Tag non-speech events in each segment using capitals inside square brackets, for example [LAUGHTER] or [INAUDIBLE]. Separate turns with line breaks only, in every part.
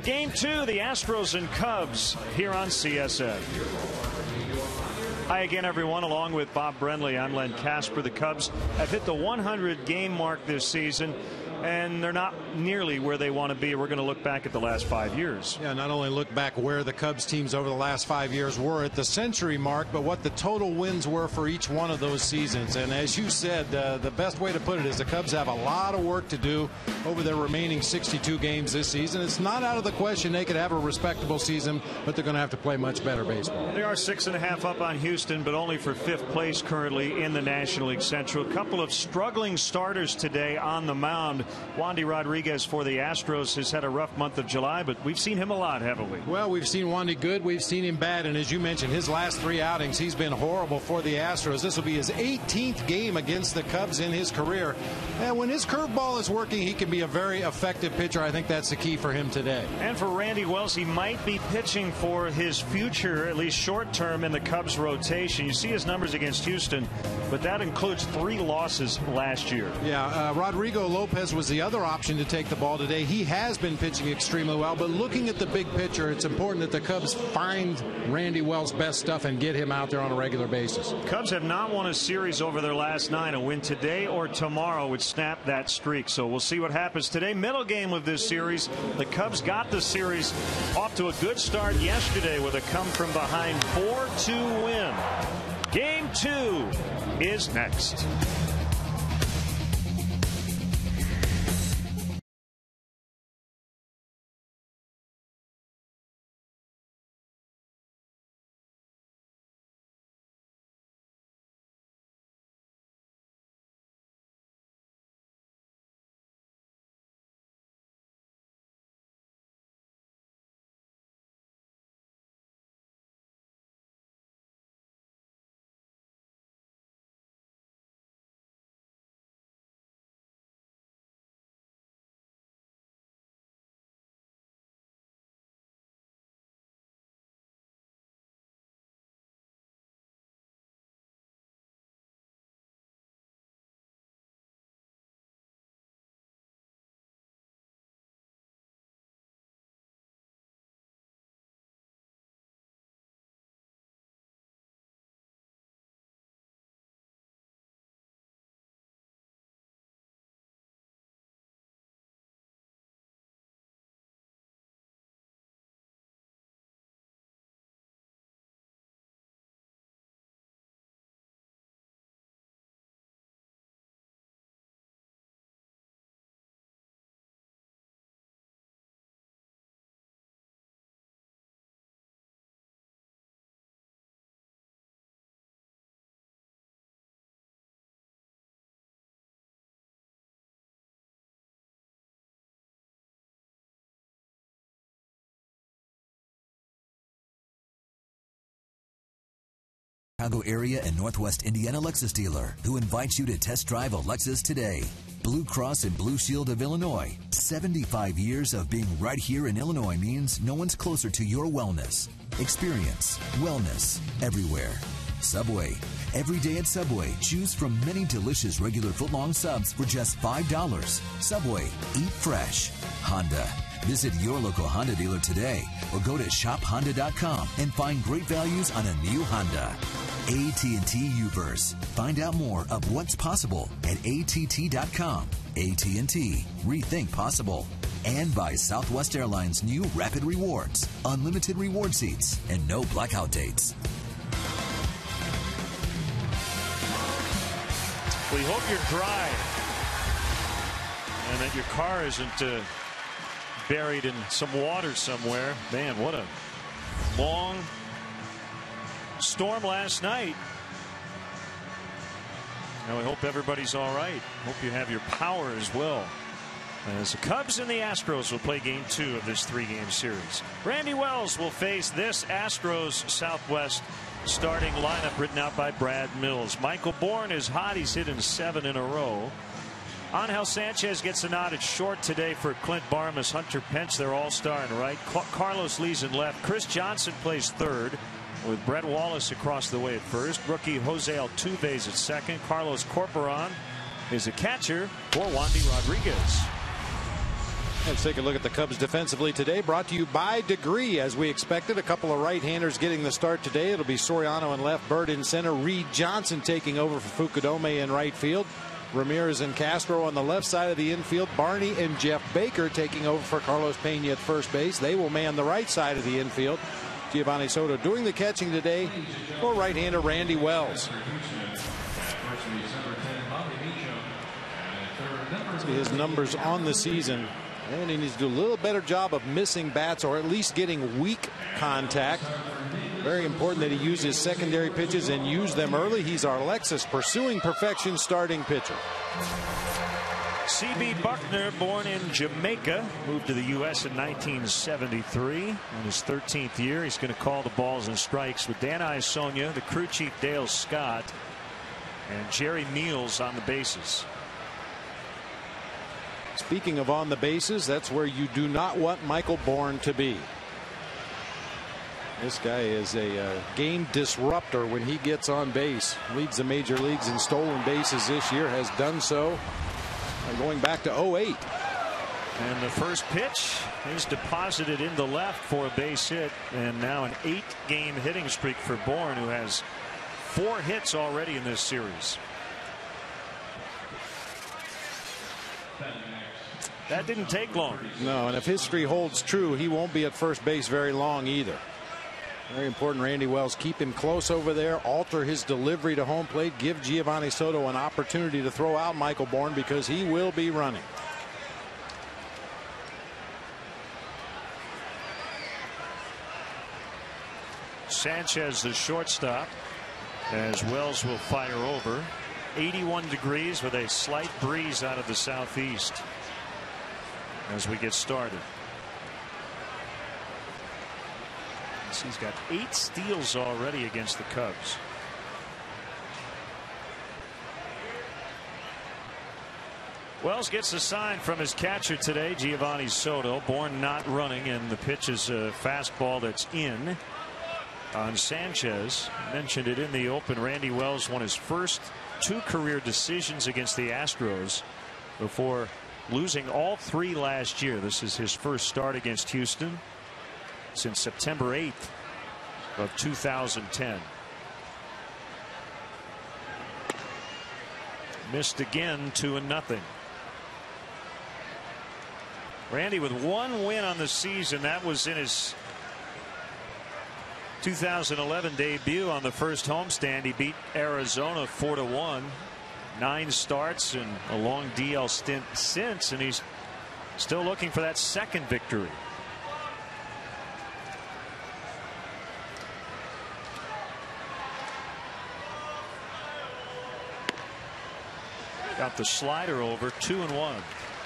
for game two, the Astros and Cubs here on CSN. Hi again, everyone. Along with Bob Brenly, I'm Len Kasper. The Cubs have hit the 100 game mark this season and they're not nearly where they want to be. We're going to look back at the last five years.
Yeah, not only look back where the Cubs teams over the last five years were at the century mark, but what the total wins were for each one of those seasons. And as you said, uh, the best way to put it is the Cubs have a lot of work to do over their remaining 62 games this season. It's not out of the question they could have a respectable season, but they're going to have to play much better baseball.
They are six and a half up on Houston, but only for fifth place currently in the National League Central. A couple of struggling starters today on the mound. Wandy Rodriguez for the Astros has had a rough month of July, but we've seen him a lot, haven't we?
Well, we've seen Wandy good, we've seen him bad, and as you mentioned, his last three outings, he's been horrible for the Astros. This will be his 18th game against the Cubs in his career. And when his curveball is working, he can be a very effective pitcher. I think that's the key for him today.
And for Randy Wells, he might be pitching for his future, at least short term, in the Cubs rotation. You see his numbers against Houston, but that includes three losses last year.
Yeah, uh, Rodrigo Lopez was the other option to take the ball today. He has been pitching extremely well, but looking at the big picture, it's important that the Cubs find Randy Wells' best stuff and get him out there on a regular basis.
Cubs have not won a series over their last nine. A win today or tomorrow would snap that streak. So we'll see what happens today. Middle game of this series. The Cubs got the series off to a good start yesterday with a come from behind 4-2 win. Game two is next.
Chicago area and Northwest Indiana Lexus dealer who invites you to test drive a Lexus today. Blue Cross and Blue Shield of Illinois. 75 years of being right here in Illinois means no one's closer to your wellness. Experience wellness everywhere. Subway. Every day at Subway, choose from many delicious regular footlong subs for just $5. Subway. Eat fresh. Honda. Visit your local Honda dealer today or go to shophonda.com and find great values on a new Honda. AT&T Uverse. Find out more of what's possible at att.com. AT&T. Rethink possible. And by Southwest Airlines new Rapid Rewards. Unlimited reward seats and no blackout dates.
We hope you're dry and that your car isn't uh, buried in some water somewhere. Man, what a long storm last night. Now we hope everybody's all right. Hope you have your power as well. As the Cubs and the Astros will play game two of this three game series. Randy Wells will face this Astros Southwest starting lineup written out by Brad Mills. Michael Bourn is hot. He's hitting seven in a row. Angel Sanchez gets a nod at short today for Clint Barmes, Hunter Pence, their all-star in right. Carlos Lee's in left. Chris Johnson plays third with Brett Wallace across the way at first. Rookie Jose Altuve is at second. Carlos Corporan is a catcher for Wandy Rodriguez.
Let's take a look at the Cubs defensively today. Brought to you by Degree. As we expected, a couple of right-handers getting the start today. It'll be Soriano in left, Byrd in center, Reed Johnson taking over for Fukudome in right field. Ramirez and Castro on the left side of the infield. Barney and Jeff Baker taking over for Carlos Pena at first base. They will man the right side of the infield. Geovany Soto doing the catching today for right-hander Randy Wells. His numbers on the season and he needs to do a little better job of missing bats or at least getting weak contact. Very important that he use his secondary pitches and use them early. He's our Lexus pursuing perfection starting pitcher.
C.B. Bucknor, born in Jamaica, moved to the U.S. in 1973. In his 13th year, he's going to call the balls and strikes with Dan Iassogna, the crew chief Dale Scott, and Jerry Meals on the bases.
Speaking of on the bases, that's where you do not want Michael Bourn to be. This guy is a uh, game disruptor when he gets on base. Leads the major leagues in stolen bases this year, has done so going back to 08.
And the first pitch is deposited in the left for a base hit. And now an eight game hitting streak for Bourn, who has four hits already in this series. That didn't take long.
No, and if history holds true, he won't be at first base very long either. Very important, Randy Wells. Keep him close over there. Alter his delivery to home plate. Give Geovany Soto an opportunity to throw out Michael Bourn because he will be running.
Sanchez, the shortstop, as Wells will fire over. 81 degrees with a slight breeze out of the southeast as we get started. He's got eight steals already against the Cubs. Wells gets a sign from his catcher today, Geovany Soto. Bourn not running, and the pitch is a fastball that's in on Sanchez. Mentioned it in the open. Randy Wells won his first two career decisions against the Astros before losing all three last year. This is his first start against Houston since September 8th of 2010. Missed again two and nothing. Randy with one win on the season that was in his 2011 debut on the first homestand he beat Arizona 4 to 1 nine starts and a long DL stint since, and he's still looking for that second victory. Got the slider over two and one.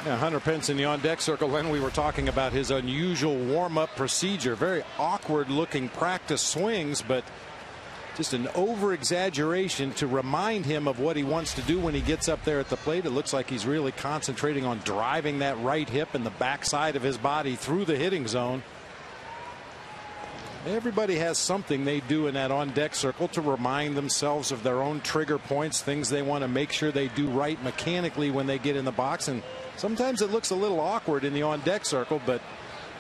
Yeah, Hunter Pence in the on deck circle when we were talking about his unusual warm up procedure. Very awkward looking practice swings, but just an over exaggeration to remind him of what he wants to do when he gets up there at the plate. It looks like he's really concentrating on driving that right hip and the backside of his body through the hitting zone. Everybody has something they do in that on deck circle to remind themselves of their own trigger points, things they want to make sure they do right mechanically when they get in the box. And sometimes it looks a little awkward in the on deck circle, but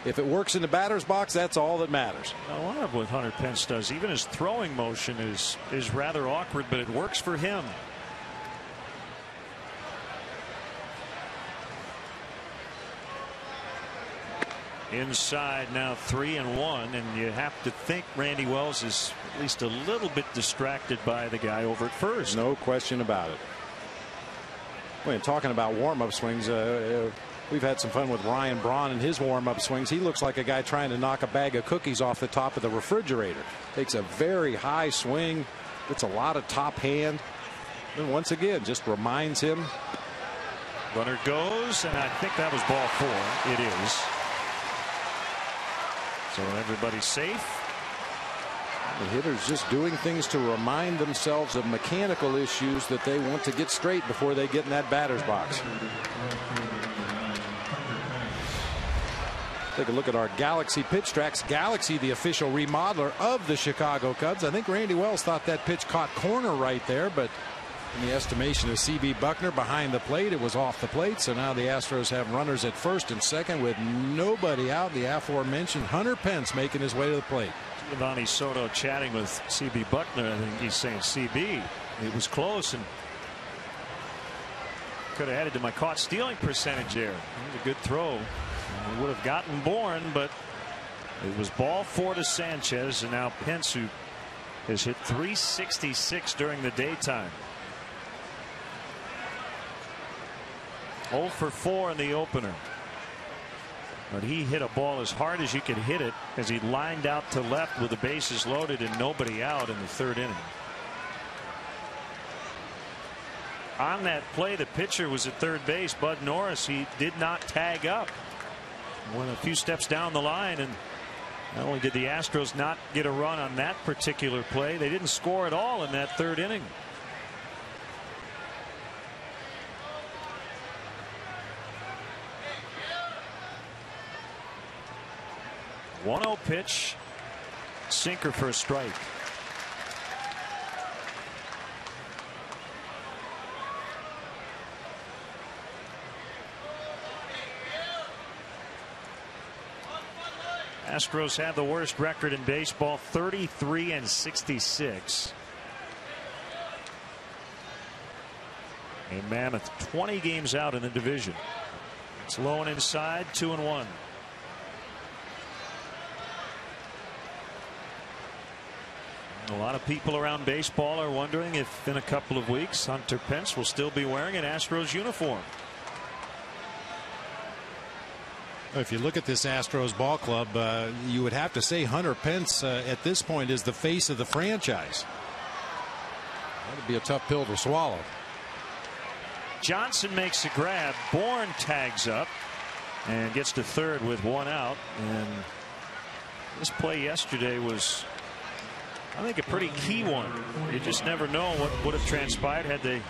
if it works in the batter's box, that's all that matters.
A lot of what Hunter Pence does, even his throwing motion is is rather awkward, but it works for him. Inside now three and one and you have to think Randy Wells is at least a little bit distracted by the guy over at first.
No question about it. When talking about warm-up swings uh, uh We've had some fun with Ryan Braun and his warm-up swings. He looks like a guy trying to knock a bag of cookies off the top of the refrigerator. Takes a very high swing, gets a lot of top hand. And once again, just reminds him.
Runner goes, and I think that was ball four. It is. So everybody's safe.
The hitters just doing things to remind themselves of mechanical issues that they want to get straight before they get in that batter's box. Take a look at our Galaxy pitch tracks. Galaxy, the official remodeler of the Chicago Cubs. I think Randy Wells thought that pitch caught corner right there, but In the estimation of CB Bucknor behind the plate, it was off the plate. So now the Astros have runners at first and second with nobody out. The aforementioned Hunter Pence making his way to the plate.
Geovany Soto chatting with CB Bucknor. I think he's saying CB. It was close and could have added to my caught stealing percentage there. It was a good throw. It would have gotten Bourn, but it was ball four to Sanchez, and now Pence, who has hit 366 during the daytime. 0 for 4 in the opener. But he hit a ball as hard as you could hit it as he lined out to left with the bases loaded and nobody out in the third inning. On that play, the pitcher was at third base, Bud Norris. He did not tag up. Went a few steps down the line, and not only did the Astros not get a run on that particular play, they didn't score at all in that third inning. One zero pitch, sinker for a strike. Astros have the worst record in baseball 33 and 66. A mammoth 20 games out in the division. It's low and inside two and one. A lot of people around baseball are wondering if in a couple of weeks Hunter Pence will still be wearing an Astros uniform.
If you look at this Astros ball club, uh, you would have to say Hunter Pence uh, at this point is the face of the franchise. That would be a tough pill to swallow.
Johnson makes a grab. Bourn tags up and gets to third with one out. And this play yesterday was, I think, a pretty key one. You just never know what would have transpired had they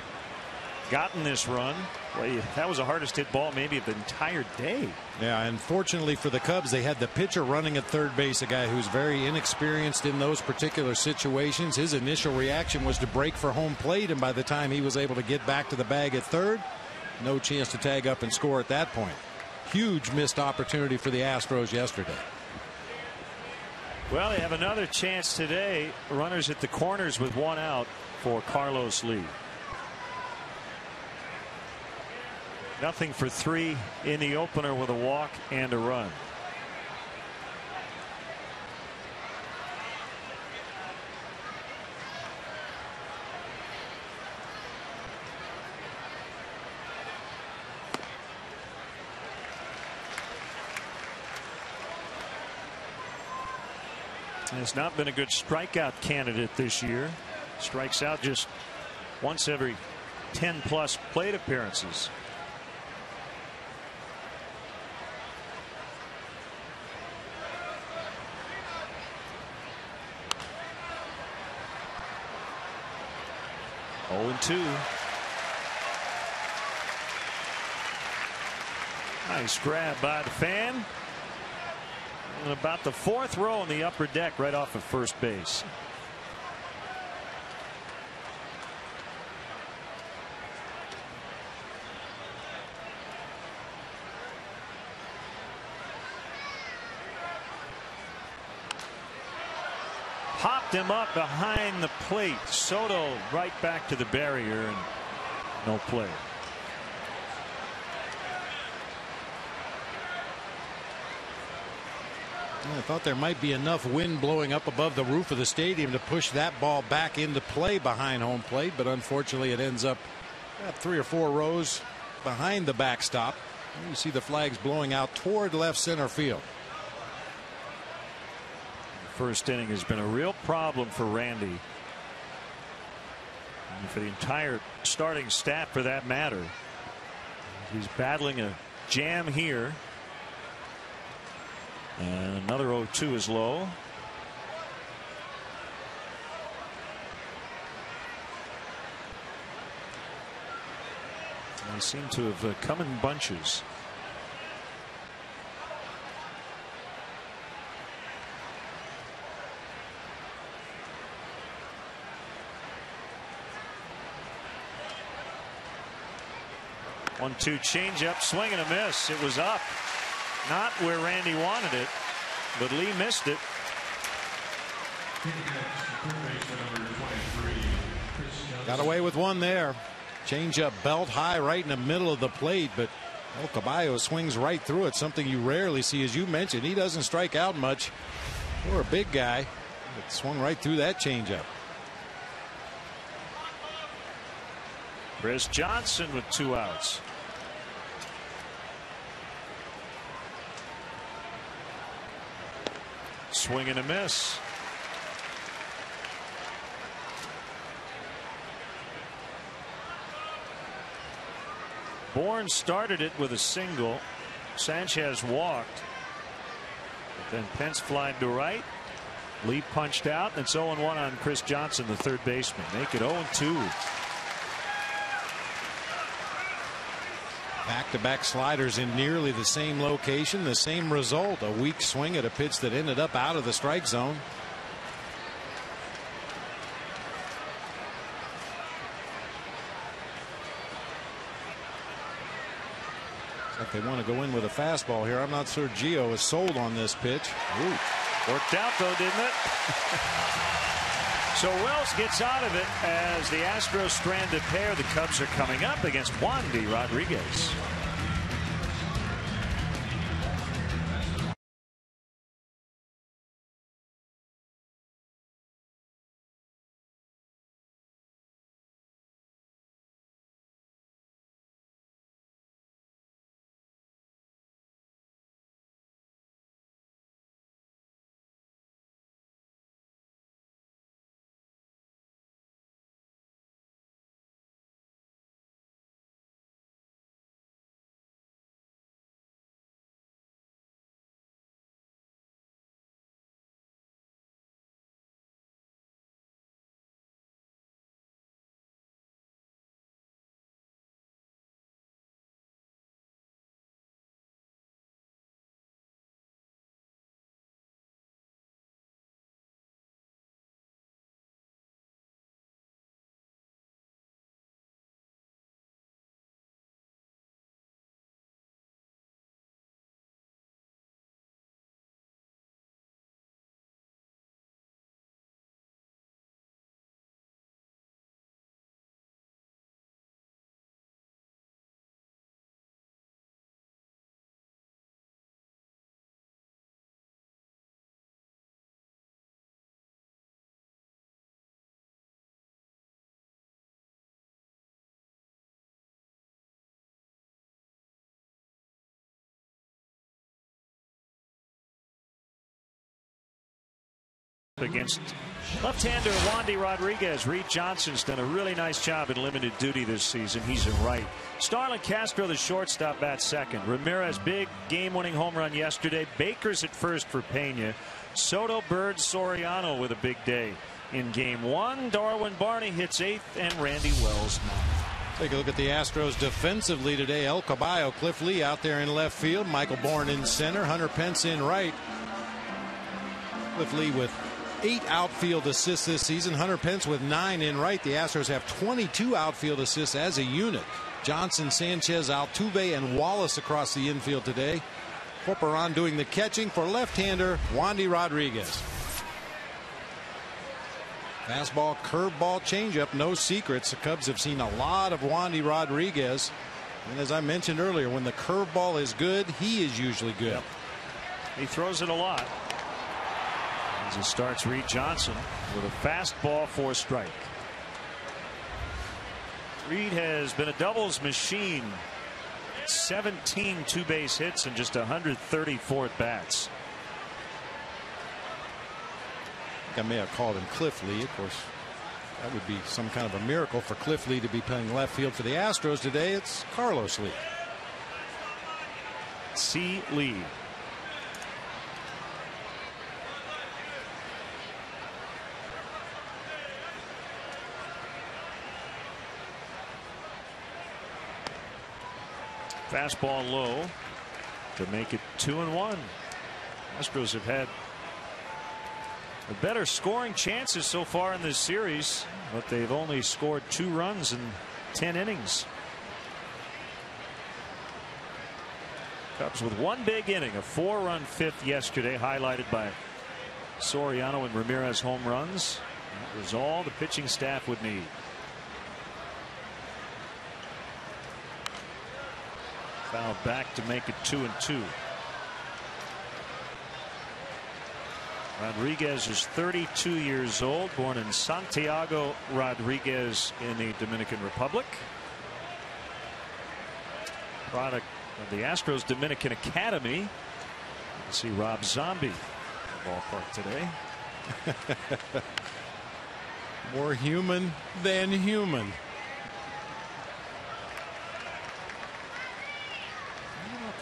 gotten this run. Well, that was the hardest hit ball maybe of the entire day.
Yeah, unfortunately for the Cubs, they had the pitcher running at third base, a guy who's very inexperienced in those particular situations. His initial reaction was to break for home plate, and by the time he was able to get back to the bag at third, no chance to tag up and score at that point. Huge missed opportunity for the Astros yesterday.
Well, they have another chance today. Runners at the corners with one out for Carlos Lee. Nothing for three in the opener with a walk and a run. Has not been a good strikeout candidate this year. Strikes out just once every 10 plus plate appearances. Oh and 2. Nice grab by the fan. And about the fourth row in the upper deck right off of first base. Popped him up behind the plate. Soto right back to the barrier and no play.
I thought there might be enough wind blowing up above the roof of the stadium to push that ball back into play behind home plate, but unfortunately it ends up three or four rows behind the backstop. You see the flags blowing out toward left center field.
The first inning has been a real problem for Randy. And for the entire starting staff for that matter. He's battling a jam here. And another 0-2 is low. They seem to have uh, come in bunches. One two changeup, swing and a miss. It was up, not where Randy wanted it, but Lee missed it.
Got away with one there. Change up belt high right in the middle of the plate, but El Caballo swings right through it. Something you rarely see, as you mentioned. He doesn't strike out much. For a big guy. It swung right through that changeup.
Chris Johnson with two outs. Swing and a miss. Bourn started it with a single. Sanchez walked. Then Pence flied to right. Lee punched out. And it's 0 1 on Chris Johnson, the third baseman. Make it 0 2.
To back sliders in nearly the same location, the same result. A weak swing at a pitch that ended up out of the strike zone. Like they want to go in with a fastball here. I'm not sure Gio is sold on this pitch. Ooh.
Worked out though, didn't it? so Wells gets out of it as the Astros stranded pair. The Cubs are coming up against Wandy Rodriguez. Against left-hander Wandy Rodriguez. Reed Johnson's done a really nice job in limited duty this season. He's in right. Starlin Castro, the shortstop, bats second. Ramirez, big game-winning home run yesterday. Baker's at first for Pena. Soto, Byrd, Soriano with a big day in game one. Darwin Barney hits eighth, and Randy Wells ninth.
Take a look at the Astros defensively today. El Caballo, Cliff Lee out there in left field. Michael Bourn in center. Hunter Pence in right. Cliff Lee with eight outfield assists this season. Hunter Pence with nine in right. The Astros have 22 outfield assists as a unit. Johnson, Sanchez, Altuve, and Wallace across the infield today. Corporan doing the catching for left-hander Wandy Rodriguez. Fastball, curveball, changeup, no secrets. The Cubs have seen a lot of Wandy Rodriguez. And as I mentioned earlier, when the curveball is good, he is usually good. Yep.
He throws it a lot. As it starts Reed Johnson with a fastball for strike. Reed has been a doubles machine. 17 two base hits and just 134 at bats.
I may have called him Cliff Lee. Of course, that would be some kind of a miracle for Cliff Lee to be playing left field for the Astros today. It's Carlos Lee.
C. Lee. Fastball low to make it two and one. Astros have had better scoring chances so far in this series, but they've only scored two runs in 10 innings. Cubs with one big inning, a four run fifth yesterday, highlighted by Soriano and Ramirez home runs. That was all the pitching staff would need. Foul back to make it two and two. Rodriguez is 32 years old, born in Santiago Rodriguez in the Dominican Republic. Product of the Astros Dominican Academy. You can see Rob Zombie at the ballpark today. [LAUGHS]
More human than human.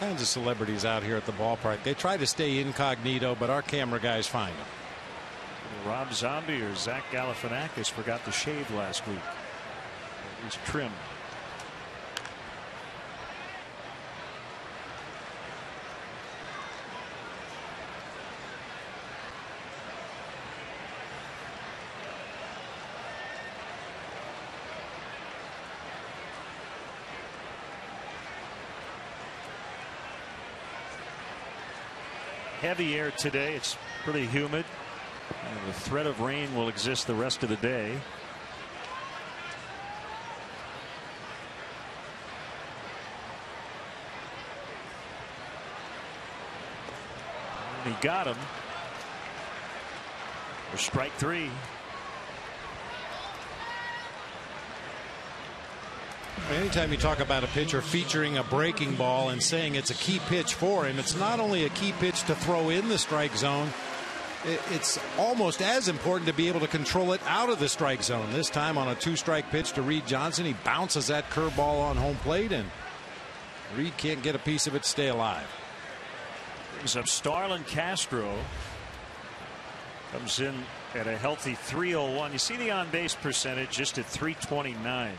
Kinds of celebrities out here at the ballpark. They try to stay incognito, but our camera guys find them.
Rob Zombie or Zach Galifianakis forgot to shave last week. He's trim. Heavy air today. It's pretty humid. And the threat of rain will exist the rest of the day. And he got him for strike three.
Anytime you talk about a pitcher featuring a breaking ball and saying it's a key pitch for him, it's not only a key pitch to throw in the strike zone, it's almost as important to be able to control it out of the strike zone. This time on a two strike pitch to Reed Johnson, he bounces that curveball on home plate, and Reed can't get a piece of it stay alive.
Brings up Starlin Castro. Comes in at a healthy 301. You see the on base percentage just at 329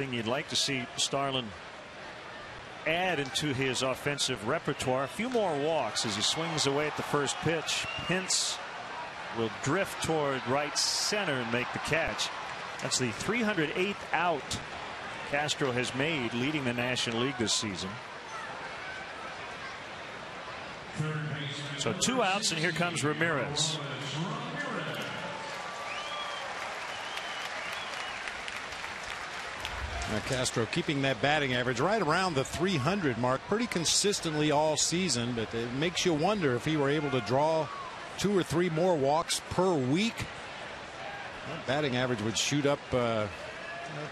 thing you'd like to see Starlin add into his offensive repertoire. A few more walks as he swings away at the first pitch. Pence will drift toward right center and make the catch. That's the 308th out Castro has made leading the National League this season. So two outs and here comes Ramirez.
Now Castro keeping that batting average right around the 300 mark pretty consistently all season, but it makes you wonder if he were able to draw two or three more walks per week. That batting average would shoot up uh,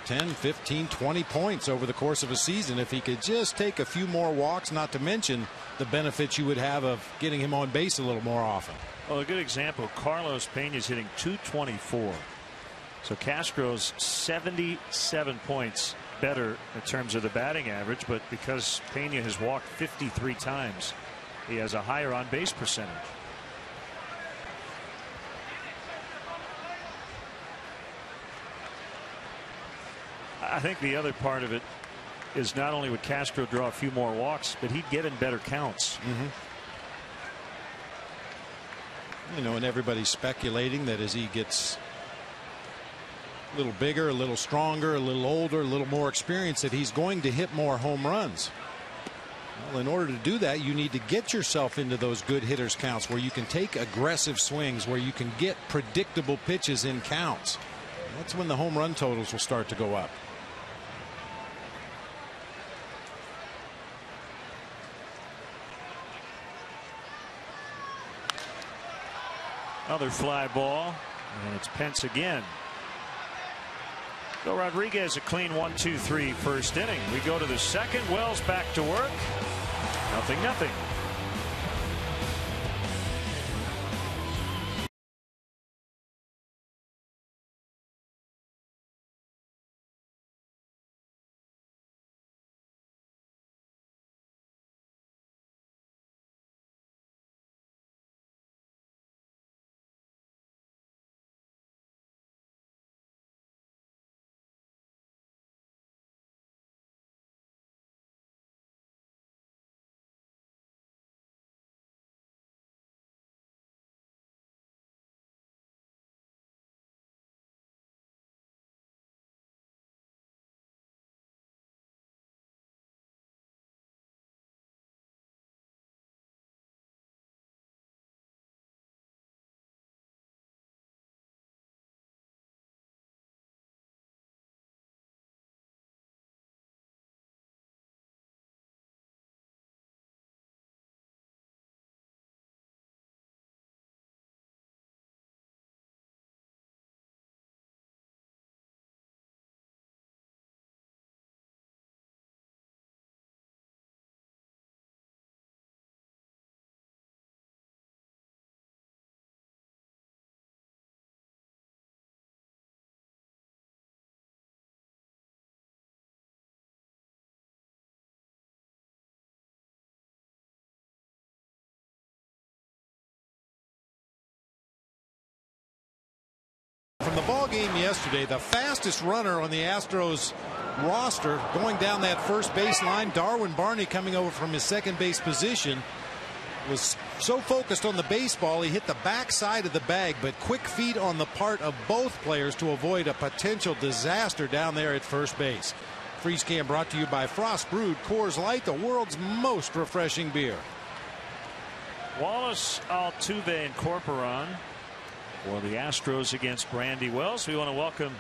10, 15, 20 points over the course of a season if he could just take a few more walks, not to mention the benefits you would have of getting him on base a little more often.
Well, a good example Carlos Pena is hitting 224. So Castro's 77 points better in terms of the batting average, but because Pena has walked 53 times, he has a higher on base percentage. I think the other part of it is not only would Castro draw a few more walks, but he'd get in better counts.
Mm -hmm. You know, and everybody's speculating that as he gets a little bigger, a little stronger, a little older, a little more experienced, that he's going to hit more home runs. Well, in order to do that, you need to get yourself into those good hitters counts where you can take aggressive swings, where you can get predictable pitches in counts. That's when the home run totals will start to go up.
Another fly ball, and it's Pence again. So Rodriguez a clean one two three first inning. We go to the second. Wells back to work. Nothing nothing.
Ball game yesterday, the fastest runner on the Astros roster going down that first baseline, Darwin Barney coming over from his second base position was so focused on the baseball he hit the backside of the bag but quick feet on the part of both players to avoid a potential disaster down there at first base. Freeze Cam brought to you by Frost Brewed Coors Light, the world's most refreshing beer.
Wallace, Altuve, and Corporan for the Astros against Brandy Wells. We want to welcome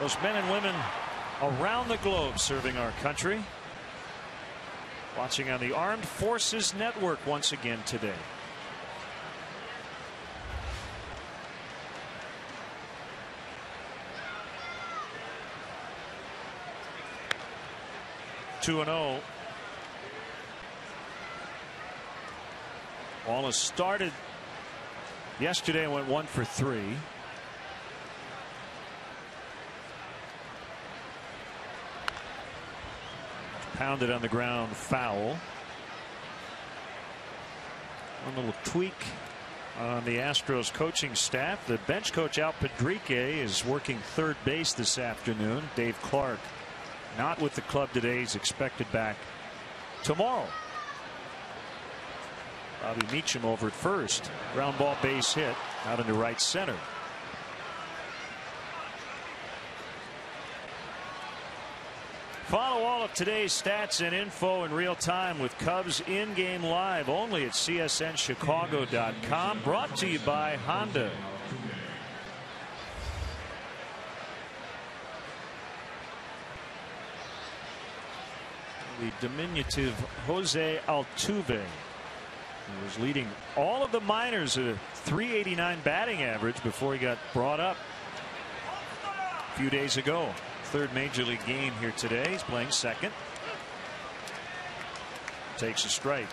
those men and women around the globe serving our country. Watching on the Armed Forces Network once again today. Two and zero. Oh. Wallace started yesterday went one for three. Pounded on the ground foul. One little tweak on the Astros coaching staff. The bench coach Al Pedrique is working third base this afternoon. Dave Clark not with the club today. He's expected back tomorrow. Bobby Meacham over at first. Ground ball base hit out into right center. Follow all of today's stats and info in real time with Cubs in game live only at csnchicago.com. Brought to you by Honda. The diminutive Jose Altuve he was leading all of the minors at a 389 batting average before he got brought up a few days ago. Third major league game here today. He's playing second. Takes a strike.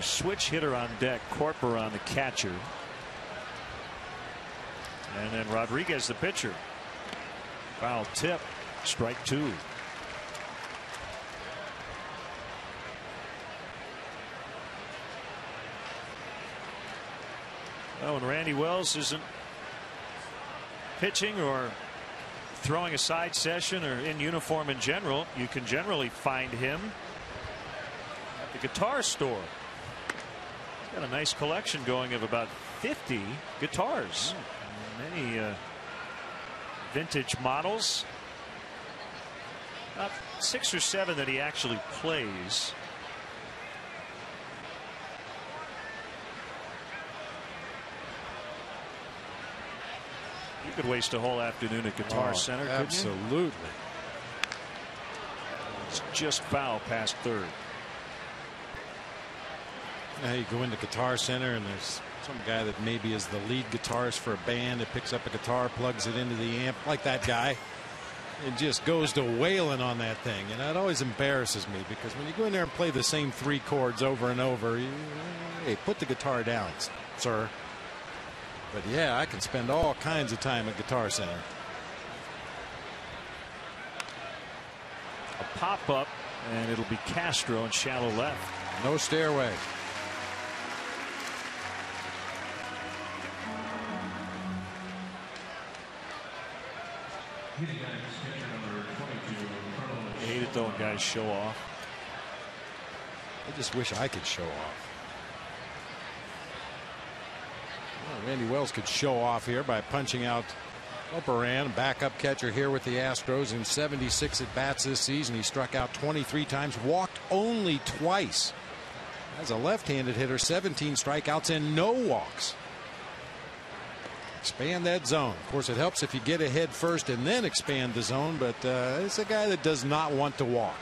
Switch hitter on deck. Corporan the catcher. And then Rodriguez the pitcher. Foul tip. Strike two. Well, when Randy Wells isn't pitching or throwing a side session or in uniform in general, you can generally find him at the guitar store. Got a nice collection going of about 50 guitars. Many uh, vintage models. About six or seven that he actually plays. You could waste a whole afternoon at Guitar
oh,
Center.
Absolutely.
It's just foul past third.
Now you go into Guitar Center and there's some guy that maybe is the lead guitarist for a band that picks up a guitar, plugs it into the amp like that guy. and just goes to wailing on that thing. And that always embarrasses me because when you go in there and play the same three chords over and over, you, hey, put the guitar down, sir. But yeah, I can spend all kinds of time at Guitar Center.
A pop up, and it'll be Castro in shallow left.
No stairway.
Guys show off.
I just wish I could show off. Well, Randy Wells could show off here by punching out Operan, backup catcher here with the Astros in 76 at bats this season. He struck out 23 times, walked only twice. As a left-handed hitter, 17 strikeouts and no walks. Expand that zone. Of course, it helps if you get ahead first and then expand the zone, but uh, it's a guy that does not want to walk.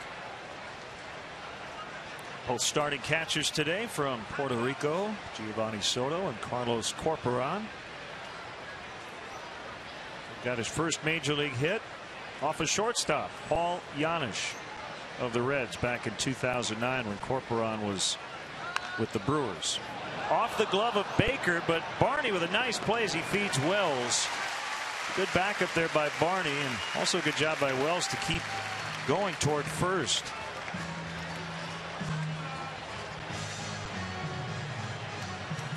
Both starting catchers today from Puerto Rico, Geovany Soto and Carlos Corporan. Got his first major league hit off a shortstop, Paul Janish of the Reds back in 2009 when Corporan was with the Brewers off the glove of Baker, but Barney with a nice play as he feeds Wells. Good backup there by Barney, and also a good job by Wells to keep going toward first.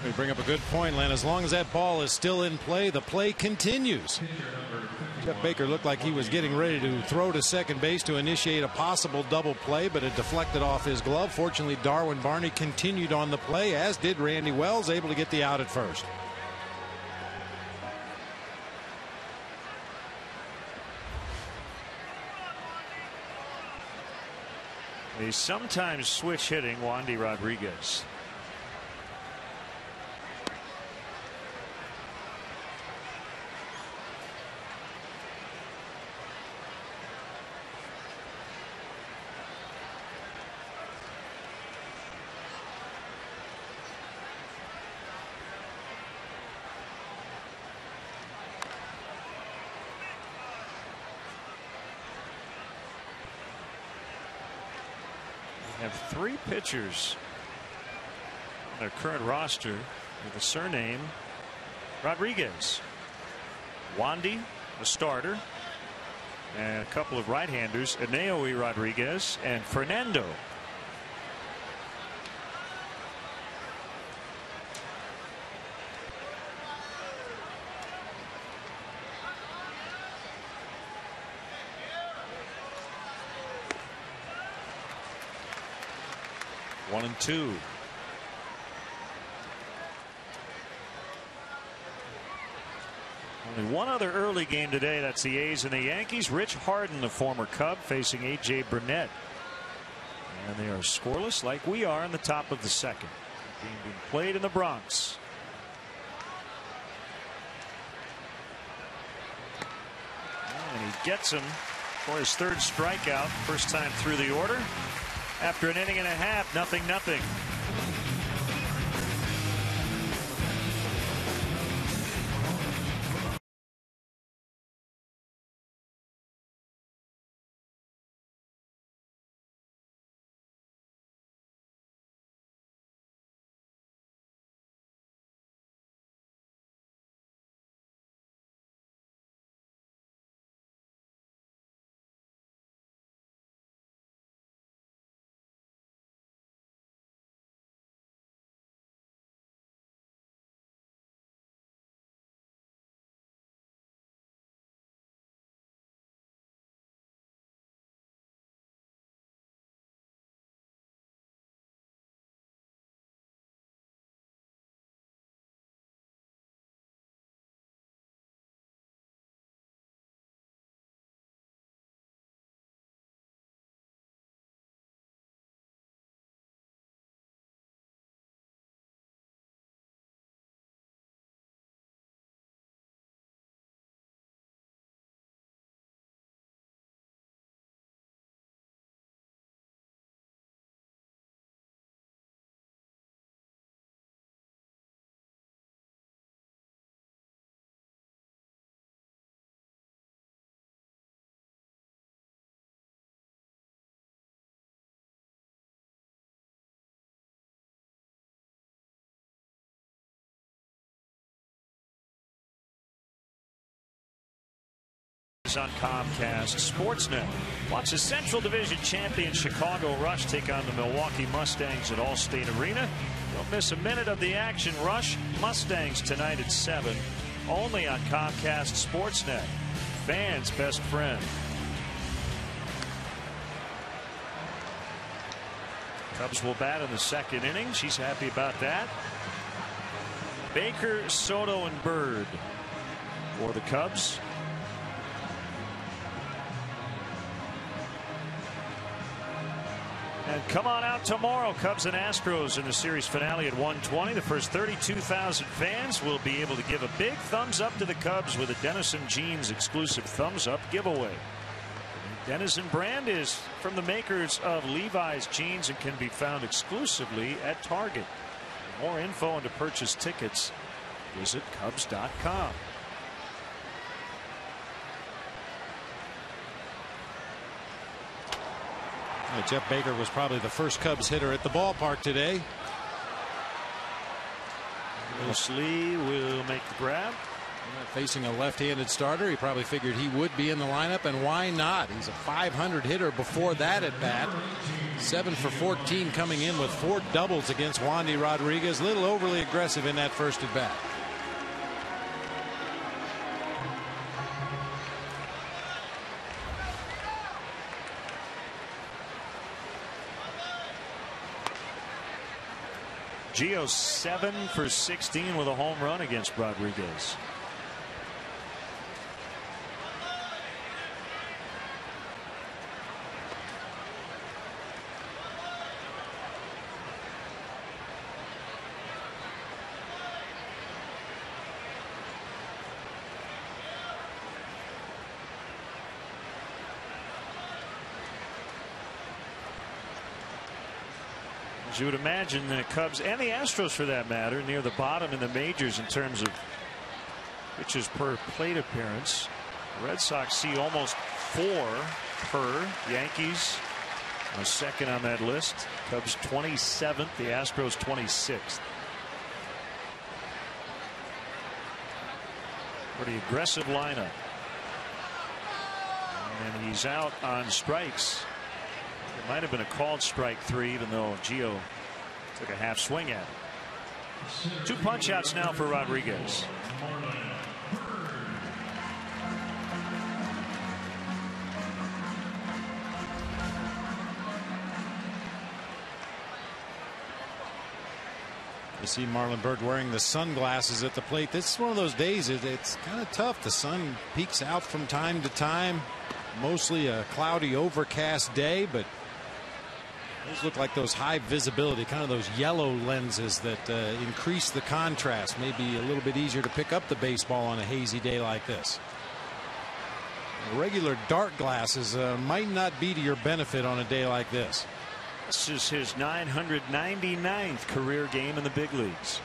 We bring up a good point, Len. As long as that ball is still in play, the play continues. Jeff Baker looked like he was getting ready to throw to second base to initiate a possible double play, but it deflected off his glove. Fortunately, Darwin Barney continued on the play, as did Randy Wells, able to get the out at first.
They sometimes switch hitting Wandy Rodriguez. have three pitchers on their current roster with the surname Rodriguez. Wandy, a starter, and a couple of right-handers, Aneury Rodriguez and Fernando. One and two. Only one other early game today. That's the A's and the Yankees. Rich Harden, the former Cub, facing A.J. Burnett. And they are scoreless like we are in the top of the second. Being, being played in the Bronx. And he gets him for his third strikeout. First time through the order. After an inning and a half, nothing, nothing. On Comcast Sportsnet. Watch the Central Division champion Chicago Rush take on the Milwaukee Mustangs at Allstate Arena. Don't miss a minute of the action. Rush Mustangs tonight at 7. Only on Comcast Sportsnet. Fans' best friend. Cubs will bat in the second inning. She's happy about that. Baker, Soto, and Byrd for the Cubs. And come on out tomorrow, Cubs and Astros in the series finale at 120. The first 32,000 fans will be able to give a big thumbs up to the Cubs with a Denizen Jeans exclusive thumbs up giveaway. The Denizen brand is from the makers of Levi's jeans and can be found exclusively at Target. For more info and to purchase tickets, visit Cubs.com.
Uh, Jeff Baker was probably the first Cubs hitter at the ballpark today.
Bruce Lee will make the grab.
Facing a left-handed starter, he probably figured he would be in the lineup, and why not? He's a 500 hitter before that at bat. 7 for 14 coming in with four doubles against Wandy Rodriguez. A little overly aggressive in that first at bat.
Gio 7 for 16 with a home run against Rodriguez. As you would imagine, the Cubs and the Astros, for that matter, near the bottom in the majors in terms of pitches per plate appearance. Red Sox see almost four per. Yankees a second on that list. Cubs 27th, the Astros 26th. Pretty aggressive lineup. And he's out on strikes. It might have been a called strike three, even though Gio took a half swing at it. Two punch outs now for Rodriguez.
You see Marlon Byrd wearing the sunglasses at the plate. This is one of those days. It's kind of tough. The sun peeks out from time to time. Mostly a cloudy, overcast day, but those look like those high visibility, kind of those yellow lenses that uh, increase the contrast. Maybe a little bit easier to pick up the baseball on a hazy day like this. Regular dark glasses uh, might not be to your benefit on a day like this.
This is his 999th career game in the big leagues.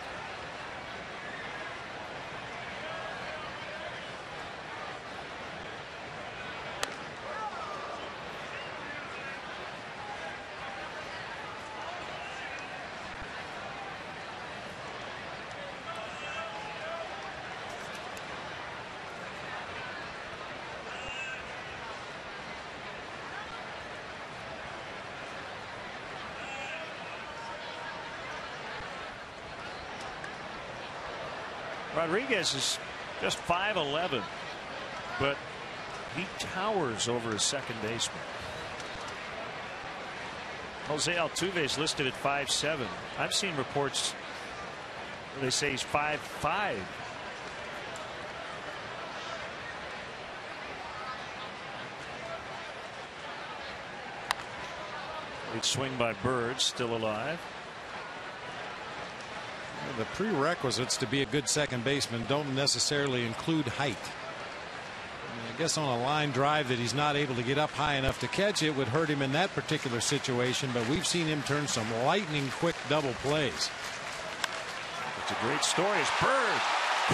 Rodriguez is just 5'11, but he towers over his second baseman. Jose Altuve is listed at 5'7. I've seen reports they say he's 5'5. Great swing by Byrd, still alive.
The prerequisites to be a good second baseman don't necessarily include height. I guess on a line drive that he's not able to get up high enough to catch it would hurt him in that particular situation, but we've seen him turn some lightning quick double plays.
It's a great story as Byrd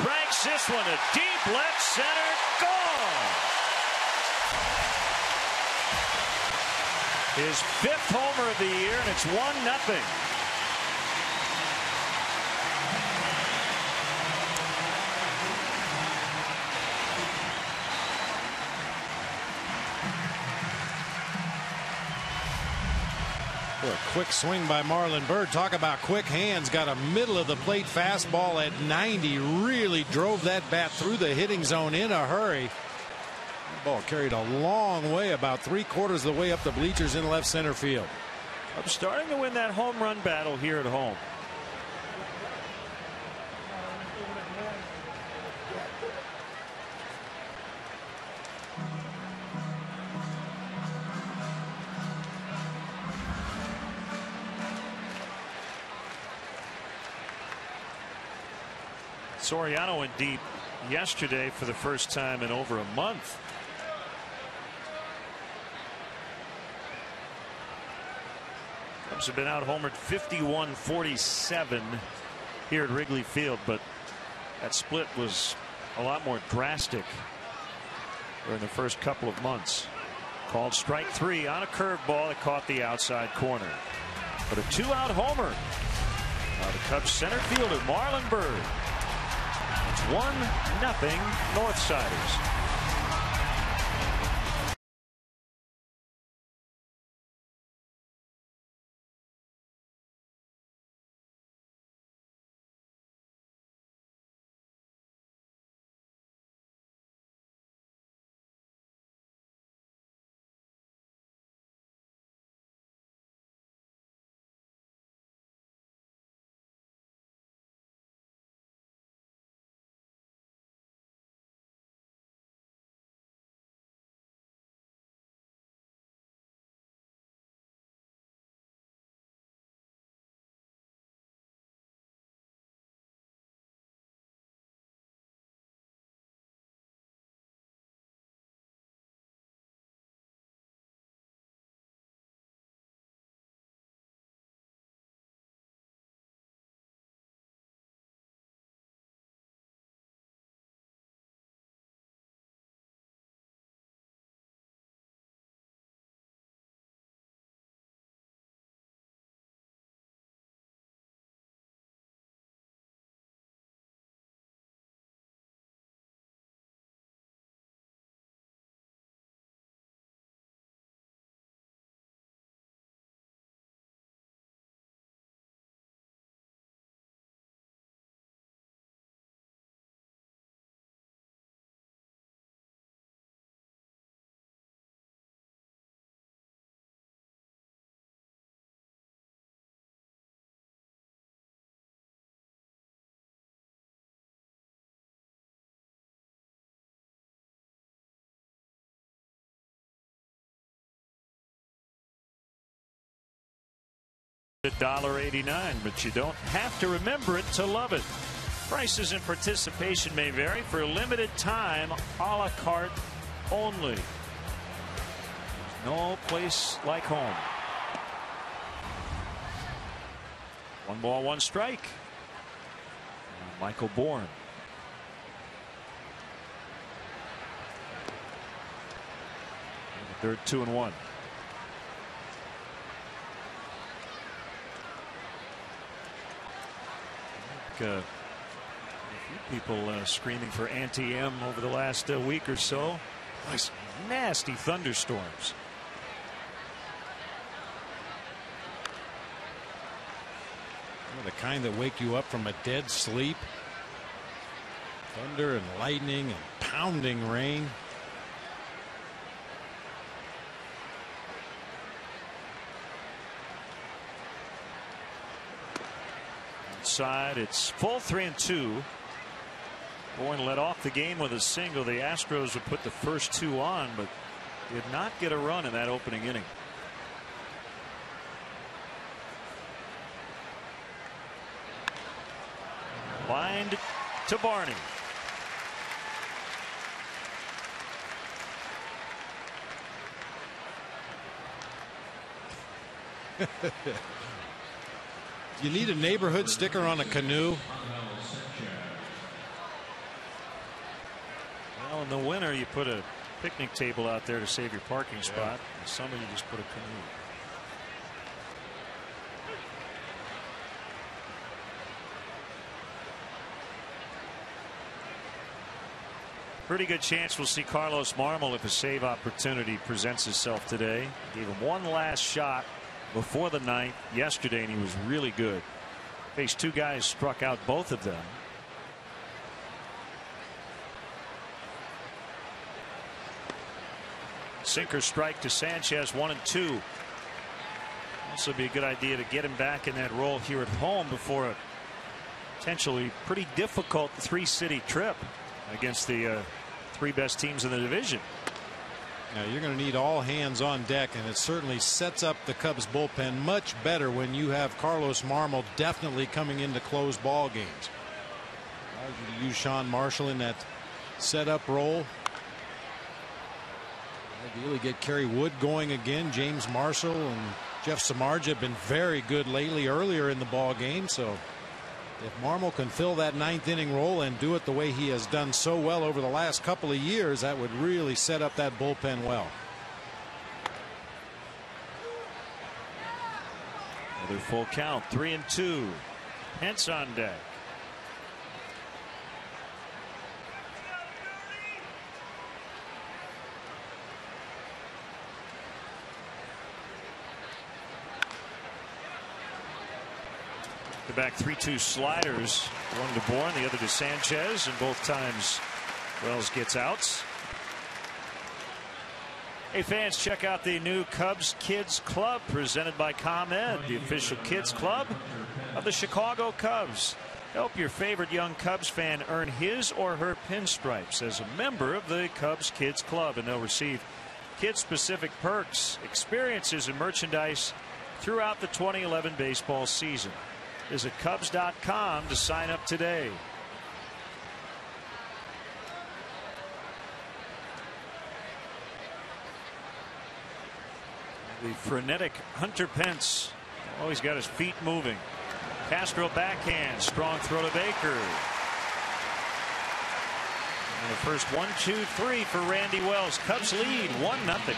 cranks this one to deep left center. Gone. His fifth homer of the year, and it's 1 nothing.
Quick swing by Marlon Byrd. Talk about quick hands. Got a middle of the plate fastball at 90. Really drove that bat through the hitting zone in a hurry. Ball carried a long way, about three quarters of the way up the bleachers in left center field.
I'm starting to win that home run battle here at home. Soriano went deep yesterday for the first time in over a month. Cubs have been out homered 51 47 here at Wrigley Field, but that split was a lot more drastic during the first couple of months. Called strike three on a curveball that caught the outside corner. But a two out homer. Now the Cubs center fielder Marlon Byrd 1 nothing Northsiders. $1.89, but you don't have to remember it to love it. Prices and participation may vary for a limited time, a la carte only. No place like home. One ball, one strike. Michael Bourn. Third, two and one. Uh, a few people uh, screaming for anti-M over the last uh, week or so. Nice nasty thunderstorms.
the kind that wake you up from a dead sleep. Thunder and lightning and pounding rain.
Side. It's full three and two. Bourn led off the game with a single. The Astros would put the first two on, but did not get a run in that opening inning. Lined to Barney. [LAUGHS]
You need a neighborhood sticker on a canoe.
Well, in the winter, you put a picnic table out there to save your parking yeah. spot. In summer, you just put a canoe. Pretty good chance we'll see Carlos Marmol if a save opportunity presents itself today. Gave him one last shot before the ninth yesterday, and he was really good. Faced two guys, struck out both of them. Sinker strike to Sanchez, one and two. Also be a good idea to get him back in that role here at home before a potentially pretty difficult three city trip against the uh, three best teams in the division.
Now you're going to need all hands on deck, and it certainly sets up the Cubs bullpen much better when you have Carlos Marmol definitely coming into close ball games. You use Sean Marshall in that setup role. Ideally get Kerry Wood going again. James Marshall and Jeff Samardzija have been very good lately earlier in the ball game. So if Marmol can fill that ninth inning role and do it the way he has done so well over the last couple of years, that would really set up that bullpen well.
Another full count, three and two. Pence on deck. To back 3 2 sliders. One to Bourn, the other to Sanchez, and both times Wells gets outs. Hey fans, check out the new Cubs Kids Club presented by ComEd, the official kids club of the Chicago Cubs. Help your favorite young Cubs fan earn his or her pinstripes as a member of the Cubs Kids Club, and they'll receive kid specific perks, experiences, and merchandise throughout the 2011 baseball season. Visit Cubs.com to sign up today. The frenetic Hunter Pence always got his feet moving. Castro backhand, strong throw to Baker. And the first one, two, three for Randy Wells. Cubs lead one nothing.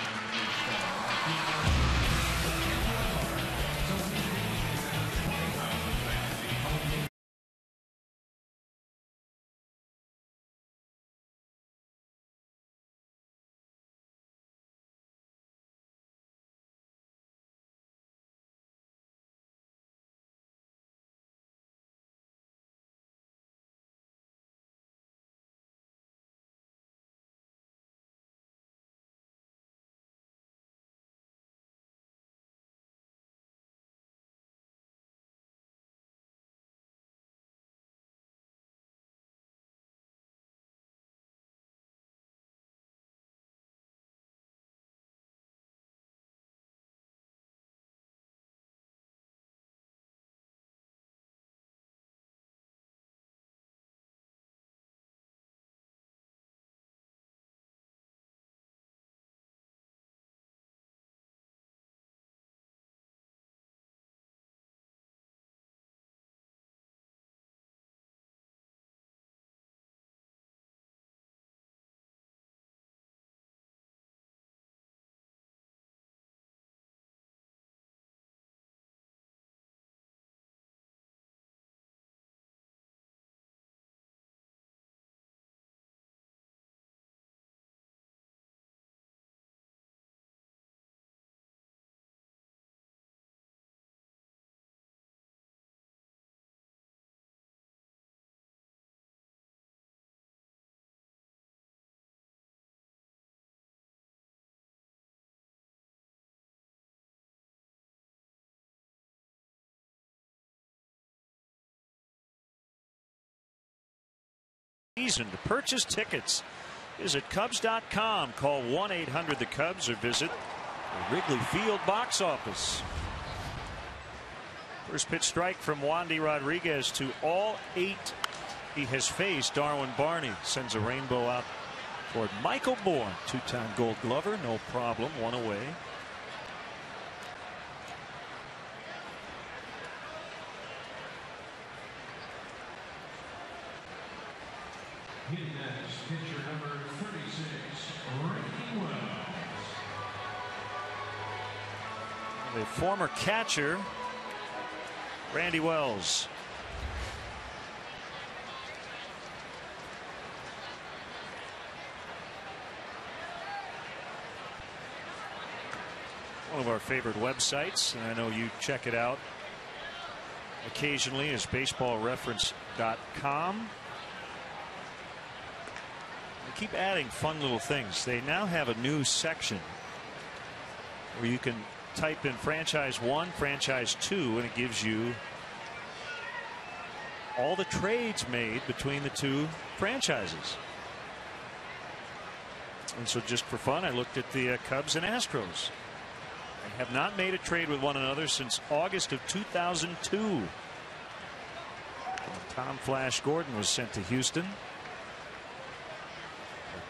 Season. To purchase tickets, visit Cubs.com. Call 1 800 the Cubs or visit the Wrigley Field box office. First pitch strike from Wandy Rodriguez to all eight he has faced. Darwin Barney sends a rainbow out toward Michael Bourn, two time gold glover. No problem. One away. Former catcher, Randy Wells. One of our favorite websites, and I know you check it out occasionally, is baseballreference.com They keep adding fun little things. They now have a new section where you can type in franchise one, franchise two, and it gives you all the trades made between the two franchises. And so, just for fun, I looked at the uh, Cubs and Astros. They have not made a trade with one another since August of 2002. Tom Flash Gordon was sent to Houston.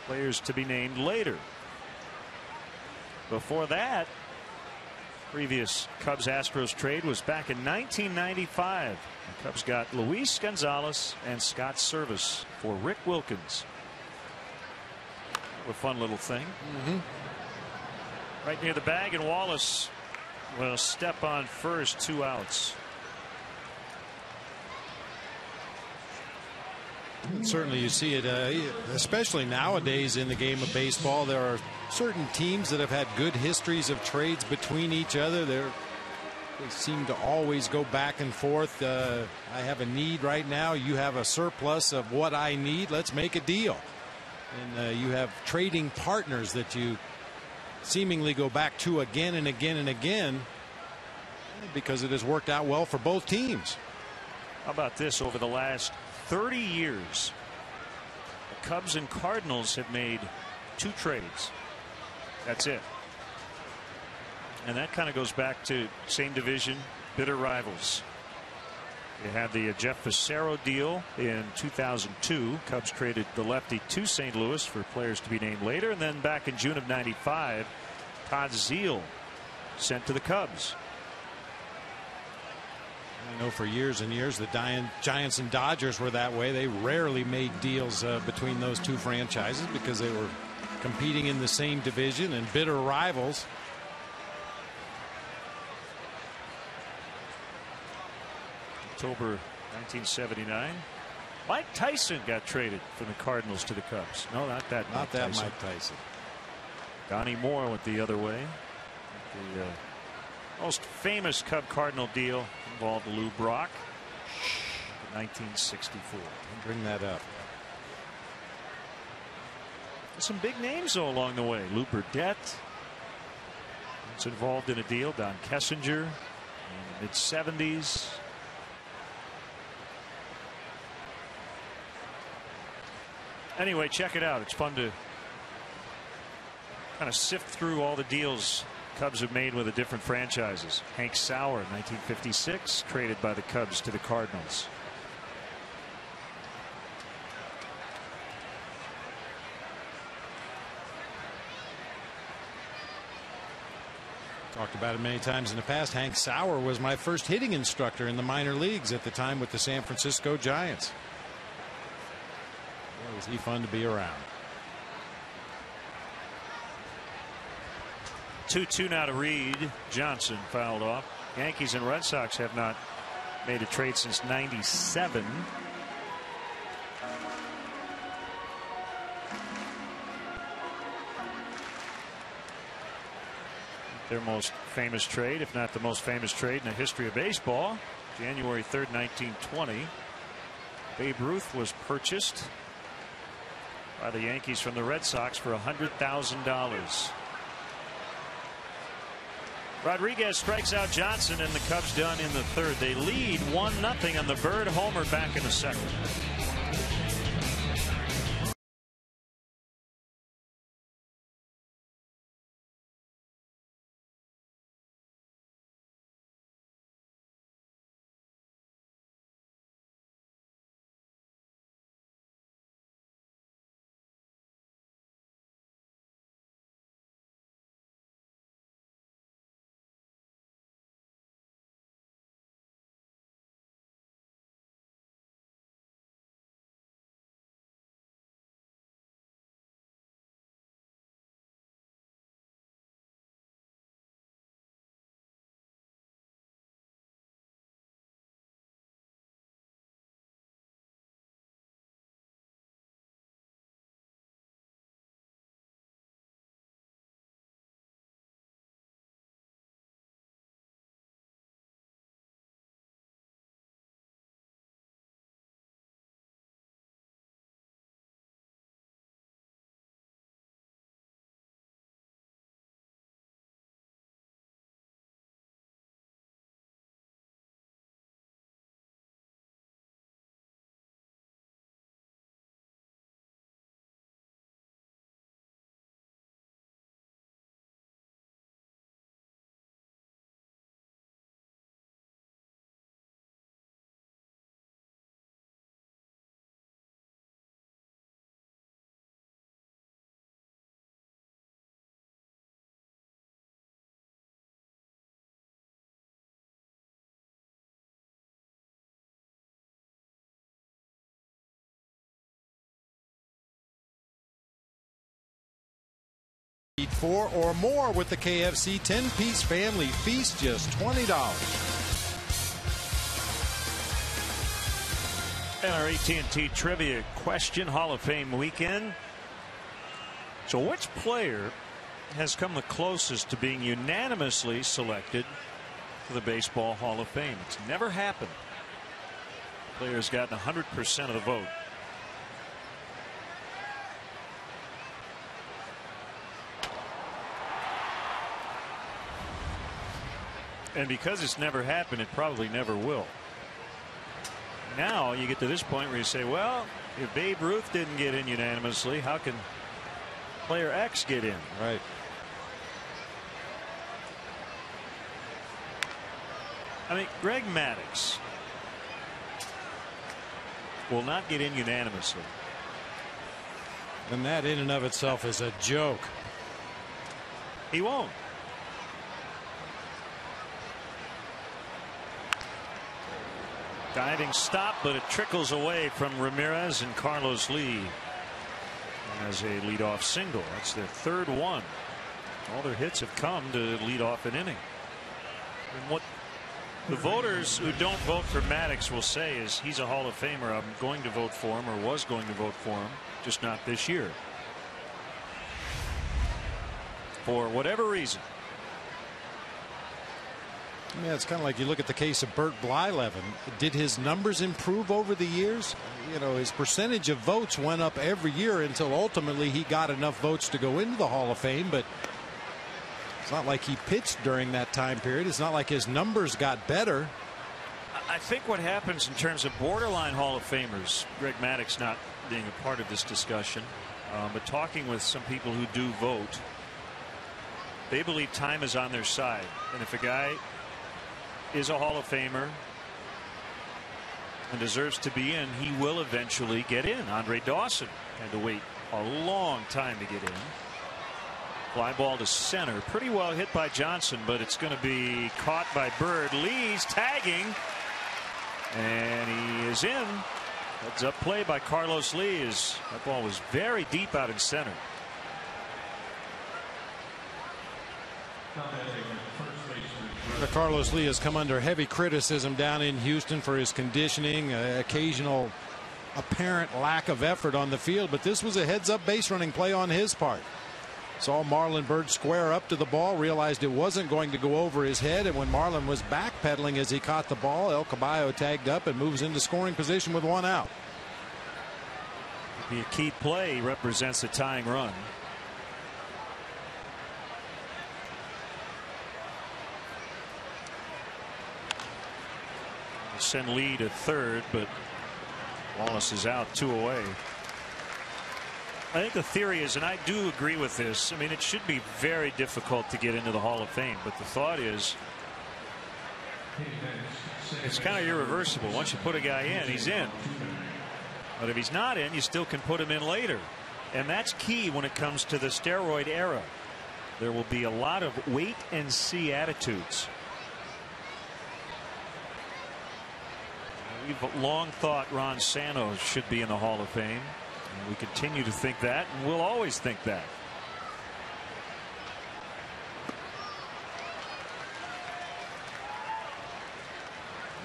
Players to be named later. Before that, previous Cubs Astros trade was back in 1995. The Cubs got Luis Gonzalez and Scott Servais for Rick Wilkins. A fun little thing.
Mm -hmm.
Right near the bag, and Wallace will step on first, two outs.
Certainly, you see it, uh, especially nowadays in the game of baseball. There are certain teams that have had good histories of trades between each other. There, They seem to always go back and forth. Uh, I have a need right now. You have a surplus of what I need. Let's make a deal. And uh, you have trading partners that you seemingly go back to again and again and again because it has worked out well for both teams.
How about this over the last 30 years? The Cubs and Cardinals have made two trades. That's it. And that kind of goes back to same division, bitter rivals. You had the uh, Jeff Fassero deal in 2002. Cubs traded the lefty to St. Louis for players to be named later. And then back in June of 95, Todd Zeile sent to the Cubs.
I know for years and years the Giants and Dodgers were that way. They rarely made deals uh, between those two franchises because they were competing in the same division and bitter rivals.
October 1979. Mike Tyson got traded from the Cardinals to the Cubs. No, not that.
Not
Mike
that
Tyson.
Mike Tyson.
Donnie Moore went the other way. The uh, most famous Cub Cardinal deal involved Lou Brock in 1964.
Bring that up.
Some big names though along the way. Lew Burdette was involved in a deal. Don Kessinger in the mid 70s. Anyway, check it out. It's fun to kind of sift through all the deals Cubs have made with the different franchises. Hank Sauer, 1956, traded by the Cubs to the Cardinals.
Talked about it many times in the past. Hank Sauer was my first hitting instructor in the minor leagues at the time with the San Francisco Giants. Was he fun to be around.
2 2 now to Reed. Johnson fouled off. Yankees and Red Sox have not made a trade since 97. Their most famous trade, if not the most famous trade in the history of baseball, January 3rd, 1920. Babe Ruth was purchased by the Yankees from the Red Sox for $100,000. Rodriguez strikes out Johnson and the Cubs done in the third. They lead 1 0 on the Byrd homer back in the second.
Eat four or more with the KFC 10 piece family feast, just $20.
And our AT&T trivia question Hall of Fame weekend. So which player has come the closest to being unanimously selected for the Baseball Hall of Fame. It's never happened. The player's gotten 100% of the vote. And because it's never happened, it probably never will. Now you get to this point where you say, well, if Babe Ruth didn't get in unanimously, how can player X get in?
Right.
I mean, Greg Maddux will not get in unanimously.
And that in and of itself is a joke.
He won't. Diving stop, but it trickles away from Ramirez and Carlos Lee as a leadoff single. That's their third one. All their hits have come to lead off an inning. And what the voters who don't vote for Maddux will say is he's a Hall of Famer. I'm going to vote for him or was going to vote for him, just not this year. For whatever reason.
Yeah, it's kind of like you look at the case of Bert Blyleven. Did his numbers improve over the years? You know, his percentage of votes went up every year until ultimately he got enough votes to go into the Hall of Fame. But it's not like he pitched during that time period. It's not like his numbers got better.
I think what happens in terms of borderline Hall of Famers, Greg Maddux not being a part of this discussion, um, but talking with some people who do vote, they believe time is on their side. And if a guy is a Hall of Famer and deserves to be in, he will eventually get in. Andre Dawson had to wait a long time to get in. Fly ball to center. Pretty well hit by Johnson, but it's going to be caught by Byrd. Lee's tagging. And he is in. Heads up play by Carlos Lee. Is that ball was very deep out in center.
Carlos Lee has come under heavy criticism down in Houston for his conditioning, uh, occasional apparent lack of effort on the field, but this was a heads up base running play on his part. Saw Marlon Byrd square up to the ball, realized it wasn't going to go over his head, and when Marlon was backpedaling as he caught the ball, El Caballo tagged up and moves into scoring position with one out.
Be a key play. Represents a tying run. Send Lee to third, but Wallace is out two away. I think the theory is, and I do agree with this, I mean, it should be very difficult to get into the Hall of Fame, but the thought is it's kind of irreversible. Once you put a guy in, he's in. But if he's not in, you still can put him in later. And that's key when it comes to the steroid era. There will be a lot of wait and see attitudes. We've long thought Ron Santo should be in the Hall of Fame. And we continue to think that, and we'll always think that.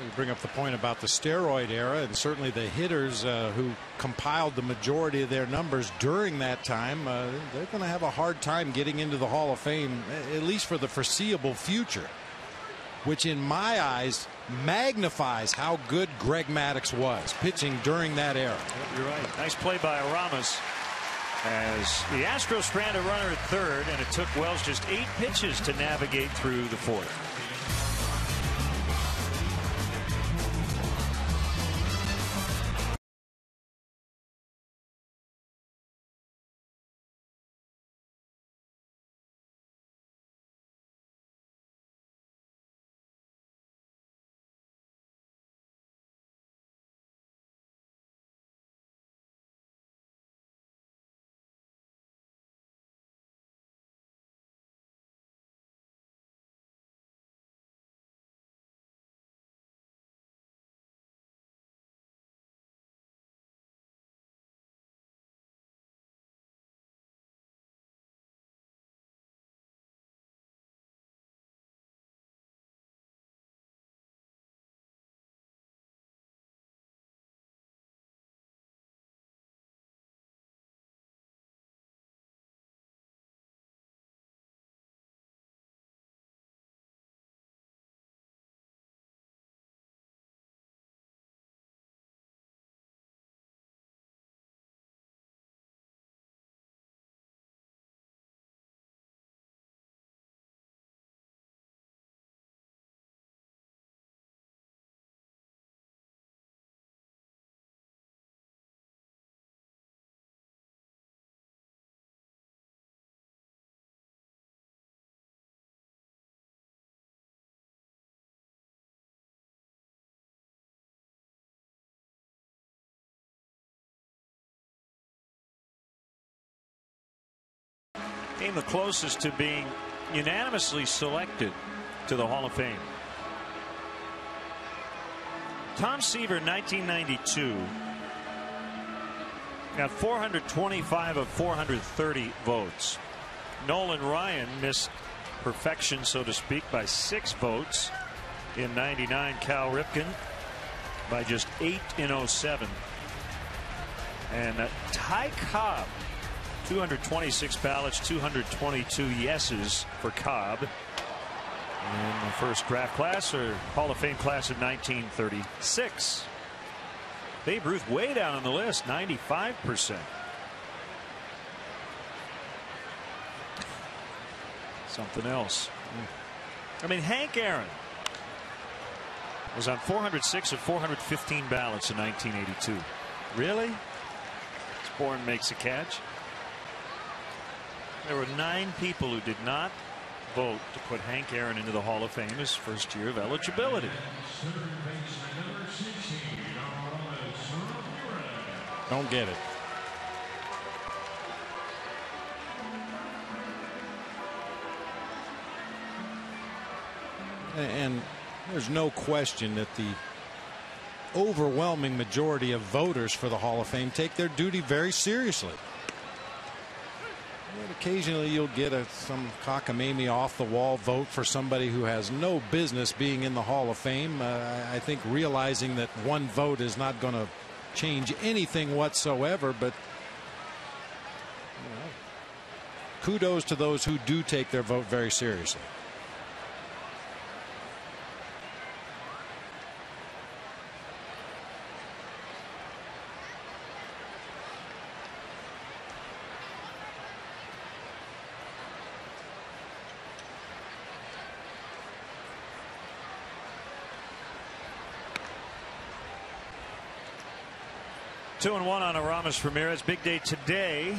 You bring up the point about the steroid era, and certainly the hitters uh, who compiled the majority of their numbers during that time, uh, they're going to have a hard time getting into the Hall of Fame, at least for the foreseeable future. Which, in my eyes, magnifies how good Greg Maddux was pitching during that era.
You're right. Nice play by Aramis as the Astros stranded a runner at third, and it took Wells just eight pitches to navigate through the fourth. Came the closest to being unanimously selected to the Hall of Fame. Tom Seaver, 1992, got 425 of 430 votes. Nolan Ryan missed perfection, so to speak, by six votes in 99. Cal Ripken by just eight in 07. And uh, Ty Cobb, 226 ballots, 222 yeses for Cobb. In the first draft class or Hall of Fame class of 1936. Babe Ruth way down on the list, 95%. Something else. I mean, Hank Aaron was on 406 of 415 ballots in 1982. Really? Bourn makes a catch. There were nine people who did not vote to put Hank Aaron into the Hall of Fame his first year of eligibility.
Don't get it. And there's no question that the overwhelming majority of voters for the Hall of Fame take their duty very seriously. And occasionally you'll get a, some cockamamie off the wall vote for somebody who has no business being in the Hall of Fame. Uh, I think realizing that one vote is not going to change anything whatsoever, but you know, kudos to those who do take their vote very seriously.
Two and one on Aramis Ramirez. Big day today.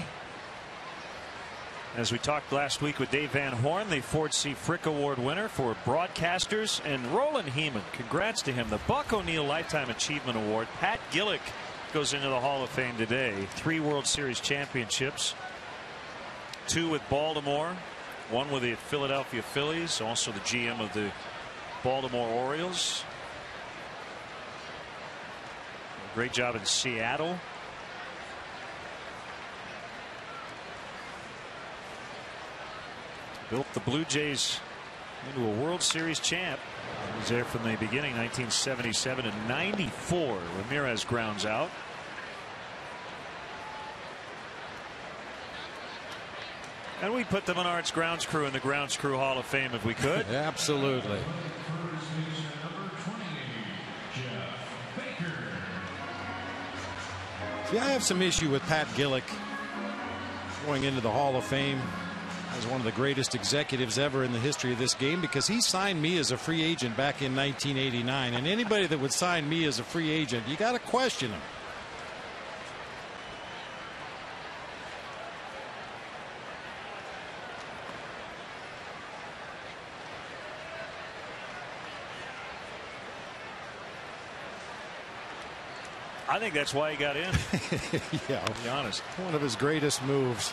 As we talked last week with Dave Van Horne, the Ford C. Frick Award winner for broadcasters, and Roland Hemond. Congrats to him. The Buck O'Neil Lifetime Achievement Award. Pat Gillick goes into the Hall of Fame today. Three World Series championships. Two with Baltimore, one with the Philadelphia Phillies, also the GM of the Baltimore Orioles. Great job in Seattle. Built the Blue Jays into a World Series champ. He was there from the beginning, 1977 and 94. Ramirez grounds out. And we put the Menards grounds crew in the grounds crew Hall of Fame if we could.
Absolutely. See, I have some issue with Pat Gillick going into the Hall of Fame as one of the greatest executives ever in the history of this game because he signed me as a free agent back in 1989. And anybody that would sign me as a free agent, you got to question him.
I think that's why he got in. [LAUGHS]
yeah,
to be honest.
One of his greatest moves.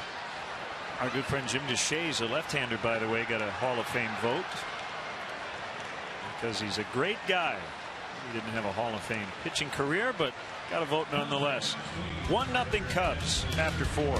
Our good friend Jim Deshaies, a left-hander, by the way, got a Hall of Fame vote because he's a great guy. He didn't have a Hall of Fame pitching career, but got a vote nonetheless. One nothing Cubs after four.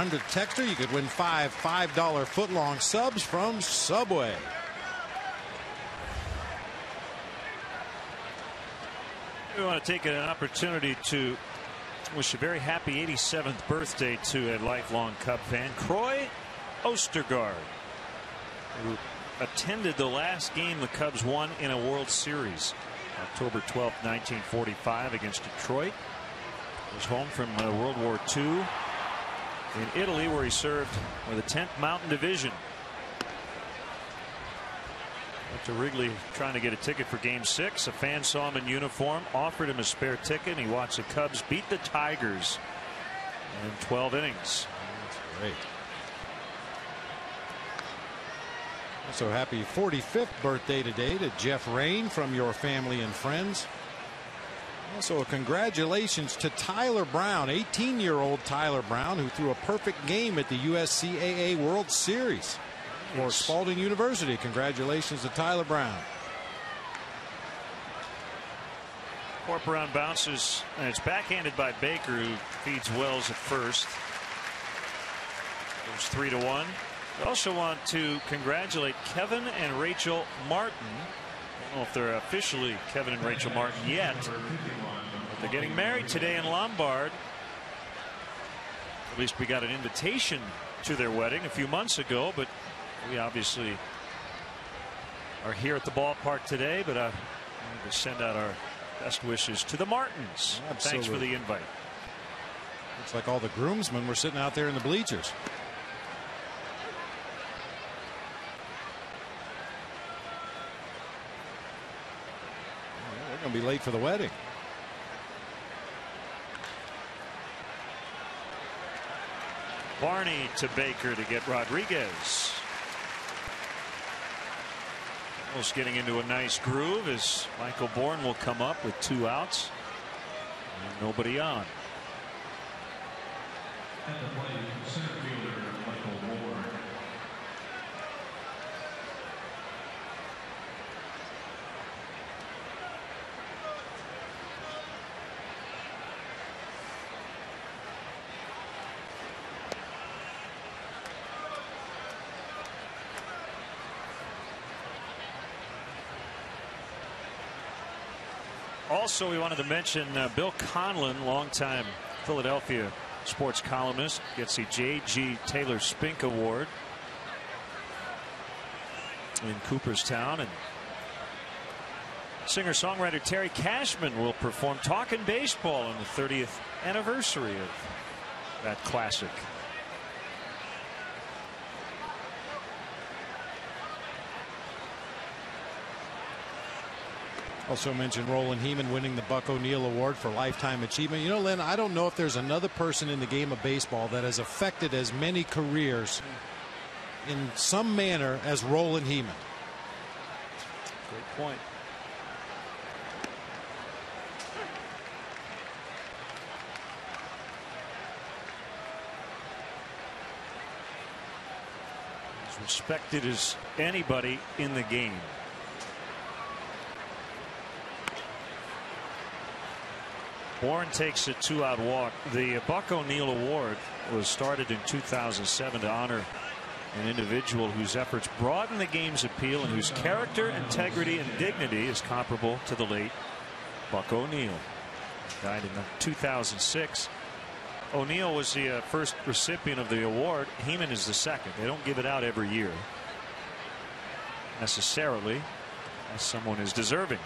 100 texter, you could win five $5 footlong subs from Subway.
We want to take an opportunity to wish a very happy 87th birthday to a lifelong Cub fan, Croy Ostergaard, who attended the last game the Cubs won in a World Series, October 12, 1945, against Detroit. He was home from uh, World War II in Italy, where he served with the 10th Mountain Division. Went to Wrigley trying to get a ticket for game six. A fan saw him in uniform, offered him a spare ticket, and he watched the Cubs beat the Tigers in 12 innings.
That's great. Also, happy 45th birthday today to Jeff Rain from your family and friends. Also, a congratulations to Tyler Brown, 18 year old Tyler Brown, who threw a perfect game at the USCAA World Series for
Yes.
Spalding University. Congratulations to Tyler Brown.
Corporan bounces, and it's backhanded by Baker, who feeds Wells at first. Goes three to one. We also want to congratulate Kevin and Rachel Martin. I don't know if they're officially Kevin and Rachel Martin yet, but they're getting married today in Lombard. At least we got an invitation to their wedding a few months ago, but we obviously are here at the ballpark today. But I wanted to send out our best wishes to the Martins. Thanks for the invite.
Looks like all the groomsmen were sitting out there in the bleachers. Well, They're going to be late for the wedding.
Barney to Baker to get Rodriguez. Almost getting into a nice groove as Michael Bourn will come up with two outs and nobody on. Also, we wanted to mention uh, Bill Conlin, longtime Philadelphia sports columnist, gets the J.G. Taylor Spink Award in Cooperstown. And singer songwriter Terry Cashman will perform Talking Baseball on the 30th anniversary of that classic.
Also mentioned Roland Hemond winning the Buck O'Neil Award for Lifetime Achievement. You know, Len, I don't know if there's another person in the game of baseball that has affected as many careers in some manner as Roland Hemond.
Great point. As respected as anybody in the game. Bourn takes a two out walk. The Buck O'Neil Award was started in 2007 to honor an individual whose efforts broaden the game's appeal and whose character, integrity, and dignity is comparable to the late Buck O'Neil. Died in 2006. O'Neil was the uh, first recipient of the award. Hemond is the second. They don't give it out every year necessarily, as someone is deserving.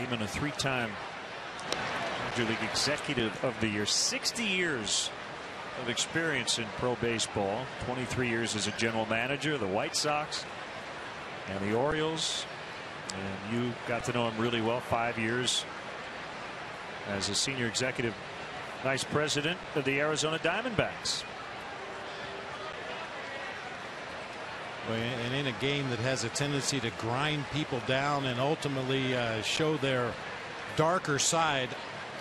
Hemond, a three-time Major League Executive of the Year, 60 years of experience in pro baseball, 23 years as a general manager the White Sox and the Orioles. And you got to know him really well, five years as a senior executive vice president of the Arizona Diamondbacks.
And in a game that has a tendency to grind people down and ultimately uh, show their darker side,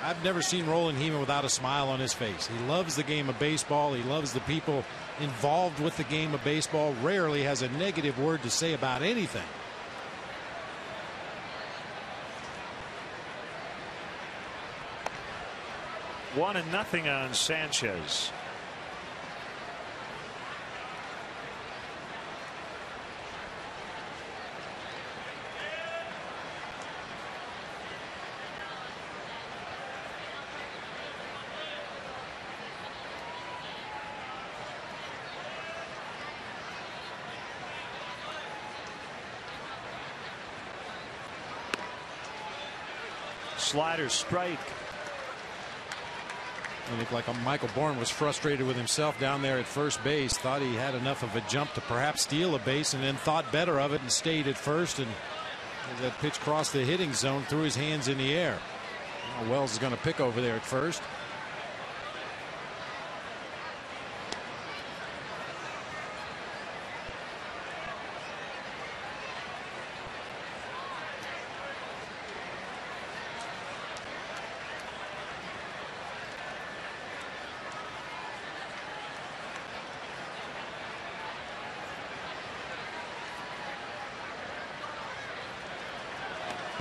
I've never seen Roland Hemond without a smile on his face. He loves the game of baseball. He loves the people involved with the game of baseball. Rarely has a negative word to say about anything.
One and nothing on Sanchez. Slider strike.
It looked like Michael Bourn was frustrated with himself down there at first base. Thought he had enough of a jump to perhaps steal a base and then thought better of it and stayed at first. And that pitch crossed the hitting zone, threw his hands in the air. Wells is going to pick over there at first.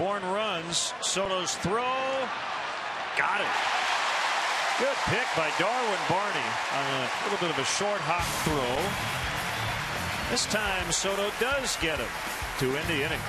Bourn runs. Soto's throw. Got it. Good pick by Darwin Barney on a little bit of a short hop throw. This time Soto does get him to end the inning.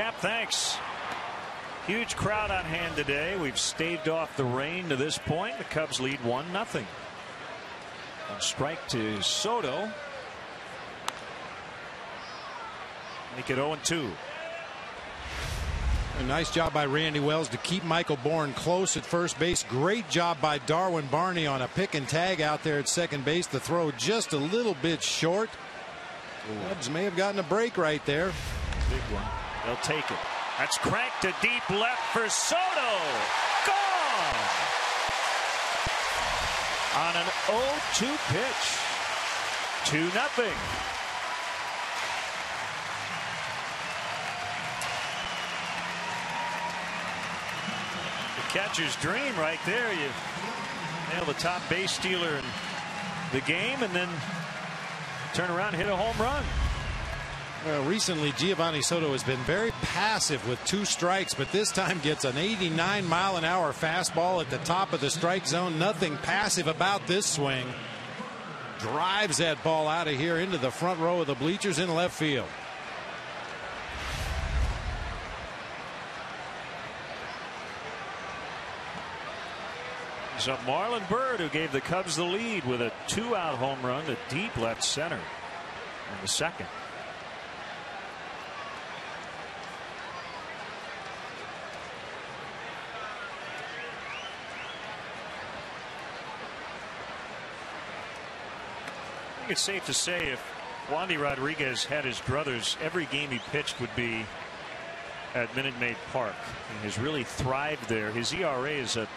Cap, thanks. Huge crowd on hand today. We've staved off the rain to this point. The Cubs lead 1 nothing. On strike to Soto. Make it 0 2.
A nice job by Randy Wells to keep Michael Bourn close at first base. Great job by Darwin Barney on a pick and tag out there at second base. The throw just a little bit short. Cubs may have gotten a break right there.
Big one. They'll take it. That's cranked to deep left for Soto. Gone! On an 0-2 pitch. 2 nothing. The catcher's dream right there. You nail the top base stealer in the game and then turn around and hit a home run.
Uh, recently, Geovany Soto has been very passive with two strikes, but this time gets an 89 mile an hour fastball at the top of the strike zone. Nothing passive about this swing. Drives that ball out of here into the front row of the bleachers in left field.
So Marlon Byrd, who gave the Cubs the lead with a two out home run to deep left center in the second. Think it's safe to say if Wandy Rodriguez had his druthers, every game he pitched would be at Minute Maid Park. He has really thrived there. His ERA is a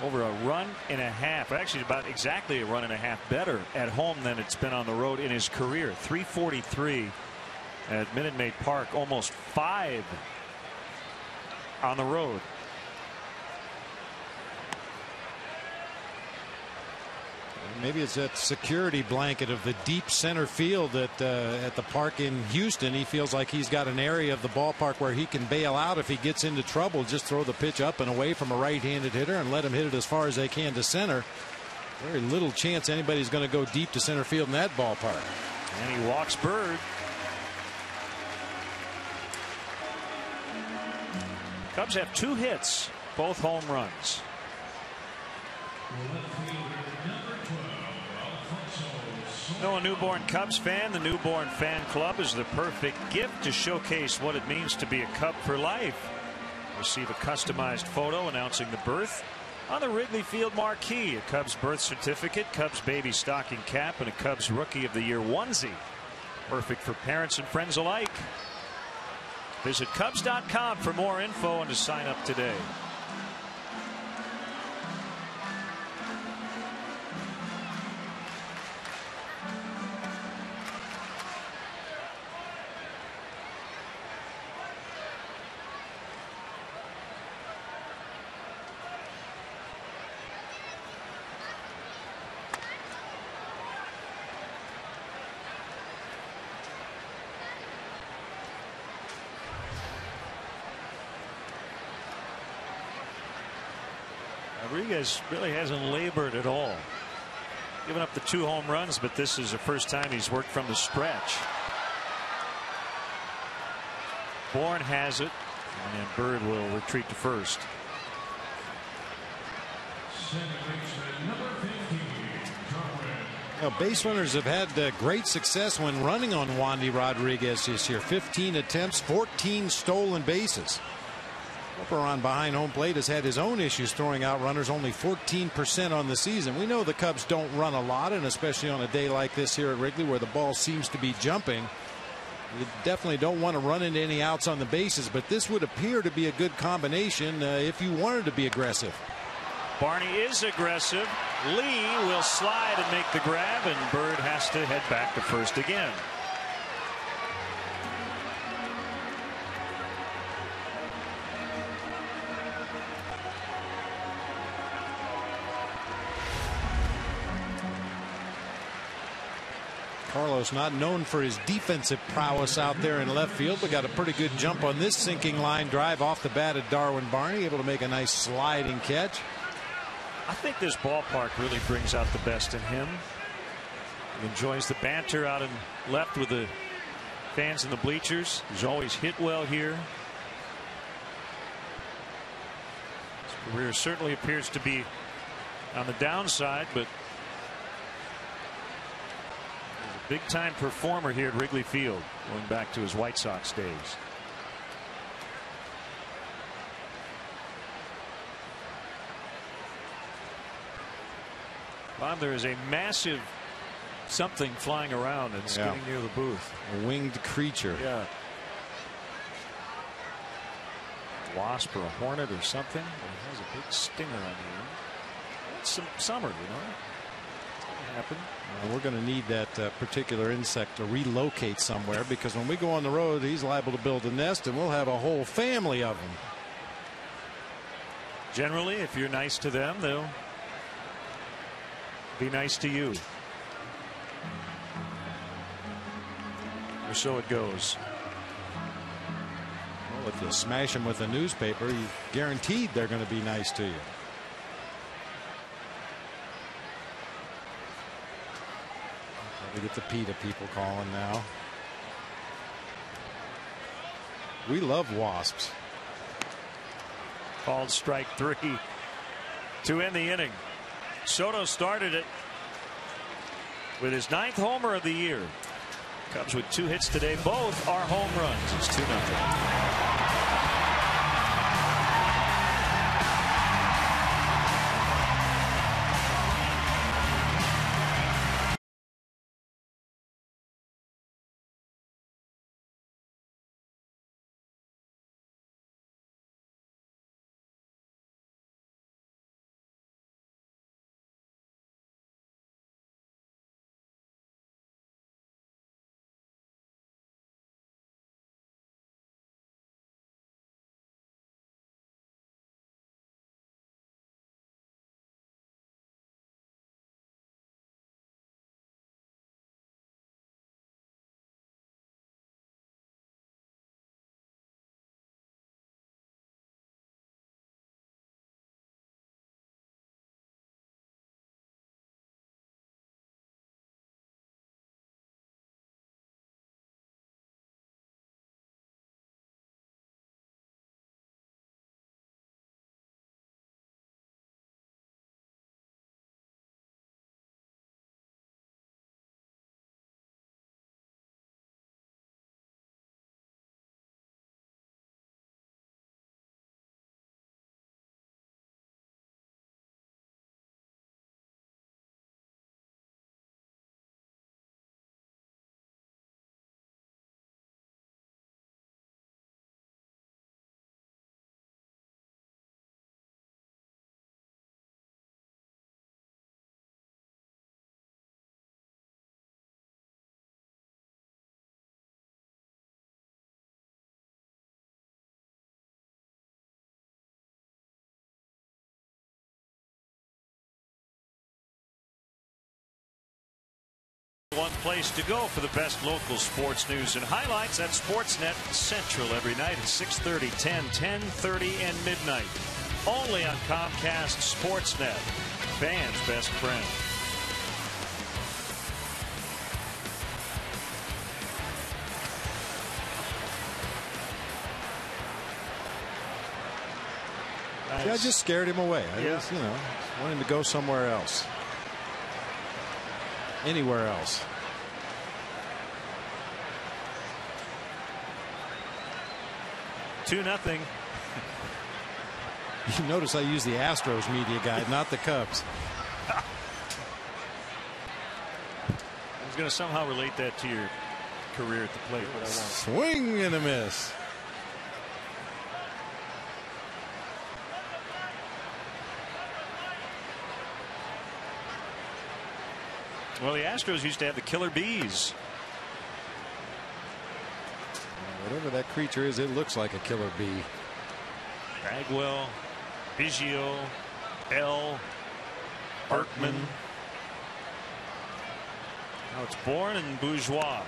over a run and a half, actually about exactly a run and a half better at home than it's been on the road in his career. 343 at Minute Maid Park, almost five on the road.
Maybe it's that security blanket of the deep center field at uh, at the park in Houston. He feels like he's got an area of the ballpark where he can bail out if he gets into trouble. Just throw the pitch up and away from a right-handed hitter and let him hit it as far as they can to center. Very little chance anybody's going to go deep to center field in that ballpark.
And he walks Byrd. Cubs have two hits, both home runs. Know a newborn Cubs fan? The Newborn Fan Club is the perfect gift to showcase what it means to be a Cub for life. Receive a customized photo announcing the birth on the Wrigley Field marquee, a Cubs birth certificate, Cubs baby stocking cap, and a Cubs Rookie of the Year onesie. Perfect for parents and friends alike. Visit Cubs.com for more info and to sign up today. Rodriguez really hasn't labored at all. Giving up the two home runs, but this is the first time he's worked from the stretch. Bourn has it, and then Byrd will retreat to first.
Now, base runners have had uh, great success when running on Wandy Rodriguez this year. 15 attempts, 14 stolen bases. Corporan behind home plate has had his own issues throwing out runners only 14% on the season. We know the Cubs don't run a lot and especially on a day like this here at Wrigley where the ball seems to be jumping. You definitely don't want to run into any outs on the bases but this would appear to be a good combination uh, if you wanted to be aggressive.
Barney is aggressive. Lee will slide and make the grab and Byrd has to head back to first again.
Carlos not known for his defensive prowess out there in left field but got a pretty good jump on this sinking line drive off the bat of Darwin Barney able to make a nice sliding catch.
I think this ballpark really brings out the best in him. He enjoys the banter out in left with the fans in the bleachers. He's always hit well here. His career certainly appears to be on the downside, but big time performer here at Wrigley Field going back to his White Sox days. Bob, there is a massive something flying around and it's
Yeah.
getting near the booth.
A winged creature.
Yeah. Wasp or a hornet or something. It has a big stinger on the end. It's some summer, you know. Happen.
Uh, we're going to need that uh, particular insect to relocate somewhere because when we go on the road, he's liable to build a nest and we'll have a whole family of them.
Generally, if you're nice to them, they'll be nice to you. Or so it goes.
Well, if you smash them with a newspaper, you guaranteed they're going to be nice to you. We get the PETA people calling now. We love wasps.
Called strike three to end the inning. Soto started it with his ninth homer of the year. Cubs with two hits today. Both are home runs. It's 2 0. One place to go for the best local sports news and highlights at Sportsnet Central every night at 6:30, 10, 10:30, and midnight. Only on Comcast Sportsnet, fans' best friend.
Yeah, I just scared him away. I
Yeah.
just, you know, want him to go somewhere else. Anywhere else.
Two nothing. [LAUGHS]
You notice I use the Astros media guide, not the Cubs.
I was going to somehow relate that to your career at the plate, but I.
Swing and a miss.
Well, the Astros used to have the killer bees.
Whatever that creature is, it looks like a killer bee.
Bagwell, Biggio, L, Berkman. Now it's Bourn and Bourgeois.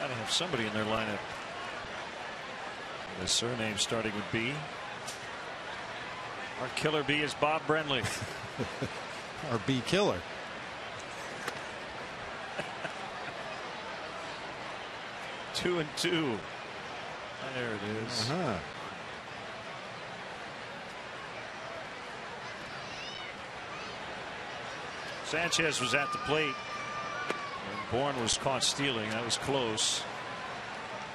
Gotta have somebody in their lineup. The surname starting with B. Our killer bee is Bob Brenly. [LAUGHS]
Our bee killer.
Two and two. There it is.
Uh-huh.
Sanchez was at the plate. And Bourn was caught stealing. That was close.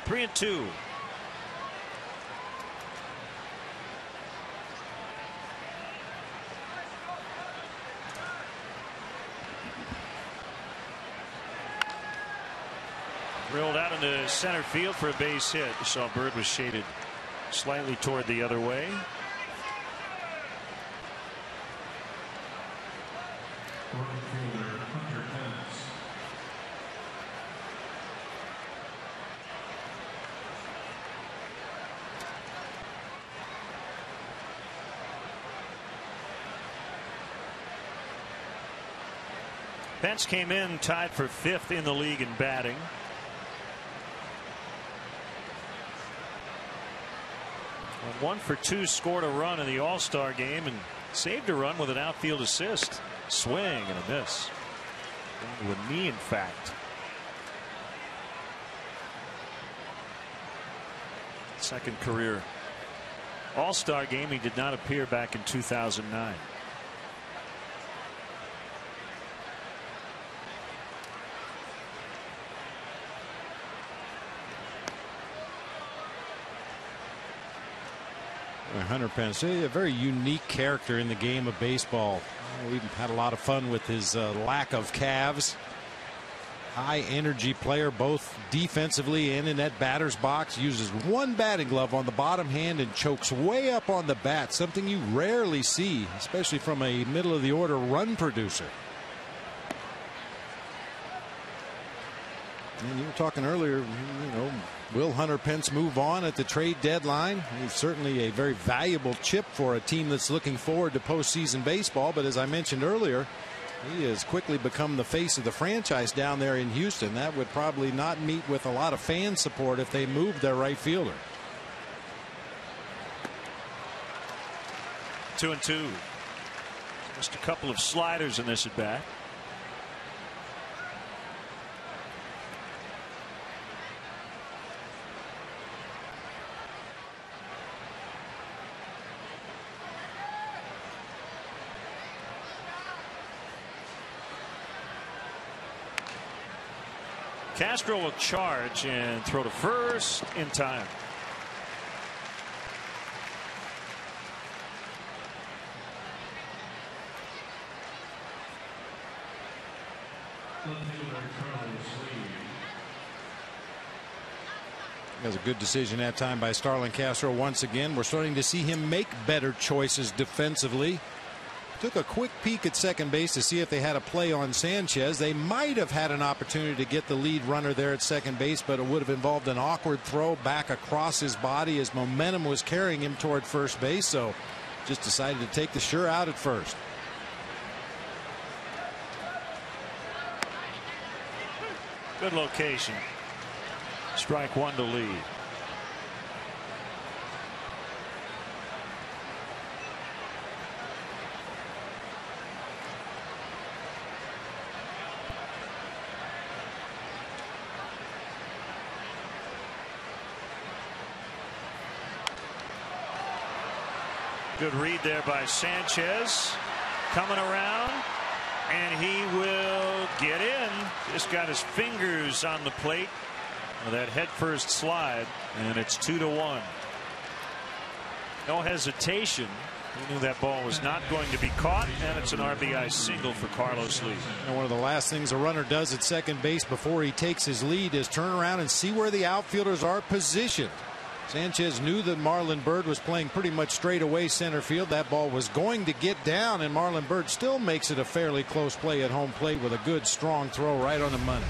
Three and two. Drilled out into center field for a base hit. You saw Byrd was shaded slightly toward the other way. Pence came in tied for fifth in the league in batting. One for two, scored a run in the All Star game and saved a run with an outfield assist. Swing and a miss. A knee, in fact. Second career All Star game. He did not appear back in 2009.
Hunter Pence, a very unique character in the game of baseball. We've had a lot of fun with his uh, lack of calves. High energy player, both defensively and in that batter's box. Uses one batting glove on the bottom hand and chokes way up on the bat, something you rarely see, especially from a middle of the order run producer. And you were talking earlier, you know, will Hunter Pence move on at the trade deadline? He's certainly a very valuable chip for a team that's looking forward to postseason baseball. But as I mentioned earlier, he has quickly become the face of the franchise down there in Houston. That would probably not meet with a lot of fan support if they moved their right fielder.
Two and two. Just a couple of sliders in this at bat. Castro will charge and throw to first in time.
That was a good decision that time by Starlin Castro once again. We're starting to see him make better choices defensively. Took a quick peek at second base to see if they had a play on Sanchez. They might have had an opportunity to get the lead runner there at second base, but it would have involved an awkward throw back across his body as momentum was carrying him toward first base. So just decided to take the sure out at first.
Good location. Strike one to lead. Good read there by Sanchez. Coming around. And he will get in. Just got his fingers on the plate that headfirst slide. And it's two to one. No hesitation. He knew that ball was not going to be caught, and it's an RBI single for Carlos Lee.
And one of the last things a runner does at second base before he takes his lead is turn around and see where the outfielders are positioned. Sanchez knew that Marlon Byrd was playing pretty much straight away center field. That ball was going to get down, and Marlon Byrd still makes it a fairly close play at home plate with a good, strong throw right on the money.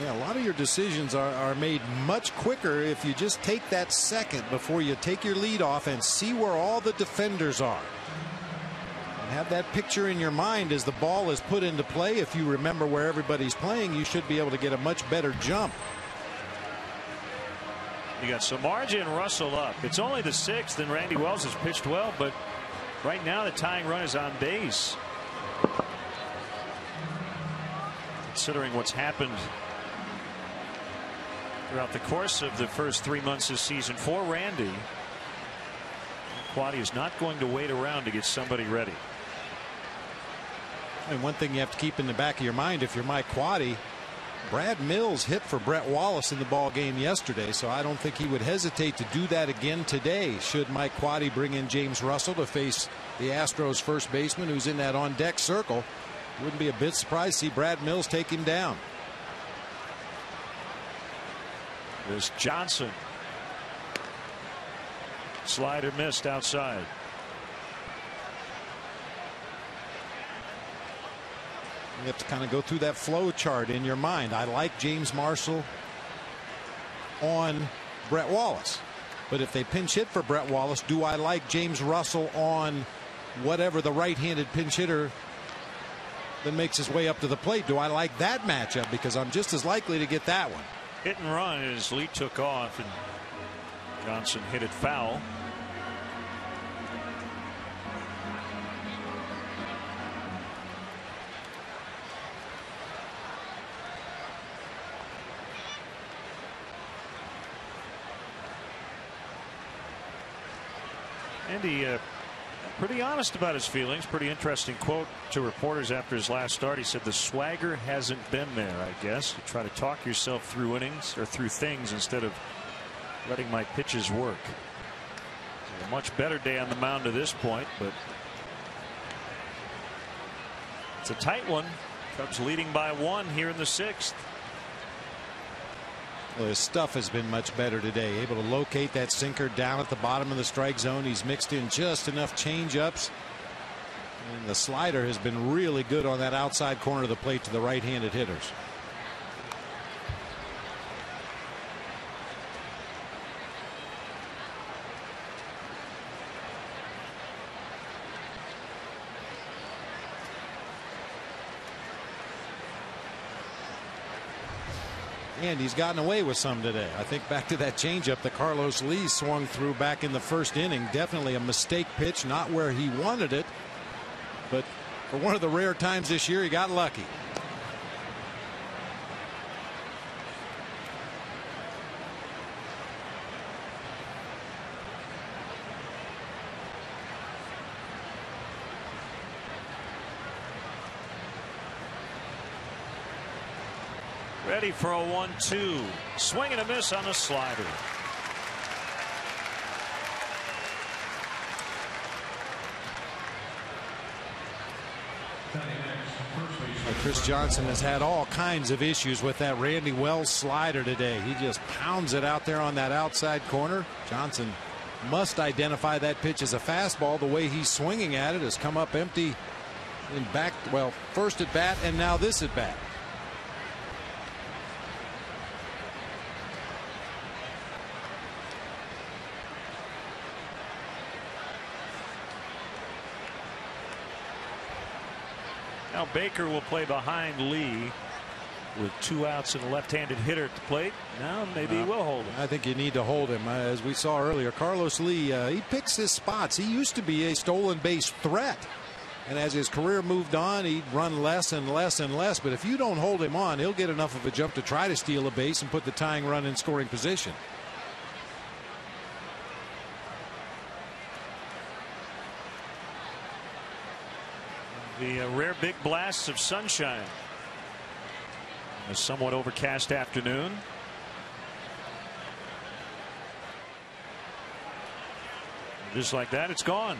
Yeah, a lot of your decisions are, are made much quicker if you just take that second before you take your lead off and see where all the defenders are have that picture in your mind as the ball is put into play. If you remember where everybody's playing, you should be able to get a much better jump.
You got Samardzija and Russell up. It's only the sixth, and Randy Wells has pitched well, but right now the tying run is on base. Considering what's happened throughout the course of the first three months this season for Randy, Quade is not going to wait around to get somebody ready.
And one thing you have to keep in the back of your mind if you're Mike Quade, Brad Mills hit for Brett Wallace in the ball game yesterday, so I don't think he would hesitate to do that again today. Should Mike Quade bring in James Russell to face the Astros first baseman who's in that on deck circle, wouldn't be a bit surprised to see Brad Mills take him down.
There's Johnson. Slider missed outside.
You have to kind of go through that flow chart in your mind. I like James Marshall on Brett Wallace. But if they pinch hit for Brett Wallace, do I like James Russell on whatever the right handed pinch hitter that makes his way up to the plate? Do I like that matchup? Because I'm just as likely to get that one.
Hit and run as Lee took off and Johnson hit it foul. Andy, uh, pretty honest about his feelings. Pretty interesting quote to reporters after his last start. He said the swagger hasn't been there. I guess you try to talk yourself through innings or through things instead of letting my pitches work. A much better day on the mound to this point, but it's a tight one. Cubs leading by one here in the sixth.
Well, his stuff has been much better today. Able to locate that sinker down at the bottom of the strike zone. He's mixed in just enough changeups. And the slider has been really good on that outside corner of the plate to the right handed hitters. And he's gotten away with some today. I think back to that changeup that Carlos Lee swung through back in the first inning. Definitely a mistake pitch, not where he wanted it. But for one of the rare times this year, he got lucky.
Ready for a one two. Swing and a miss on the slider.
Chris Johnson has had all kinds of issues with that Randy Wells slider today. He just pounds it out there on that outside corner. Johnson must identify that pitch as a fastball. The way he's swinging at it has come up empty in back, well, first at bat and now this at bat.
Now Baker will play behind Lee with two outs and a left-handed hitter at the plate. Now maybe uh, he will hold him.
I think you need to hold him. Uh, as we saw earlier, Carlos Lee, uh, he picks his spots. He used to be a stolen base threat. And as his career moved on, he'd run less and less and less. But if you don't hold him on, he'll get enough of a jump to try to steal a base and put the tying run in scoring position.
The uh, rare big blasts of sunshine. A somewhat overcast afternoon. Just like that, it's gone.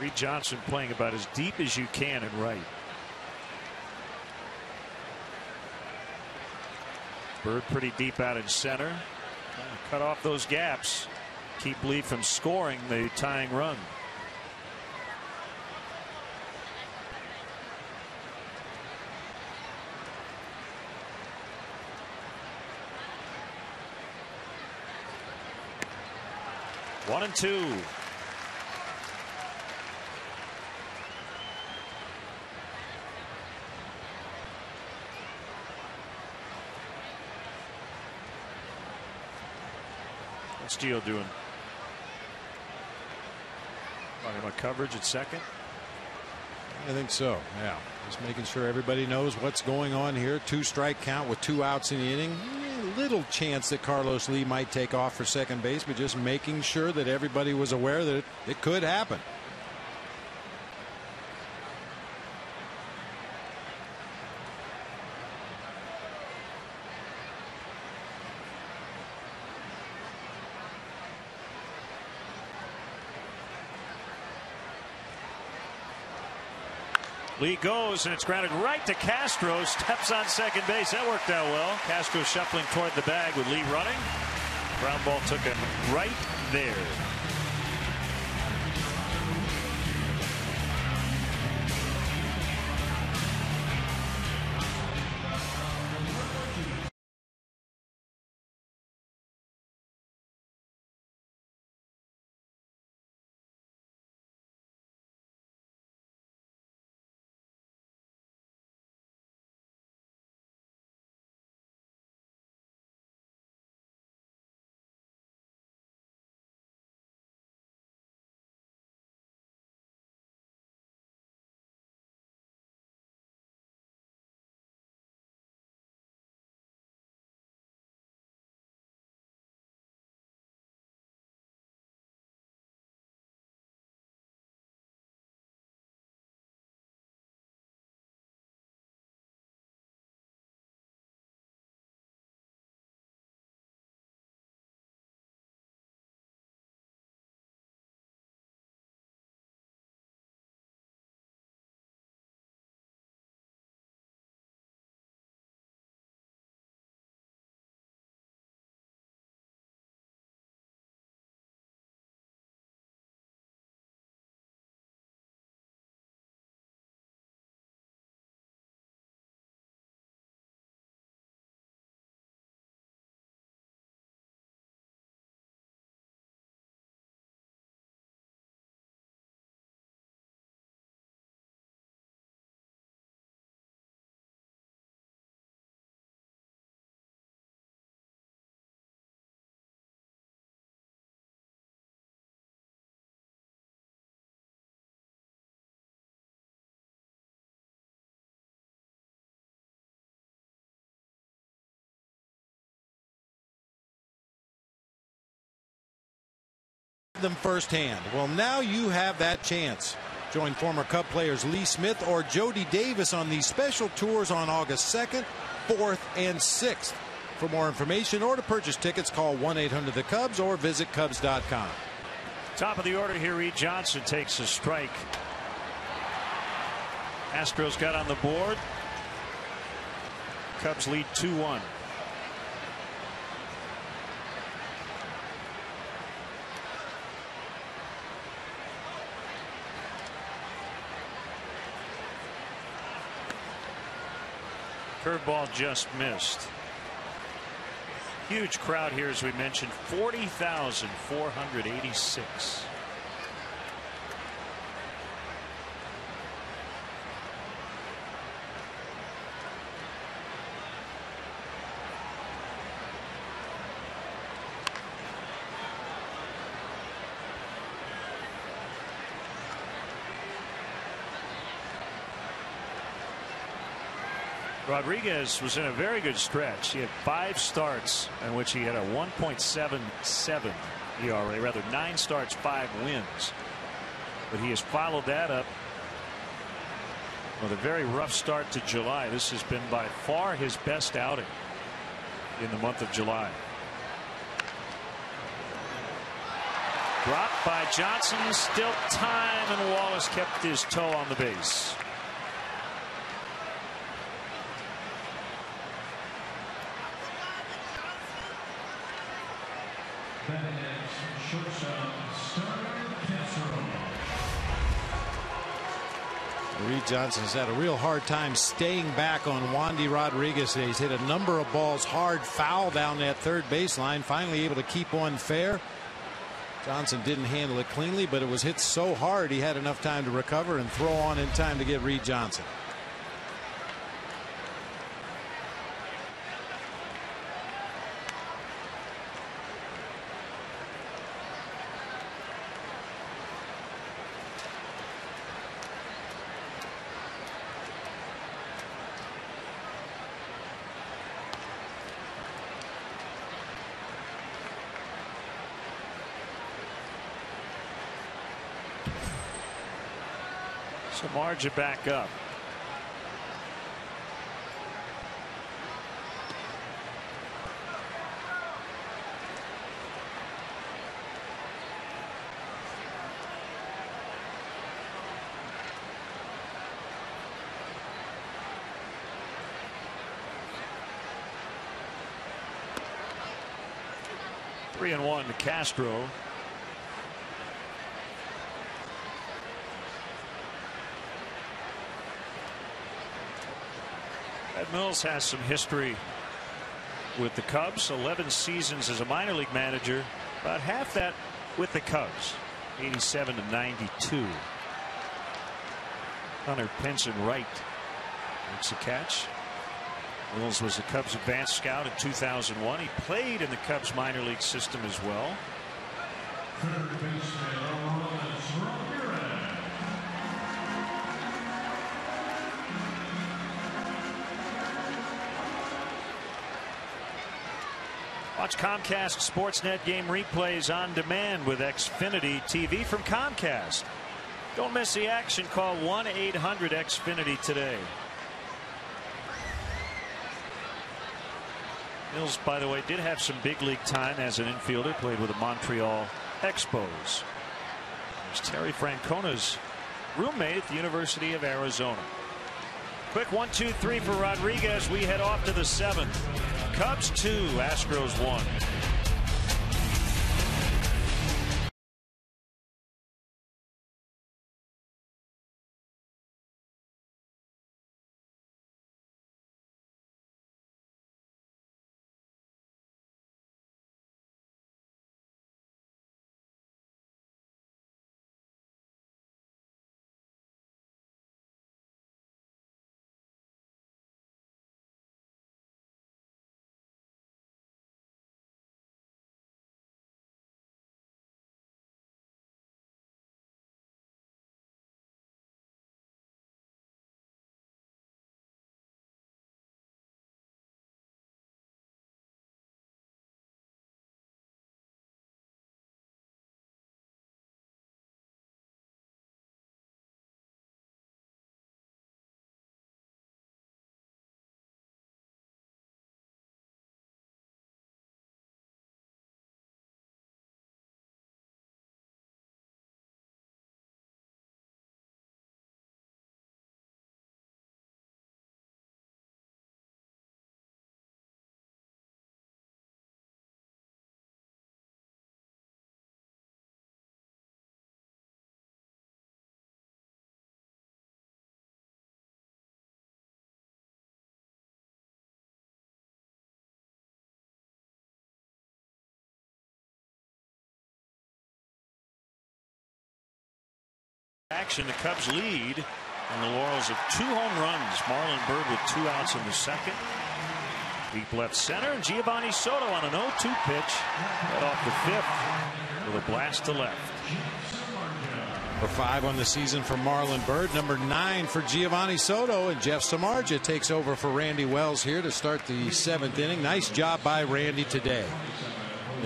Reed Johnson playing about as deep as you can in right. Byrd pretty deep out in center. Cut off those gaps. Keep Lee from scoring the tying run. One and two. What's Gio doing? Talking about coverage at second.
I think so. Yeah. Just making sure everybody knows what's going on here. Two strike count with two outs in the inning. Little chance that Carlos Lee might take off for second base, but just making sure that everybody was aware that it, it could happen.
Lee goes and it's grounded right to Castro. Steps on second base. That worked out well. Castro shuffling toward the bag with Lee running. Ground ball took him right there.
Them firsthand. Well, now you have that chance. Join former Cub players Lee Smith or Jody Davis on these special tours on August 2nd, 4th, and 6th. For more information or to purchase tickets, call 1 800 The Cubs or visit Cubs.com.
Top of the order here, Reed Johnson takes a strike. Astros got on the board. Cubs lead 2 1. Curveball just missed. Huge crowd here, as we mentioned, 40,486. Rodriguez was in a very good stretch. He had five starts in which he had a 1.77 ERA, rather nine starts, five wins. But he has followed that up with a very rough start to July. This has been by far his best outing in the month of July. Dropped by Johnson, still time, and Wallace kept his toe on the base.
Reed Johnson's had a real hard time staying back on Wandy Rodriguez. He's hit a number of balls hard foul down that third baseline. Finally able to keep one fair. Johnson didn't handle it cleanly, but it was hit so hard he had enough time to recover and throw on in time to get Reed Johnson.
Samardzija back up. Three and one to Castro. Mills has some history with the Cubs. 11 seasons as a minor league manager about half that with the Cubs. 87 to 92 Hunter Pence in right makes a catch. Mills was the Cubs advanced scout in 2001 he played in the Cubs minor league system as well Comcast Sportsnet game replays on demand with Xfinity TV from Comcast. Don't miss the action. Call 1 800 Xfinity today. Mills, by the way, did have some big league time as an infielder, played with the Montreal Expos. There's Terry Francona's roommate at the University of Arizona. Quick one, two, three for Rodriguez. We head off to the seventh. Cubs two, Astros one. Action, the Cubs lead on the laurels of two home runs. Marlon Byrd with two outs in the second. Deep left center, and Geovany Soto on an 0-2 pitch. Head off the fifth with a blast to left.
For five on the season for Marlon Byrd, number nine for Geovany Soto, and Jeff Samardzija takes over for Randy Wells here to start the seventh inning. Nice job by Randy today.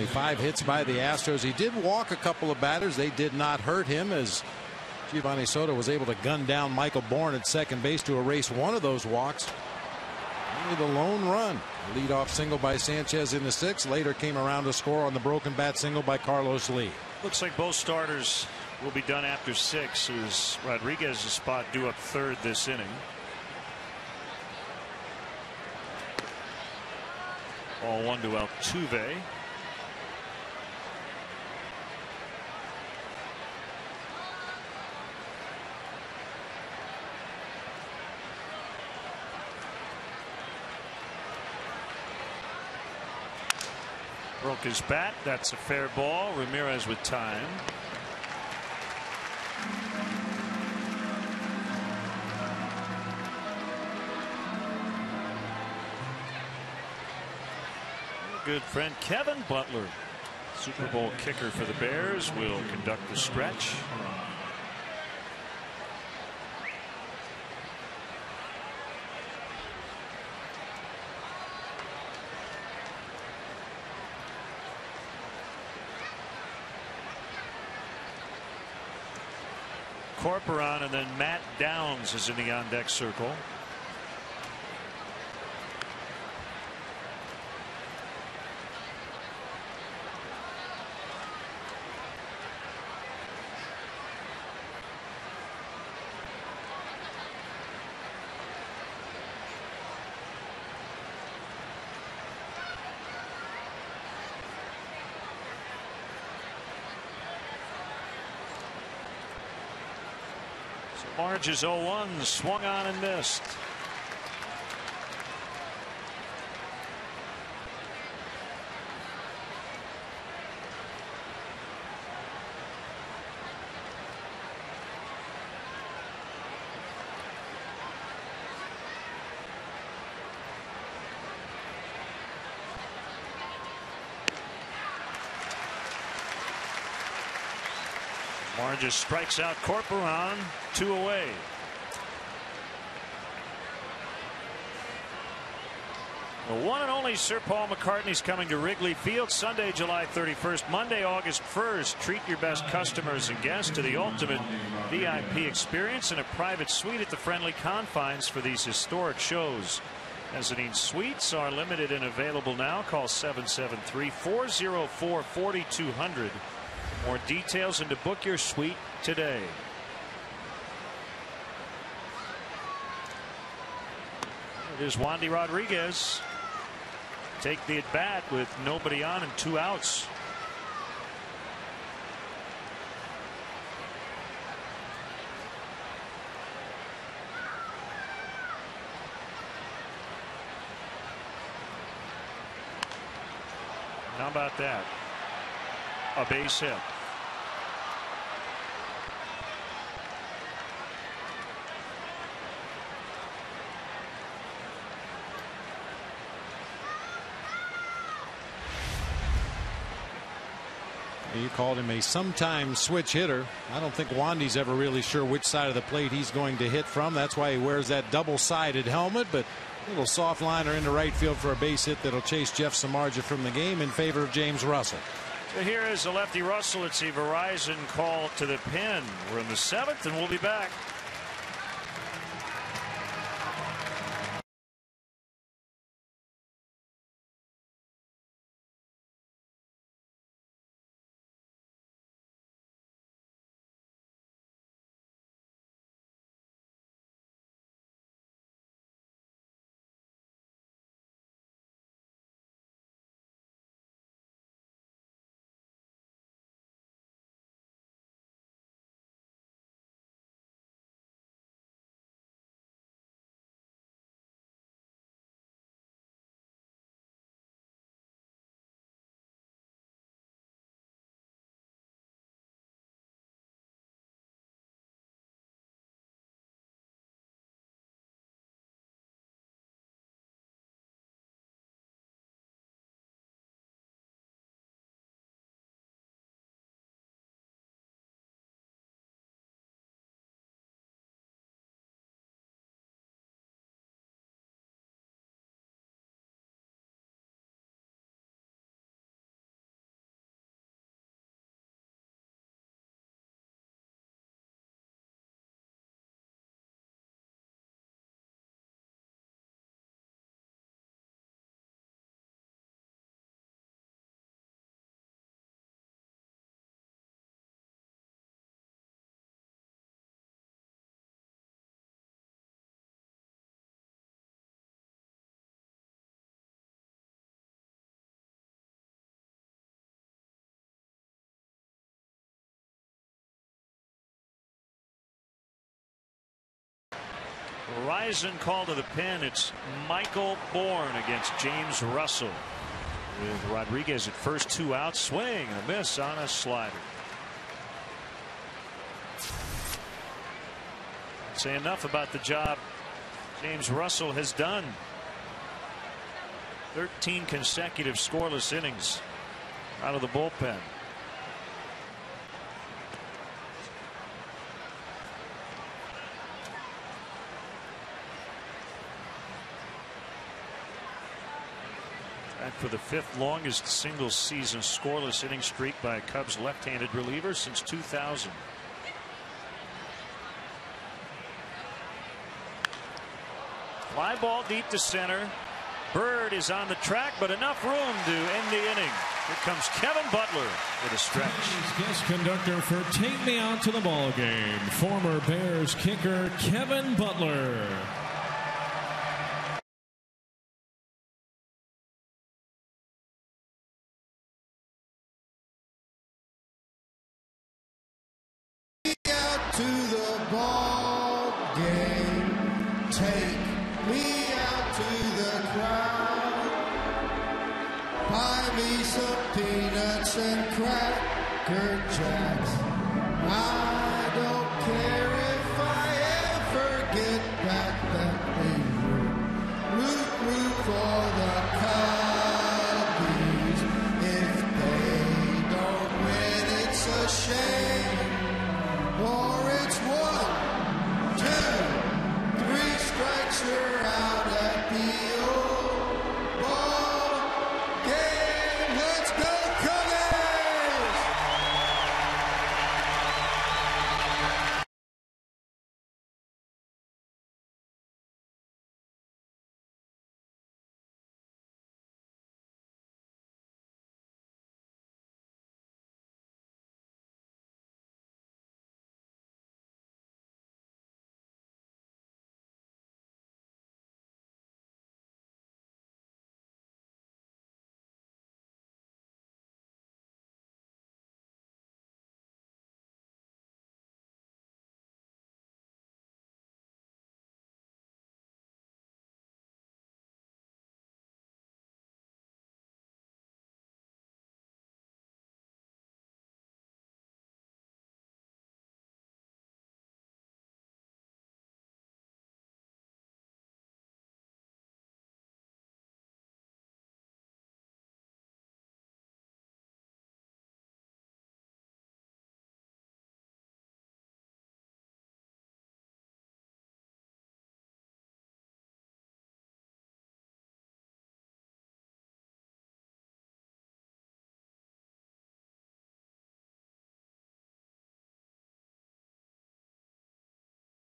Five hits by the Astros. He did walk a couple of batters. They did not hurt him as Geovany Soto was able to gun down Michael Bourn at second base to erase one of those walks. Only the lone run. Leadoff single by Sanchez in the sixth. Later came around to score on the broken bat single by Carlos Lee.
Looks like both starters will be done after six as Rodriguez's spot due up third this inning. All one to Altuve. Broke his bat. That's a fair ball. Ramirez with time. Good friend Kevin Butler, Super Bowl kicker for the Bears, will conduct the stretch. Corporan and then Matt Downs is in the on deck circle. Marge is 0-1 swung on and missed. Marge strikes out Corporan two away. The one and only Sir Paul McCartney is coming to Wrigley Field Sunday, July 31st, Monday, August 1st. Treat your best customers and guests to the ultimate VIP experience in a private suite at the friendly confines for these historic shows. Mezzanine suites are limited and available now. Call 773 404 4200. More details and to book your suite today. It is Wandy Rodriguez. Take the at bat with nobody on and two outs. How about that? A base hit.
You called him a sometimes switch hitter. I don't think Wandy's ever really sure which side of the plate he's going to hit from. That's why he wears that double sided helmet. But a little soft liner into right field for a base hit that'll chase Jeff Samardzija from the game in favor of James Russell.
Here is the lefty Russell. It's a Verizon call to the pin. We're in the seventh, and we'll be back. Rison call to the pin. It's Michael Bourn against James Russell. With Rodriguez at first two outs, swing and a miss on a slider. Say enough about the job James Russell has done. 13 consecutive scoreless innings out of the bullpen. For the fifth longest single season scoreless inning streak by a Cubs left-handed reliever since 2000. Fly ball deep to center. Byrd is on the track, but enough room to end the inning. Here comes Kevin Butler with a stretch.
Guest conductor for Take Me Out to the Ball Game, former Bears kicker Kevin Butler.
Cracker jacks.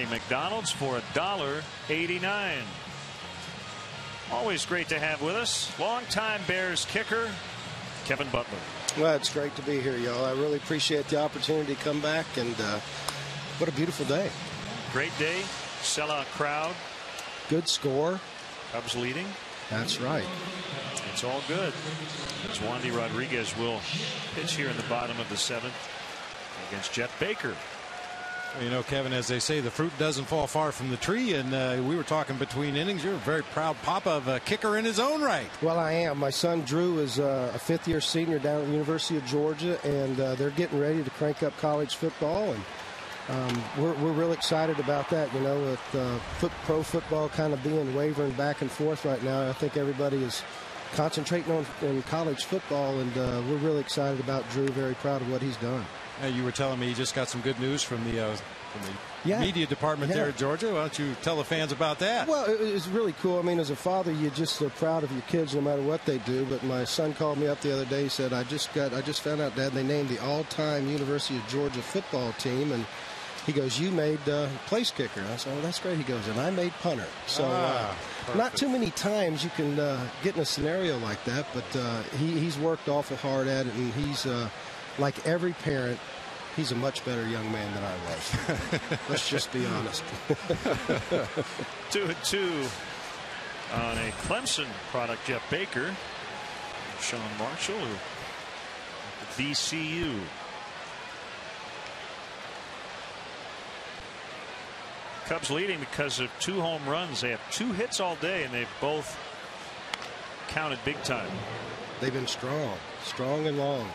McDonald's for a dollar eighty-nine. Always great to have with us. Longtime Bears kicker, Kevin Butler.
Well, it's great to be here, y'all. I really appreciate the opportunity to come back, and uh, what a beautiful day.
Great day, sellout crowd,
Good score.
Cubs leading.
That's right.
It's all good. As Wandy Rodriguez will pitch here in the bottom of the seventh against Jeff Baker.
You know, Kevin, as they say, the fruit doesn't fall far from the tree. And uh, we were talking between innings. You're a very proud papa of a kicker in his own right.
Well, I am. My son Drew is uh, a fifth year senior down at the University of Georgia, and uh, they're getting ready to crank up college football. And um, we're, we're real excited about that. You know, with uh, foot, pro football kind of being wavering back and forth right now, I think everybody is concentrating on, college football, and uh, we're really excited about Drew. Very proud of what he's done.
You were telling me you just got some good news from the, uh, from the
Yeah.
media department there
Yeah.
at Georgia. Why don't you tell the fans about that?
Well, it, it's really cool. I mean, as a father, you're just so proud of your kids, no matter what they do. But my son called me up the other day. He said, "I just got, I just found out, Dad, they named the all-time University of Georgia football team." And he goes, "You made uh, place kicker." I said, "Oh, that's great." He goes, "And I made punter." So,
Ah,
uh, not too many times you can uh, get in a scenario like that. But uh, he, he's worked awful hard at it, and he's uh, like every parent. He's a much better young man than I was. [LAUGHS] Let's just be honest. [LAUGHS]
Two and two on a Clemson product, Jeff Baker. Sean Marshall, who VCU. Cubs leading because of two home runs. They have two hits all day, and they've both counted big time.
They've been strong, strong and long.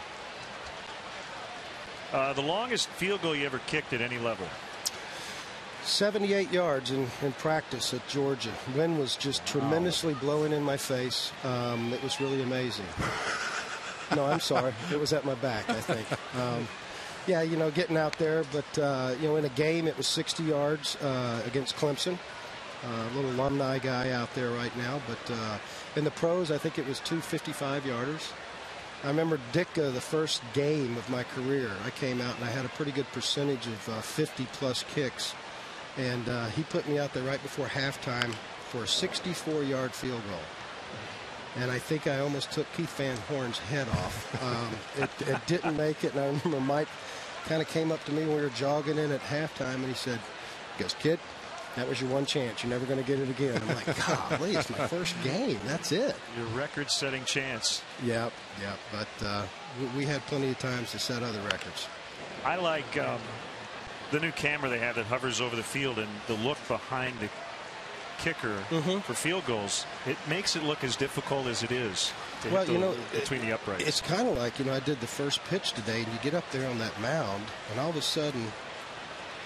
Uh, the longest field goal you ever kicked at any level?
78 yards in, in practice at Georgia. Wind was just tremendously blowing in my face. Um, it was really amazing. [LAUGHS] no, I'm sorry. It was at my back, I think. Um, yeah, you know, getting out there, but, uh, you know, in a game, it was 60 yards uh, against Clemson. A little alumni guy out there right now, but uh, in the pros, I think it was two 55 yarders. I remember Ditka, the first game of my career, I came out and I had a pretty good percentage of uh, 50 plus kicks. And uh, he put me out there right before halftime for a 64 yard field goal. And I think I almost took Keith Van Horne's head off. Um, it, it didn't make it. And I remember Mike kind of came up to me when we were jogging in at halftime and he said, Guess, kid, that was your one chance. You're never going to get it again. I'm like, [LAUGHS] golly, it's my first game. That's it.
Your record-setting chance.
Yep, yep. But uh, we, we, had plenty of times to set other records.
I like um, the new camera they have that hovers over the field and the look behind the kicker
mm-hmm.
for field goals. It makes it look as difficult as it is.
well,
the,
you know,
between
it,
the uprights,
it's kind of like you know I did the first pitch today, and you get up there on that mound, and all of a sudden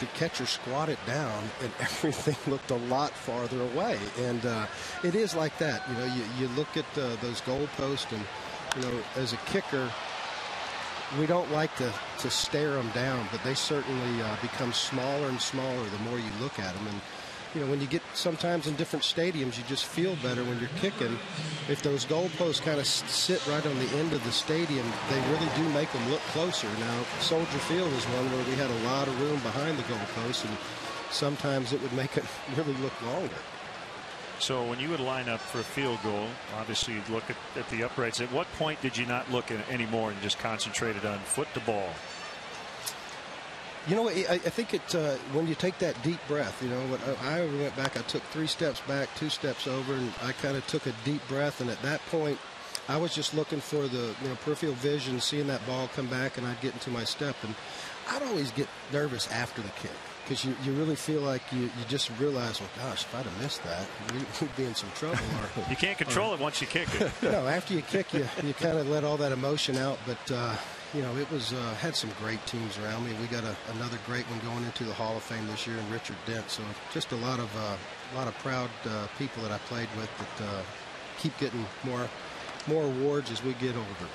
the catcher squatted down and [LAUGHS] everything looked a lot farther away. And uh, it is like that. You know, you, you look at uh, those goalposts and, you know, as a kicker, we don't like to, to stare them down, but they certainly uh, become smaller and smaller the more you look at them. And you know, when you get sometimes in different stadiums, you just feel better when you're kicking. If those goalposts kind of sit right on the end of the stadium, they really do make them look closer. Now, Soldier Field is one where we had a lot of room behind the goalposts, and sometimes it would make it [LAUGHS] really look longer.
So when you would line up for a field goal, obviously you'd look at, at the uprights. At what point did you not look at anymore and just concentrated on foot to ball?
You know, I, I think it uh, when you take that deep breath. You know, when I went back, I took three steps back, two steps over, and I kind of took a deep breath. And at that point, I was just looking for the you know peripheral vision, seeing that ball come back, and I'd get into my step. And I'd always get nervous after the kick because you, you really feel like you, you just realize, well, gosh, if I'd have missed that, we'd be in some trouble. Or,
you can't control or, it once you kick it. [LAUGHS]
You know, after you kick, you, you kind of let all that emotion out. But uh, you know, it was uh, had some great teams around me. We got a, another great one going into the Hall of Fame this year, and Richard Dent. So just a lot of uh, a lot of proud uh, people that I played with that uh, keep getting more more awards as we get older.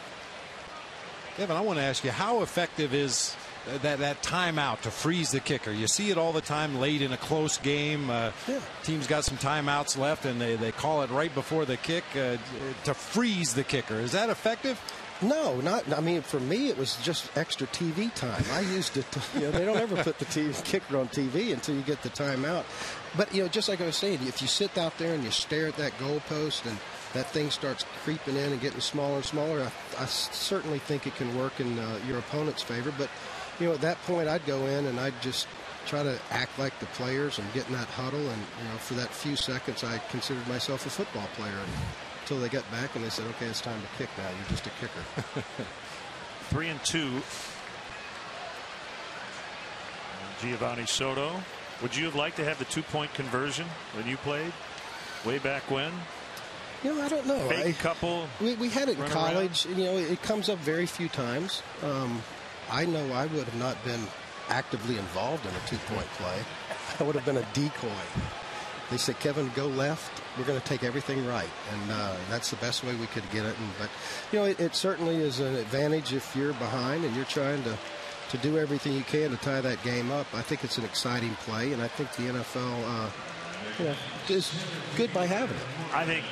Kevin, I want to ask you, how effective is that that timeout to freeze the kicker? You see it all the time late in a close game. Uh,
yeah.
Teams got some timeouts left, and they, they call it right before the kick uh, to freeze the kicker. Is that effective?
No, not. I mean, for me, it was just extra TV time. I used it. To, [LAUGHS] you know, they don't ever put the TV, kicker on TV until you get the timeout. But you know, just like I was saying, if you sit out there and you stare at that goalpost and that thing starts creeping in and getting smaller and smaller, I, I certainly think it can work in uh, your opponent's favor. But you know, at that point, I'd go in and I'd just try to act like the players and get in that huddle. And you know, for that few seconds, I considered myself a football player. And, until they got back and they said, okay, it's time to kick now. You're just a kicker. [LAUGHS]
Three and two. Geovany Soto. Would you have liked to have the two point conversion when you played way back when?
You know, I don't know.
Fake
I,
couple.
We, we had it in college. Around. You know, it comes up very few times. Um, I know I would have not been actively involved in a two point play. [LAUGHS] I would have been a decoy. They said, Kevin, go left. We're going to take everything right, and uh, that's the best way we could get it. And, but you know, it, it, certainly is an advantage if you're behind and you're trying to to do everything you can to tie that game up. I think it's an exciting play, and I think the NFL, uh, you know, is good by having it.
I think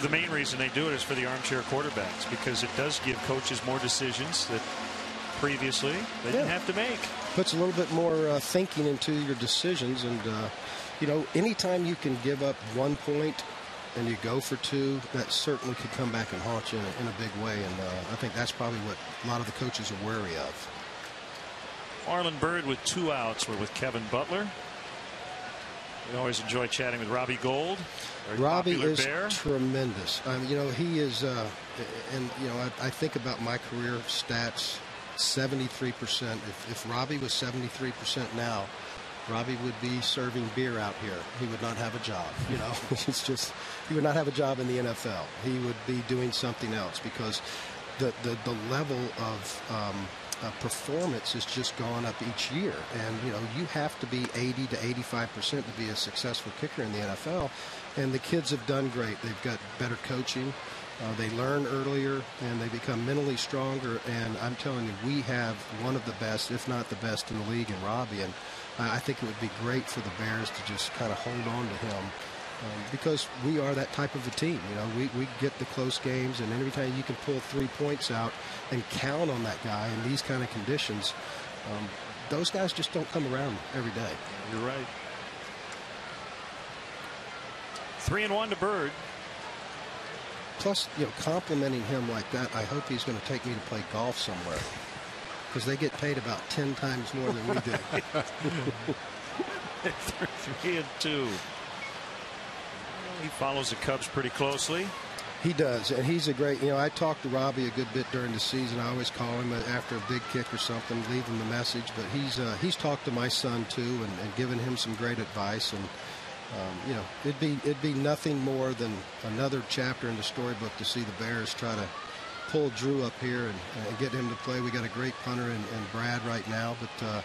the main reason they do it is for the armchair quarterbacks because it does give coaches more decisions that previously they yeah. didn't have to make.
Puts a little bit more uh, thinking into your decisions and. You know, anytime you can give up one point and you go for two, that certainly could come back and haunt you in a, in a big way. And uh, I think that's probably what a lot of the coaches are wary of.
Marlon Byrd with two outs. We're with Kevin Butler. We always enjoy chatting with Robbie Gould.
Robbie is
bear.
tremendous. Um, you know, he is, uh, and, you know, I, I, think about my career stats 73%. If, if Robbie was 73% now, Robbie would be serving beer out here. He would not have a job. You know, [LAUGHS] it's just he would not have a job in the NFL. He would be doing something else because the the, the level of um, uh, performance has just gone up each year. And, you know, you have to be 80 to 85% to be a successful kicker in the NFL. And the kids have done great. They've got better coaching. Uh, they learn earlier and they become mentally stronger. And I'm telling you, we have one of the best, if not the best, in the league in Robbie. And I think it would be great for the Bears to just kind of hold on to him um, because we are that type of a team. You know, we, we get the close games, and every time you can pull three points out and count on that guy in these kind of conditions, um, those guys just don't come around every day.
You're right. Three and one to Byrd.
Plus, you know, complimenting him like that, I hope he's going to take me to play golf somewhere because they get paid about 10 times more than we do. [LAUGHS]
Three and two. He follows the Cubs pretty closely.
He does, and he's a great. You know, I talked to Robbie a good bit during the season. I always call him after a big kick or something, leave him the message. But he's uh, he's talked to my son too, and, and given him some great advice. And um, you know, it'd be it'd be nothing more than another chapter in the storybook to see the Bears try to pull Drew up here and, and get him to play. We got a great punter in, in Brad right now, but. Uh,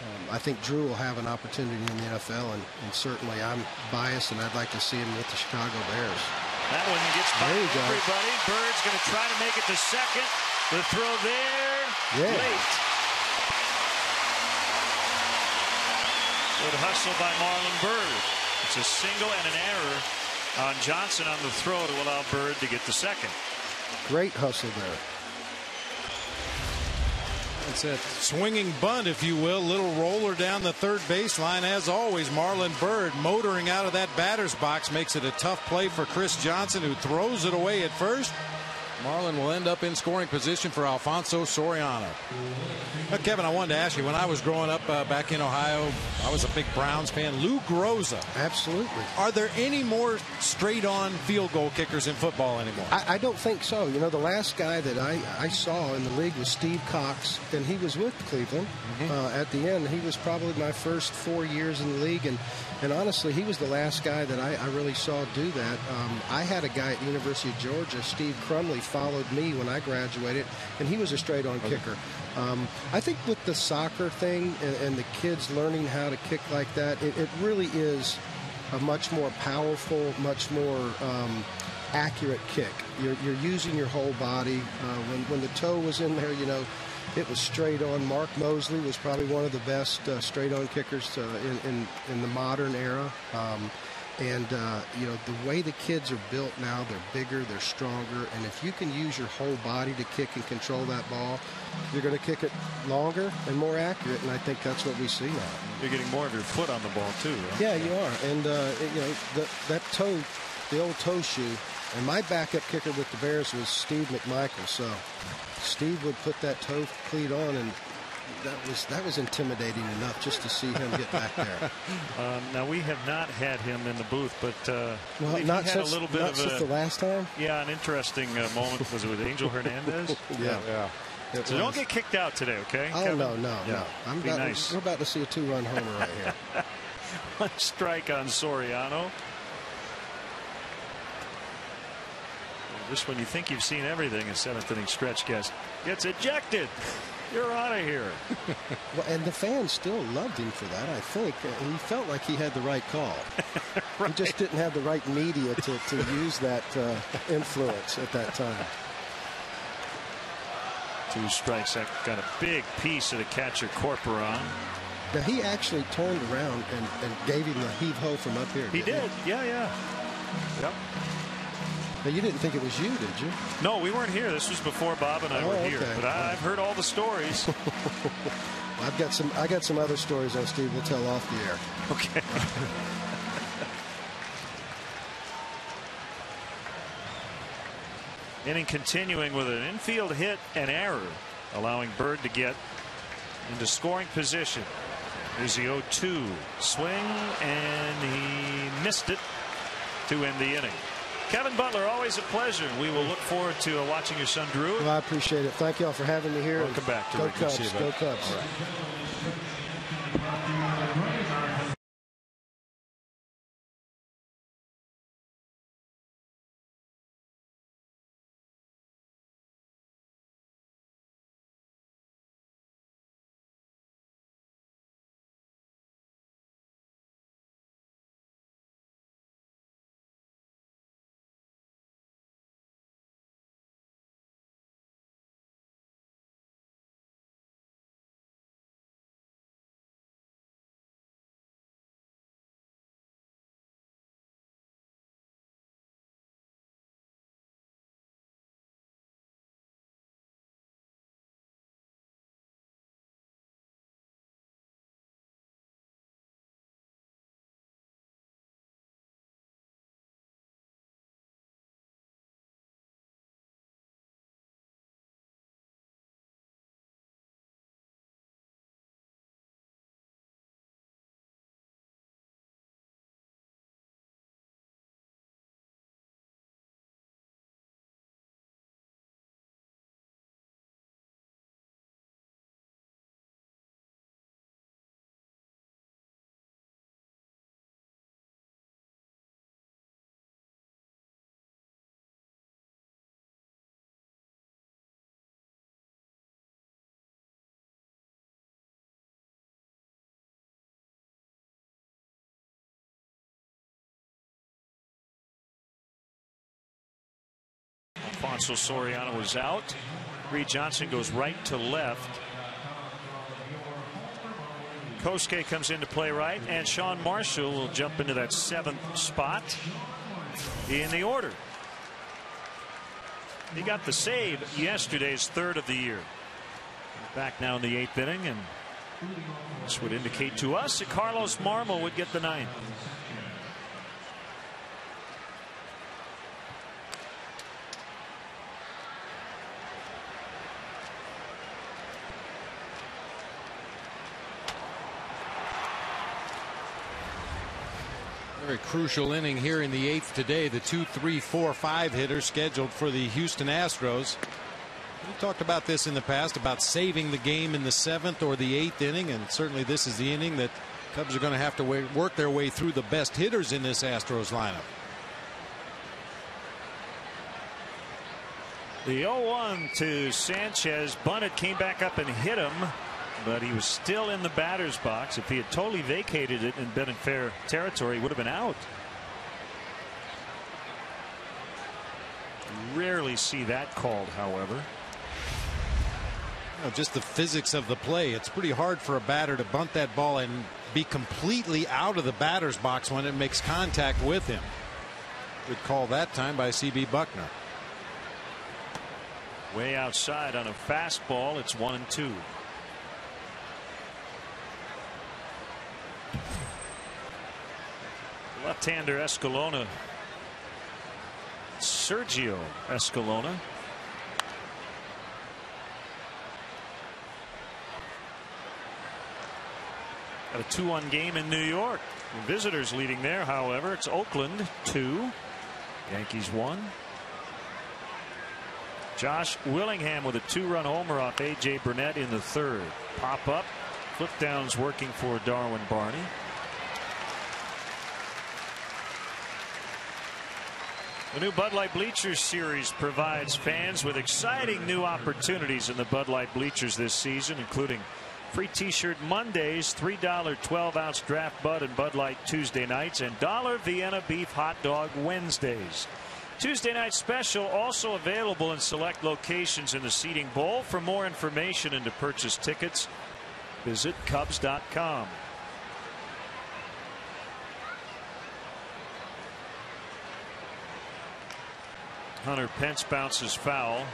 um, I think Drew will have an opportunity in the NFL, and, and, certainly I'm biased, and I'd like to see him with the Chicago Bears.
That one gets by everybody. Byrd's going to try to make it to second. The throw there, yeah. late. Good hustle by Marlon Byrd. It's a single and an error on Johnson on the throw to allow Bird to get the second.
Great hustle there.
It's a swinging bunt, if you will. Little roller down the third baseline. As always, Marlon Byrd motoring out of that batter's box makes it a tough play for Chris Johnson, who throws it away at first. Marlon will end up in scoring position for Alfonso Soriano. Uh, Kevin, I wanted to ask you, when I was growing up uh, back in Ohio, I was a big Browns fan. Lou Groza.
Absolutely.
Are there any more straight on field goal kickers in football anymore?
I, I, don't think so. You know, the last guy that I, I saw in the league was Steve Cox, and he was with Cleveland mm-hmm. uh, at the end. He was probably my first four years in the league, and, and honestly, he was the last guy that I, I really saw do that. Um, I had a guy at the University of Georgia, Steve Crumley, followed me when I graduated, and he was a straight on okay. kicker. Um, I think with the soccer thing and, and, the kids learning how to kick like that, it, it really is a much more powerful, much more um, accurate kick. You're, you're, using your whole body. Uh, when, when the toe was in there, you know, it was straight on. Mark Moseley was probably one of the best uh, straight on kickers uh, in, in, in, the modern era. Um, and, uh, you know, the way the kids are built now, they're bigger, they're stronger. And if you can use your whole body to kick and control that ball, you're going to kick it longer and more accurate. And I think that's what we see now.
You're getting more of your foot on the ball, too. Right?
Yeah, you are. And, uh, you know, the, that toe, the old toe shoe. And my backup kicker with the Bears was Steve McMichael. So Steve would put that toe cleat on and that was that was intimidating enough just to see him get back there. [LAUGHS]
Um, now we have not had him in the booth, but uh,
well, not since, a little bit of a, the last time.
Yeah, an interesting uh, moment was it with Angel [LAUGHS] Hernandez?
yeah, yeah.
It so don't get kicked out today, okay?
Oh
Kevin?
no, no, yeah. no. I'm
Be
about,
nice.
We're about to see a two-run homer right here. [LAUGHS]
One strike on Soriano. Just when you think you've seen everything, a seventh inning stretch guest gets ejected. You're out of here. [LAUGHS]
well, and the fans still loved him for that. I think uh, he felt like he had the right call. right. [LAUGHS] He just didn't have the right media to, to [LAUGHS] use that uh, influence at that time.
Two strikes. That got a big piece of the catcher Corporan.
Now he actually turned around and, and gave him the heave ho from up here.
He did. He? Yeah, yeah. Yep.
Now, you didn't think it was you, did you?
No, we weren't here. This was before Bob and I
oh,
were
okay.
here. But I, have heard all the stories. [LAUGHS]
I've got some. I got some other stories on Steve. We'll tell off the air.
Okay. [LAUGHS] Inning continuing with an infield hit and error, allowing Byrd to get into scoring position. Here's the 0-2 swing, and he missed it to end the inning. Kevin Butler, always a pleasure. We will look forward to uh, watching your son Drew.
Well, I appreciate it. Thank you all for having me here.
Welcome back. To
go Cubs. Go Cubs.
Alfonso Soriano was out. Reed Johnson goes right to left. Kosuke comes into play right, and Sean Marshall will jump into that seventh spot in the order. He got the save yesterday's third of the year. Back now in the eighth inning, and this would indicate to us that Carlos Marmol would get the ninth.
Very crucial inning here in the eighth today. The two, three, four, five hitters scheduled for the Houston Astros. We talked about this in the past about saving the game in the seventh or the eighth inning, and certainly this is the inning that Cubs are going to have to work their way through the best hitters in this Astros lineup.
The 0-1 to Sanchez bunted came back up and hit him but he was still in the batter's box. If he had totally vacated it and been in fair territory, he would have been out. Rarely see that called, however.
You know, just the physics of the play. It's pretty hard for a batter to bunt that ball and be completely out of the batter's box when it makes contact with him. Good call that time by CB Bucknor.
Way outside on a fastball. It's one and two. Left-hander Escalona. Sergio Escalona. Got a 2-1 game in New York. Visitors leading there, however. It's Oakland 2. Yankees 1. Josh Willingham with a two-run homer off A.J. Burnett in the third. Pop up. Flip downs working for Darwin Barney. The new Bud Light Bleachers series provides fans with exciting new opportunities in the Bud Light Bleachers this season, including free T-shirt Mondays, $3 12 ounce draft Bud and Bud Light Tuesday nights, and dollar Vienna beef hot dog Wednesdays. Tuesday night special also available in select locations in the seating bowl. For more information and to purchase tickets, visit Cubs.com. Hunter Pence bounces foul.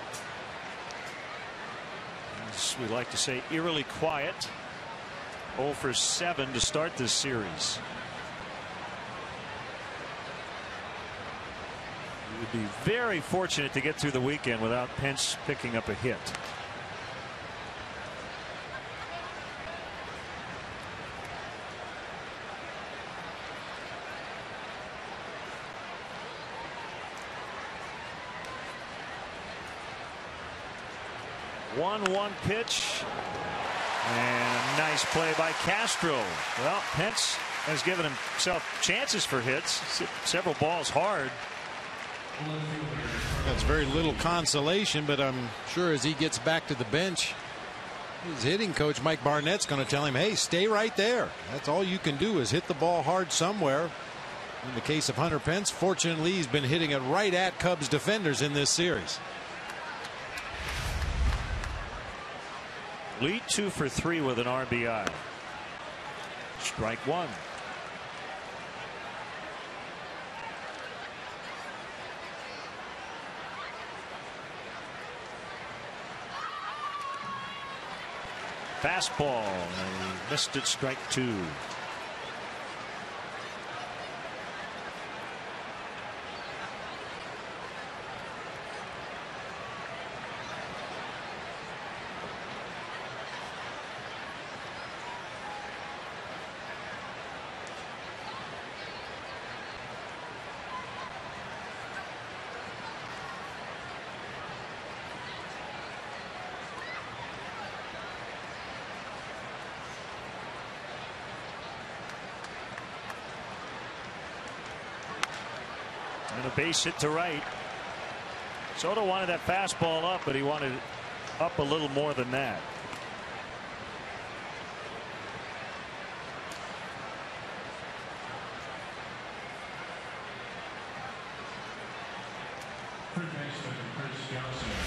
As we like to say, eerily quiet. 0 for 7 to start this series. You would be very fortunate to get through the weekend without Pence picking up a hit. One one pitch. And nice play by Castro. Well, Pence has given himself chances for hits. Several balls hard.
That's very little consolation, but I'm sure as he gets back to the bench, his hitting coach Mike Barnett's going to tell him, hey, stay right there. That's all you can do is hit the ball hard somewhere. In the case of Hunter Pence, fortunately, he's been hitting it right at Cubs defenders in this series.
Lead two for three with an RBI. Strike one. Fastball and missed it strike two. Base hit to right. Soto wanted that fastball up, but he wanted it up a little more than that.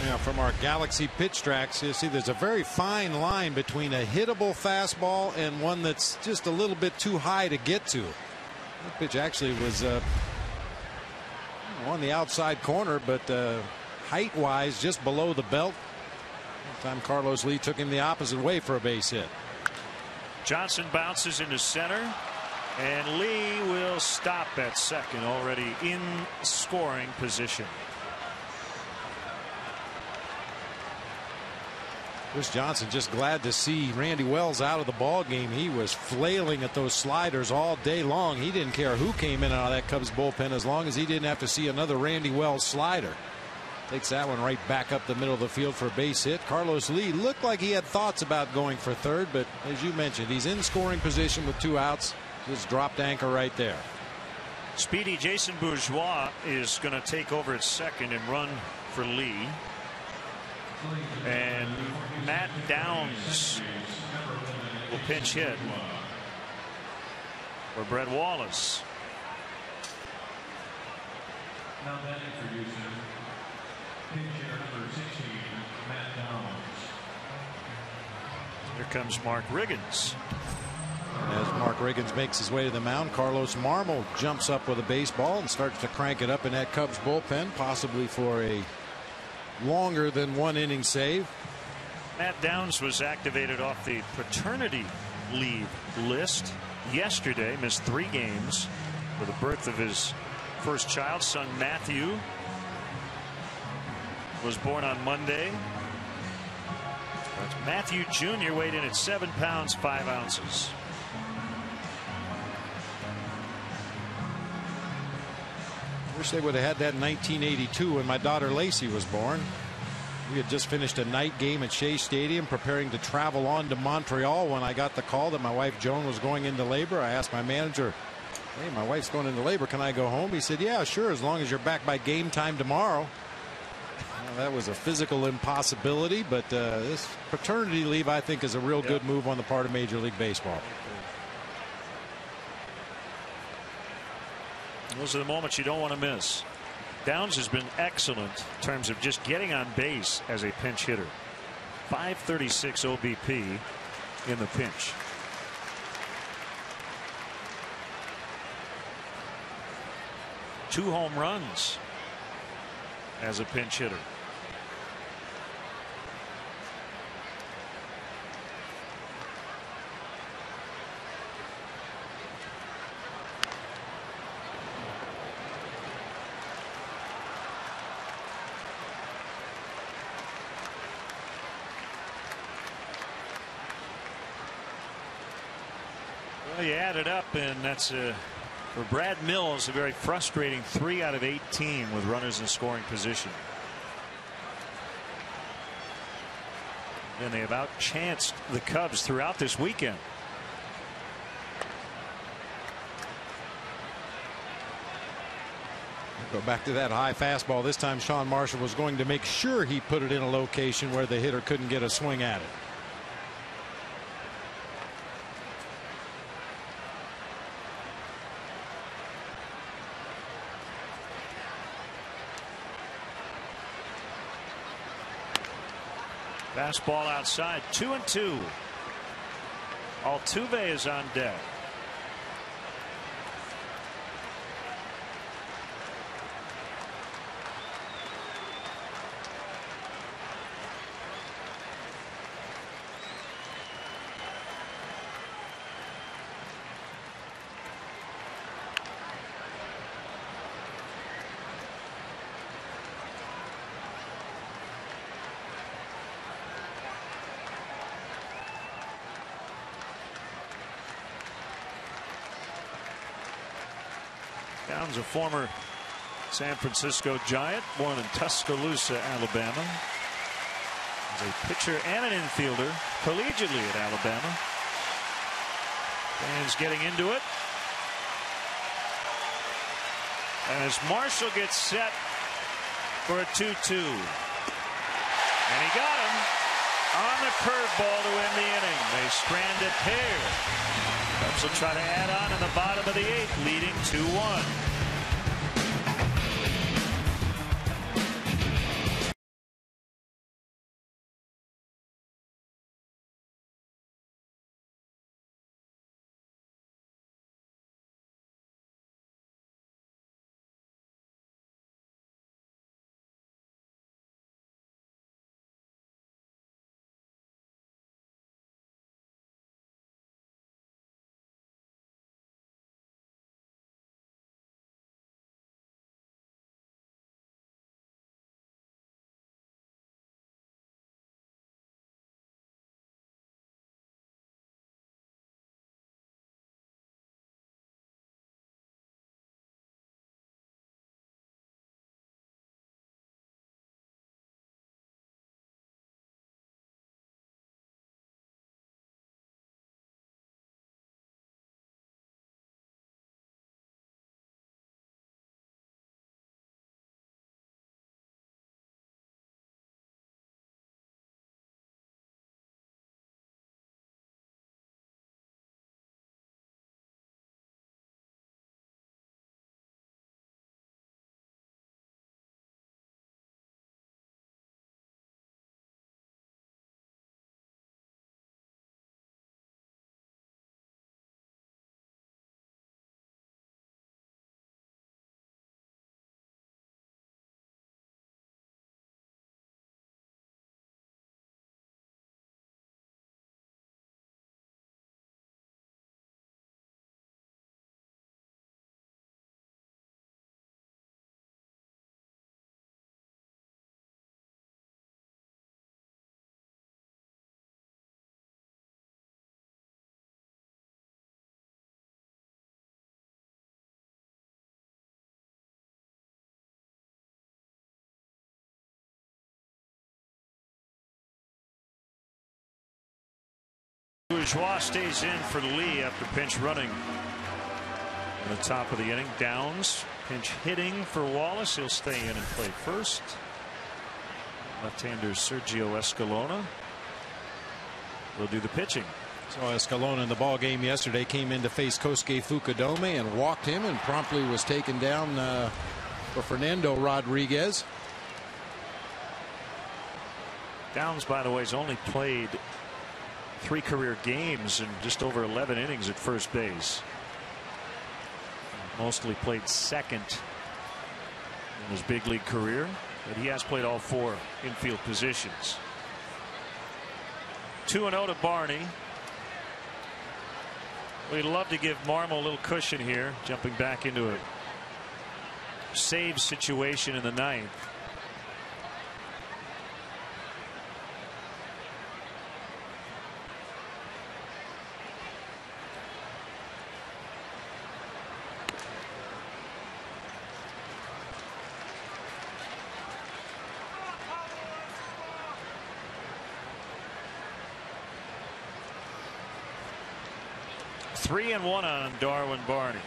Yeah, from our Galaxy pitch tracks, you see there's a very fine line between a hittable fastball and one that's just a little bit too high to get to. That pitch actually was uh, on the outside corner, but uh, height wise, just below the belt. Time Carlos Lee took him the opposite way for a base hit.
Johnson bounces into center. And Lee will stop at second, already in scoring position.
Chris Johnson just glad to see Randy Wells out of the ball game. He was flailing at those sliders all day long. He didn't care who came in out of that Cubs bullpen as long as he didn't have to see another Randy Wells slider. Takes that one right back up the middle of the field for a base hit. Carlos Lee looked like he had thoughts about going for third, but as you mentioned, he's in scoring position with two outs. Just dropped anchor right there.
Speedy Jason Bourgeois is going to take over at second and run for Lee. And Matt Downs will pinch hit for Brett Wallace.
Now that introduces pinch hitter number 16, Matt Downs.
Here comes Mark Riggins.
As Mark Riggins makes his way to the mound, Carlos Marmol jumps up with a baseball and starts to crank it up in that Cubs bullpen, possibly for a longer than one inning save.
Matt Downs was activated off the paternity leave list yesterday, missed three games for the birth of his first child, son Matthew. Was born on Monday. Matthew Jr. weighed in at seven pounds, five ounces.
Wish they would have had that in 1982 when my daughter Lacey was born. We had just finished a night game at Shea Stadium preparing to travel on to Montreal when I got the call that my wife Joan was going into labor. I asked my manager, Hey, my wife's going into labor. Can I go home? He said, Yeah, sure, as long as you're back by game time tomorrow. Well, that was a physical impossibility, but uh, this paternity leave, I think, is a real good move on the part of Major League Baseball.
Those are the moments you don't want to miss. Downs has been excellent in terms of just getting on base as a pinch hitter. 536 OBP in the pinch. Two home runs as a pinch hitter. Well, you add it up, and that's uh, for Brad Mills a very frustrating three out of 18 with runners in scoring position. And they have outchanced the Cubs throughout this weekend.
Go back to that high fastball. This time Sean Marshall was going to make sure he put it in a location where the hitter couldn't get a swing at it.
Fastball outside, two and two. Altuve is on deck. A former San Francisco Giant, born in Tuscaloosa, Alabama. He's a pitcher and an infielder collegiately at Alabama. Fans getting into it. As Marshall gets set for a 2-2. And he got him on the curveball to end the inning. They stranded pair. Cubs will try to add on in the bottom of the eighth, leading 2-1. Bourgeois stays in for Lee after pinch running. In the top of the inning, Downs pinch hitting for Wallace. He'll stay in and play first. Left-hander Sergio Escalona will do the pitching.
So Escalona in the ball game yesterday came in to face Kosuke Fukudome and walked him and promptly was taken down uh, for Fernando Rodriguez.
Downs, by the way, has only played three career games and just over 11 innings at first base. Mostly played second in his big league career, but he has played all four infield positions. 2 0 to Barney. We'd love to give Marmol a little cushion here, jumping back into a save situation in the ninth. Three and one on Darwin Barney.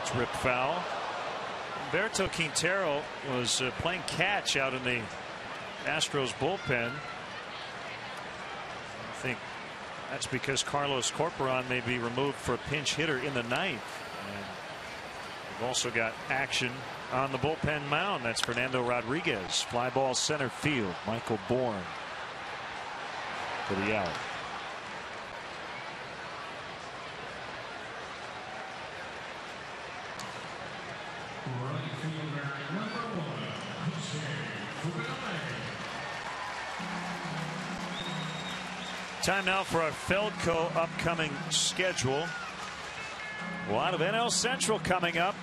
It's ripped foul. Humberto Quintero was uh, playing catch out in the Astros bullpen. I think that's because Carlos Corporan may be removed for a pinch hitter in the ninth. And we've also got action on the bullpen mound. That's Fernando Rodriguez. Fly ball center field. Michael Bourn for the out. Time now for our Feldco upcoming schedule. A lot of NL Central coming up.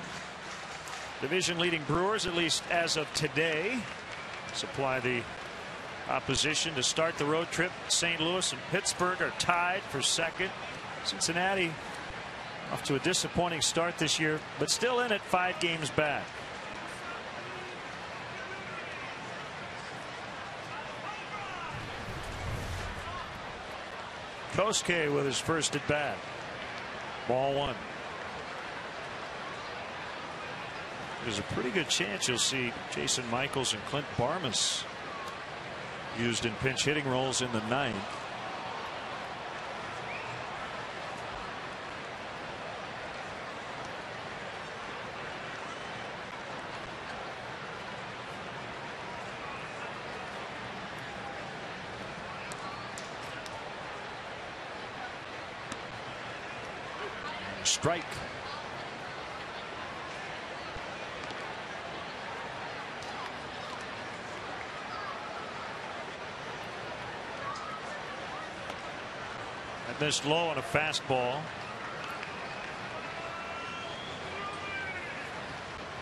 Division leading Brewers, at least as of today, supply the opposition to start the road trip. St. Louis and Pittsburgh are tied for second. Cincinnati off to a disappointing start this year, but still in it five games back. Kosuke with his first at bat. Ball one. There's a pretty good chance you'll see Jason Michaels and Clint Barmes used in pinch hitting roles in the ninth. Strike. Missed low on a fastball.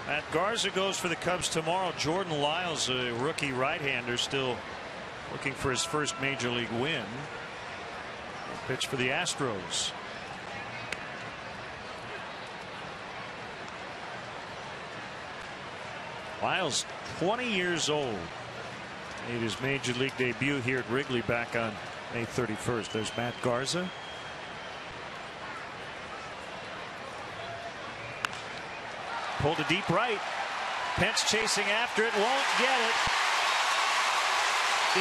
Matt Garza goes for the Cubs tomorrow. Jordan Lyles, a rookie right-hander, still looking for his first major league win. Pitch for the Astros. Lyles 20 years old. Made his major league debut here at Wrigley back on May 31st. There's Matt Garza. Pulled a deep right. Pence chasing after it. Won't get it.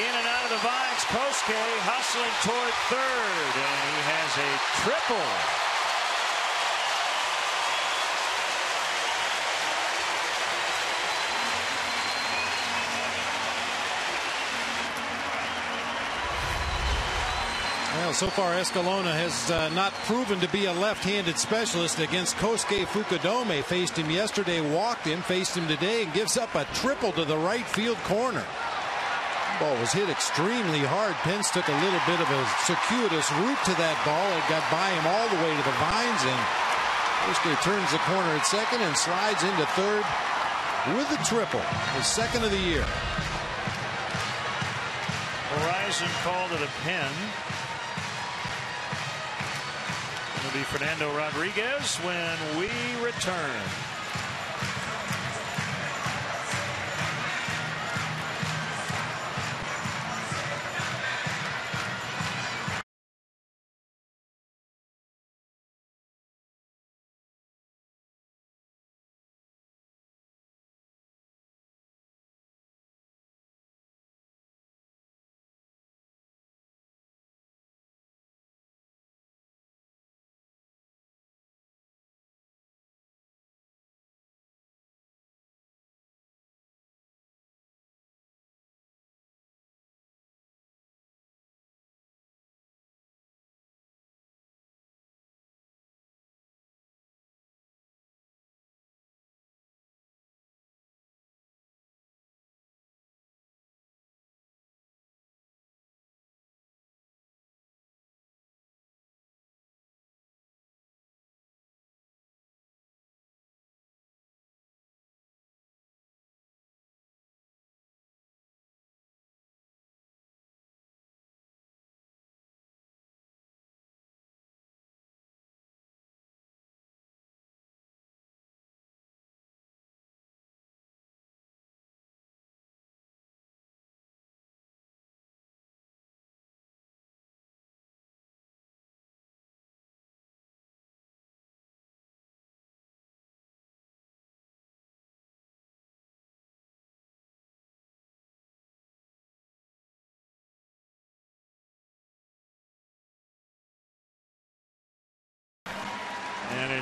In and out of the vines. Kosuke hustling toward third. And he has a triple.
So far Escalona has uh, not proven to be a left-handed specialist against Kosuke Fukudome. Faced him yesterday, walked him, faced him today, and gives up a triple to the right field corner. Ball was hit extremely hard. Pence took a little bit of a circuitous route to that ball. It got by him all the way to the vines, and Kosuke turns the corner at second and slides into third with the triple, his second of the year.
Horizon call to the pen. Be Fernando Rodriguez when we return.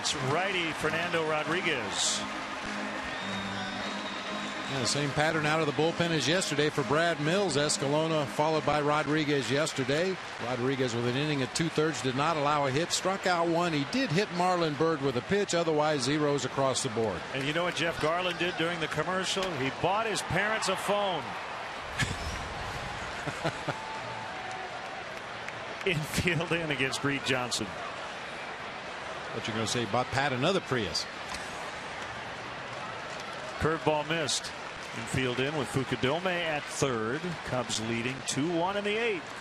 It's righty Fernando Rodriguez.
Yeah, same pattern out of the bullpen as yesterday for Brad Mills. Escalona followed by Rodriguez yesterday. Rodriguez with an inning at two thirds did not allow a hit. Struck out one. He did hit Marlon Byrd with a pitch. Otherwise zeros across the board.
And you know what Jeff Garland did during the commercial? He bought his parents a phone. [LAUGHS] [LAUGHS] Infield in against Reed Johnson.
What you're going to say about Pat another Prius?
Curveball missed. Infield in with Fukudome at third. Cubs leading 2 1 in the eighth.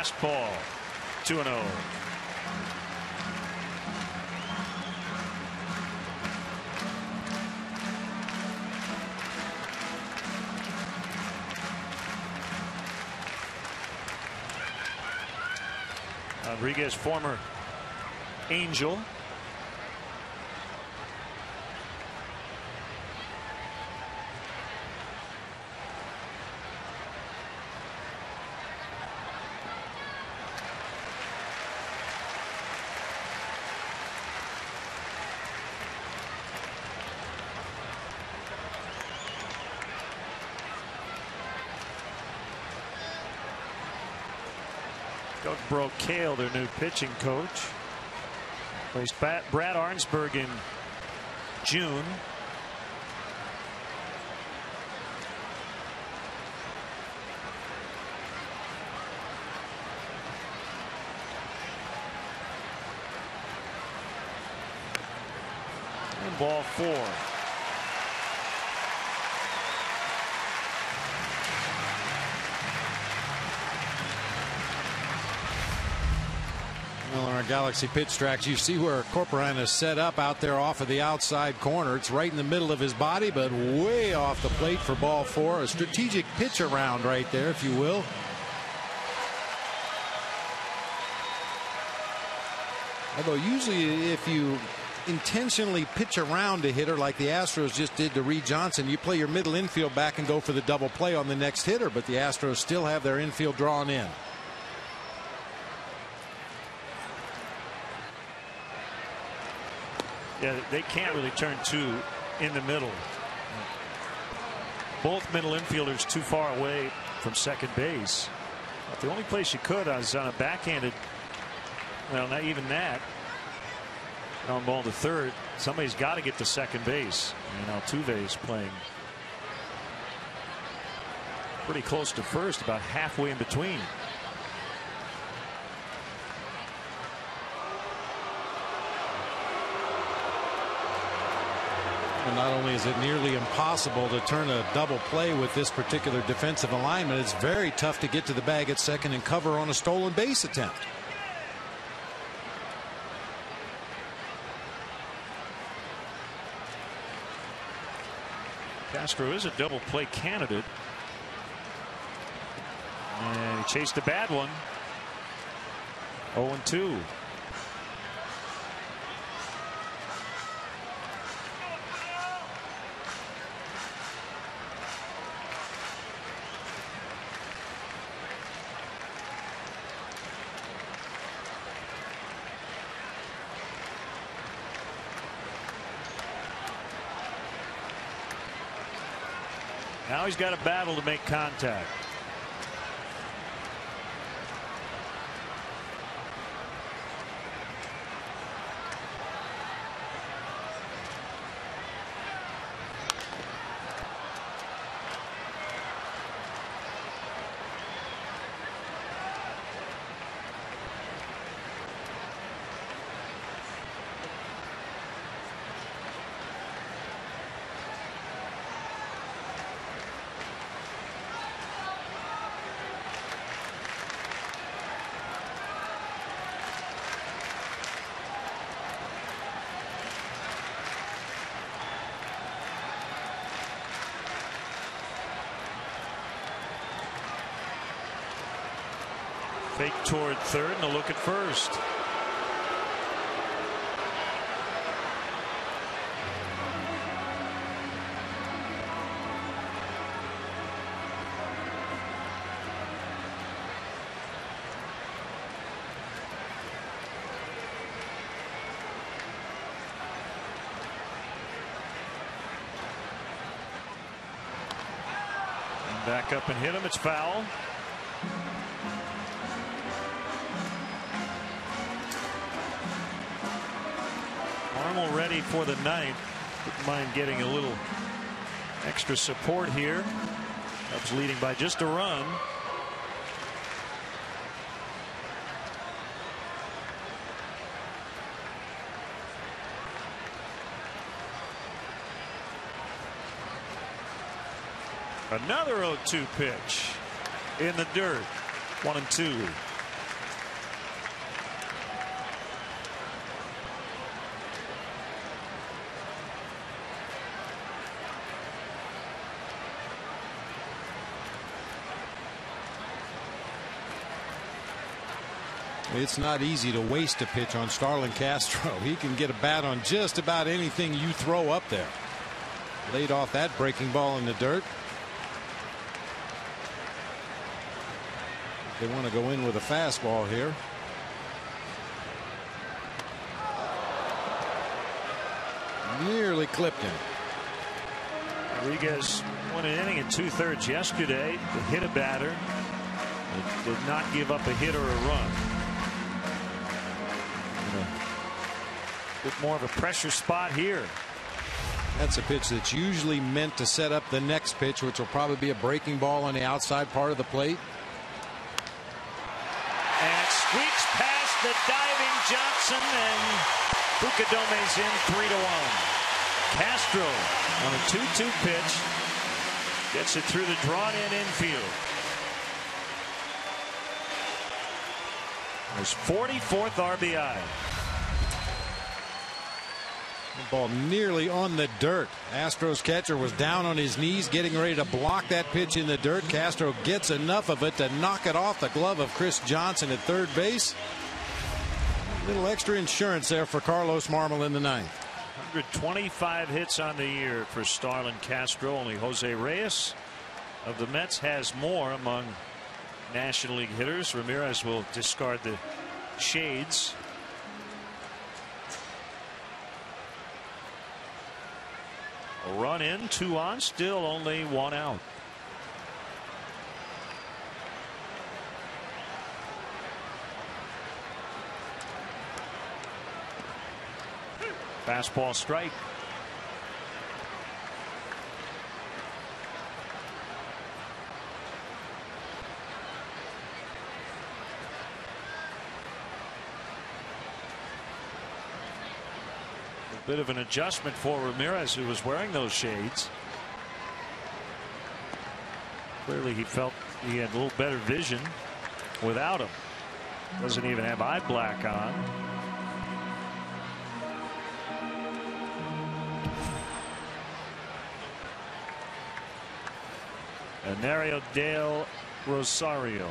Fastball 2 0. Rodriguez, former Angel. Doug Brocail, their new pitching coach. Placed Brad Arnsberg in June. Ball four.
Galaxy pitch tracks, you see where Corporan is set up out there off of the outside corner. It's right in the middle of his body, but way off the plate for ball four. A strategic pitch around right there, if you will. Although usually if you intentionally pitch around a hitter like the Astros just did to Reed Johnson, you play your middle infield back and go for the double play on the next hitter, but the Astros still have their infield drawn in.
Yeah, they can't really turn two in the middle. Both middle infielders too far away from second base. But the only place you could is on a backhanded. Well, not even that. On ball to third. Somebody's got to get to second base. And Altuve is playing pretty close to first, about halfway in between.
And not only is it nearly impossible to turn a double play with this particular defensive alignment, it's very tough to get to the bag at second and cover on a stolen base attempt.
Castro is a double play candidate. And he chased a bad one. 0 2. He's got a battle to make contact. Toward third and a look at first. Back up and hit him. It's foul. Ready for the ninth. Wouldn't mind getting a little extra support here. Cubs leading by just a run. Another 0-2 pitch in the dirt. One and two.
It's not easy to waste a pitch on Starlin Castro. [LAUGHS] He can get a bat on just about anything you throw up there. Laid off that breaking ball in the dirt. They want to go in with a fastball here. Nearly clipped him.
Rodriguez won an inning in two thirds yesterday to hit a batter. It did not give up a hit or a run. Bit more of a pressure spot here.
That's a pitch that's usually meant to set up the next pitch, which will probably be a breaking ball on the outside part of the plate.
And it squeaks past the diving Johnson, and Fukudome's in three to one. Castro on a 2-2 pitch gets it through the drawn-in infield. His 44th RBI.
Ball nearly on the dirt. Astros catcher was down on his knees getting ready to block that pitch in the dirt. Castro gets enough of it to knock it off the glove of Chris Johnson at third base. A little extra insurance there for Carlos Marmol in the ninth.
125 hits on the year for Starlin Castro. Only Jose Reyes of the Mets has more among National League hitters. Ramirez will discard the shades. Run in, two on, still only one out. Fastball strike. Bit of an adjustment for Ramirez, who was wearing those shades. Clearly, he felt he had a little better vision without them. Doesn't even have eye black on. Aneury Del Rosario.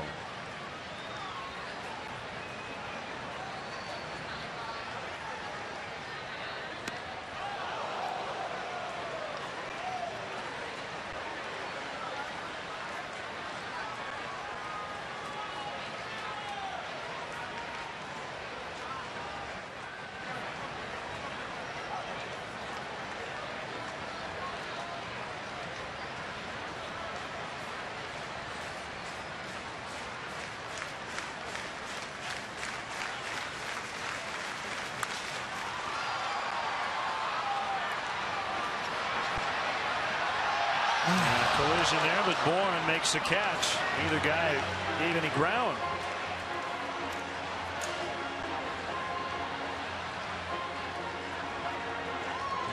Collision there, but Bourn makes the catch. Neither guy gave any ground.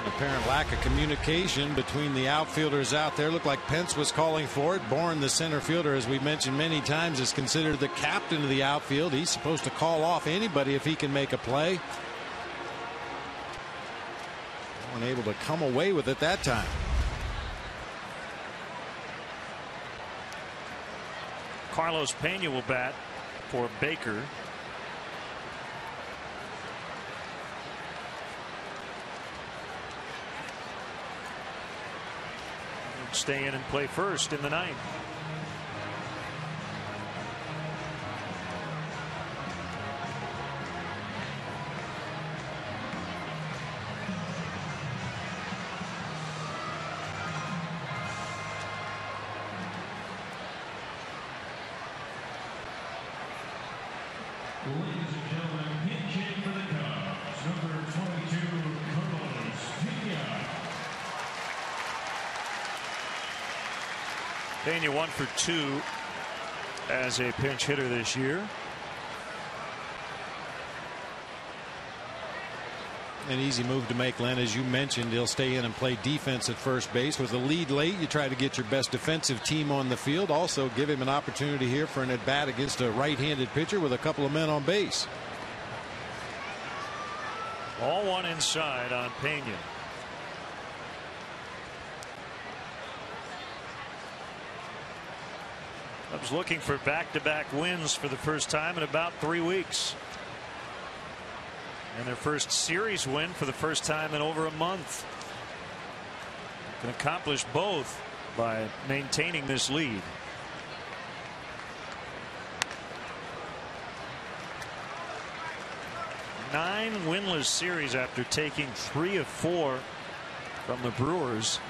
An apparent lack of communication between the outfielders out there. Looked like Pence was calling for it. Bourn, the center fielder, as we've mentioned many times, is considered the captain of the outfield. He's supposed to call off anybody if he can make a play. Unable to come away with it that time.
Carlos Pena will bat for Baker. Stay in and play first in the ninth. One for two as a pinch hitter this year.
An easy move to make, Len. As you mentioned, he'll stay in and play defense at first base. With the lead late, you try to get your best defensive team on the field. Also, give him an opportunity here for an at bat against a right handed pitcher with a couple of men on base.
All one inside on Pena. Was looking for back to back wins for the first time in about three weeks. And their first series win for the first time in over a month. Can accomplish both by maintaining this lead. Nine winless series after taking three of four from the Brewers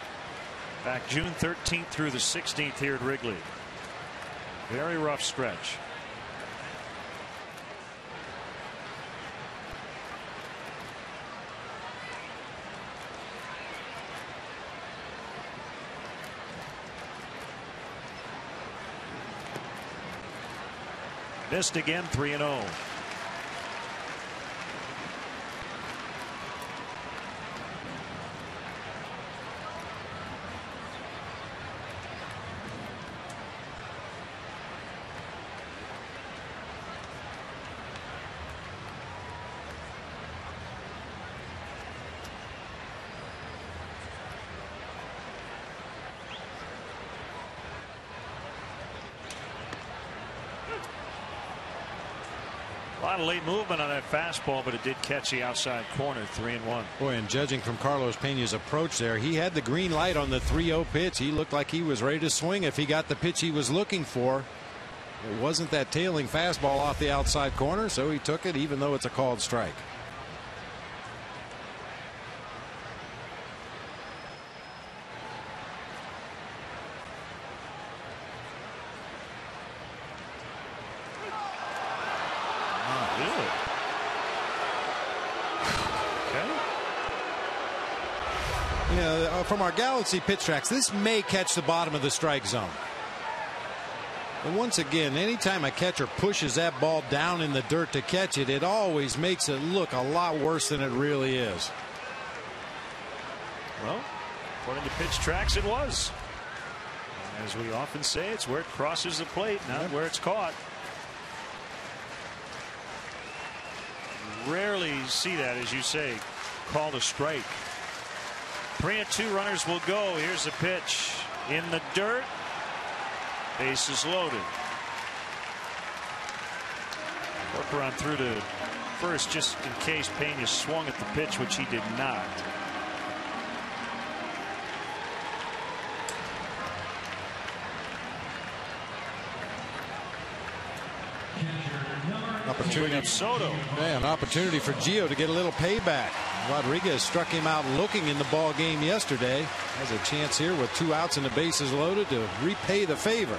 back June 13th through the 16th here at Wrigley. Very rough stretch. Missed again 3 and 0. Lot of late movement on that fastball, but it did catch the outside corner, three and one.
Boy, and judging from Carlos Pena's approach there, he had the green light on the 3-0 pitch. He looked like he was ready to swing if he got the pitch he was looking for. It wasn't that tailing fastball off the outside corner, so he took it, even though it's a called strike.
Really? Okay.
You know, uh, from our Galaxy pitch tracks, this may catch the bottom of the strike zone. But once again, anytime a catcher pushes that ball down in the dirt to catch it, it always makes it look a lot worse than it really is.
Well, according to pitch tracks, it was. As we often say, it's where it crosses the plate, not where it's caught. Rarely see that, as you say, called a strike. Three and two runners will go. Here's the pitch in the dirt. Bases loaded. Corporan through to first just in case Pena swung at the pitch, which he did not.
Opportunity.
Soto.
Yeah, an opportunity for Gio to get a little payback. Rodriguez struck him out looking in the ball game yesterday. Has a chance here with two outs and the bases loaded to repay the favor.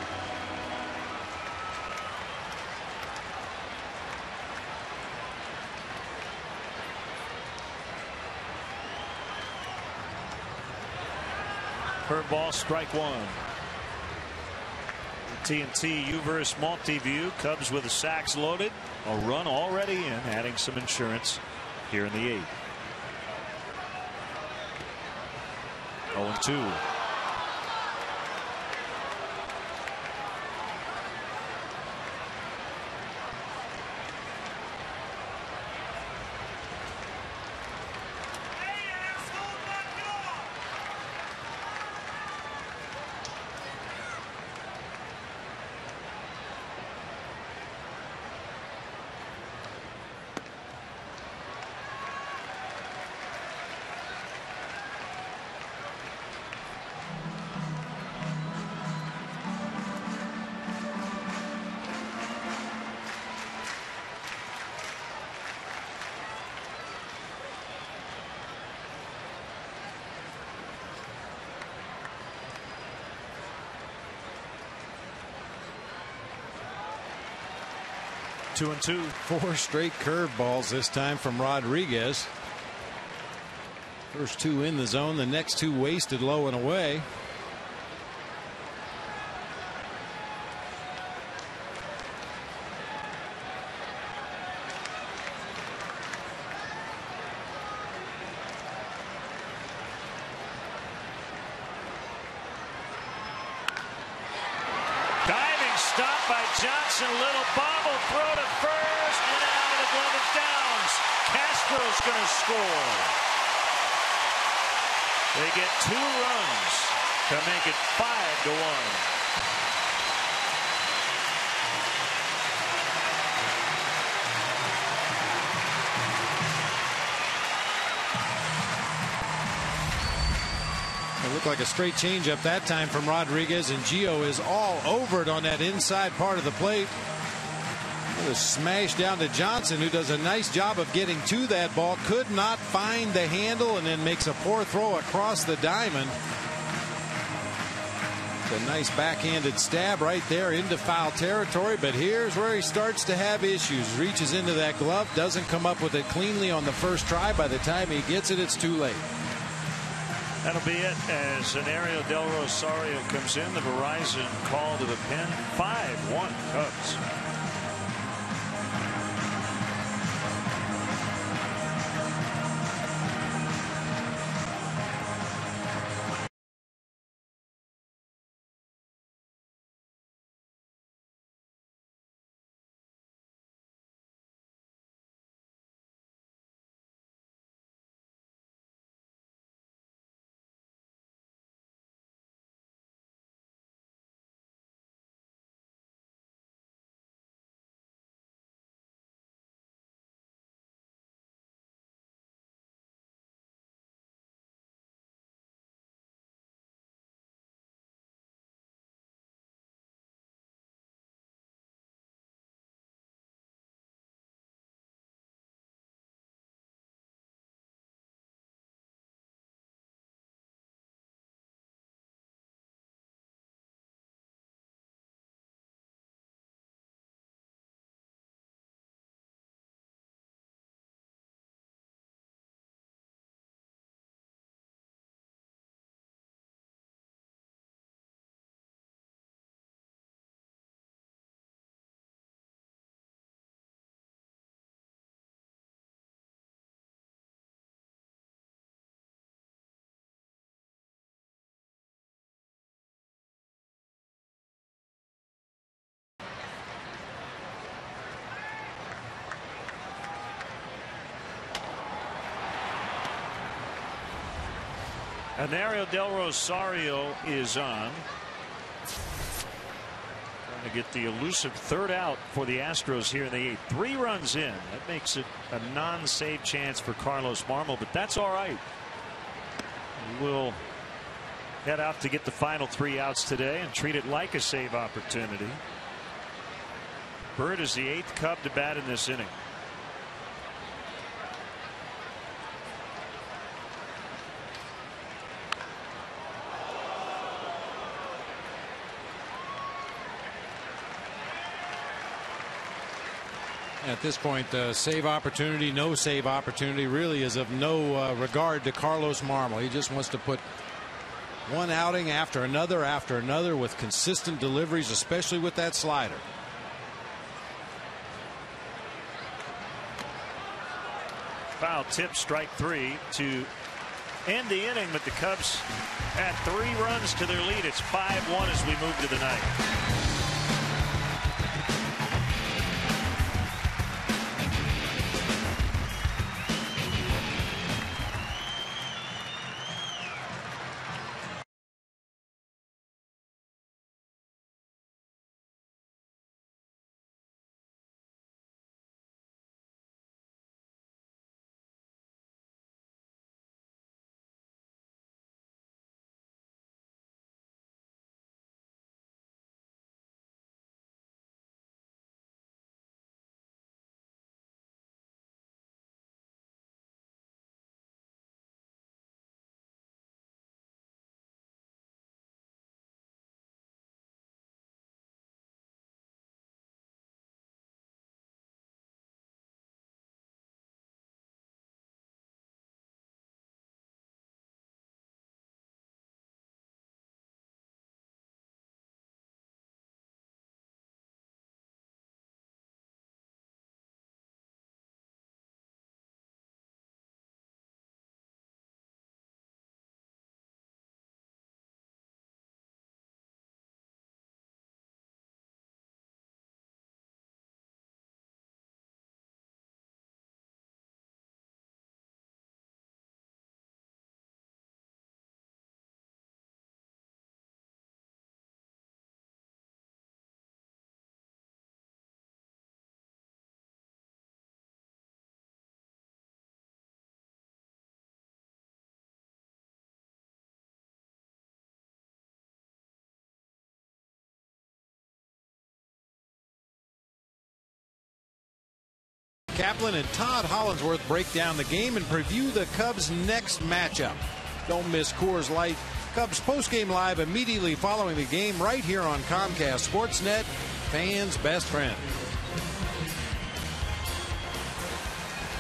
Curveball, strike one. TNT Uverse Multiview. Cubs with the sacks loaded. A run already in, adding some insurance here in the eighth. 0 two and two.
Four straight curveballs this time from Rodriguez. First two in the zone, the next two wasted low and away.
Diving stop by Johnson. Little bobble throw to first and out of the glove of Downs. Castro's going to score. They get two runs to make it five to one.
It looked like a straight changeup that time from Rodriguez, and Gio is all over it on that inside part of the plate. A smash down to Johnson, who does a nice job of getting to that ball. Could not find the handle and then makes a poor throw across the diamond. A nice backhanded stab right there into foul territory, but here's where he starts to have issues. Reaches into that glove, doesn't come up with it cleanly on the first try. By the time he gets it, it's too late.
That'll be it as Aneury Del Rosario comes in. The Verizon call to the pen. 5-1 Cubs. Aneury Del Rosario is on. Trying to get the elusive third out for the Astros here in the eighth. Three runs in. That makes it a non-save chance for Carlos Marmol, but that's all right. We'll head out to get the final three outs today and treat it like a save opportunity. Byrd is the eighth Cub to bat in this inning.
At this point, uh, save opportunity, no save opportunity really is of no uh, regard to Carlos Marmol. He just wants to put one outing after another after another with consistent deliveries, especially with that slider.
Foul tip, strike three to end the inning, but the Cubs add three runs to their lead. It's 5 1 as we move to the ninth.
Kaplan and Todd Hollandsworth break down the game and preview the Cubs' next matchup. Don't miss Coors Light Cubs postgame live immediately following the game right here on Comcast Sportsnet, fans' best friend.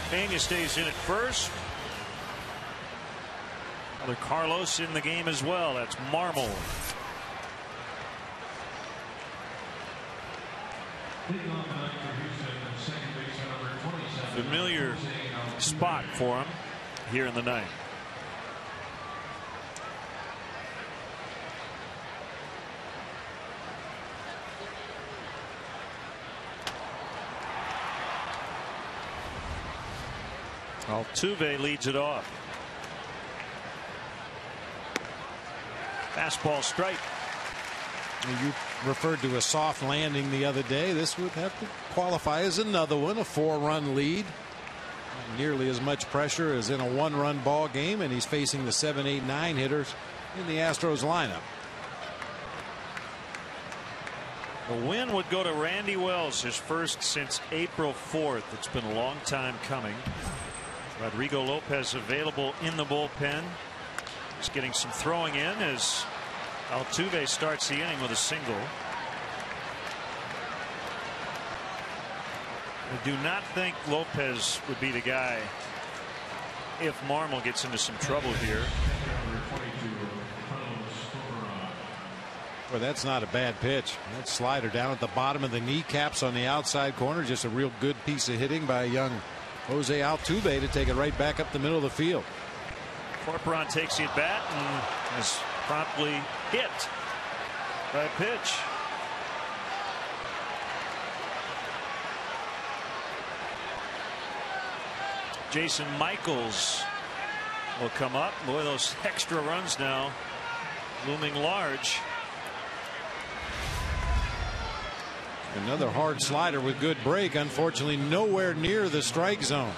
Pena stays in at first. Another Carlos in the game as well. That's Marmol. Familiar spot for him here in the ninth. Altuve leads it off. Fastball strike.
You referred to a soft landing the other day. This would have to qualify as another one, a four run lead. Not nearly as much pressure as in a one run ball game, and he's facing the 7 8 9 hitters in the Astros lineup.
The win would go to Randy Wells, his first since April 4th. It's been a long time coming. Rodrigo Lopez available in the bullpen. He's getting some throwing in as Altuve starts the inning with a single. I do not think Lopez would be the guy if Marmol gets into some trouble here.
Well, that's not a bad pitch. That slider down at the bottom of the kneecaps on the outside corner. Just a real good piece of hitting by young Jose Altuve to take it right back up the middle of the field.
Corporan takes the at bat and is promptly hit by pitch. Jason Michaels will come up. Boy, those [LAUGHS] extra runs now looming large.
Another hard slider with good break. Unfortunately, nowhere near the strike zone.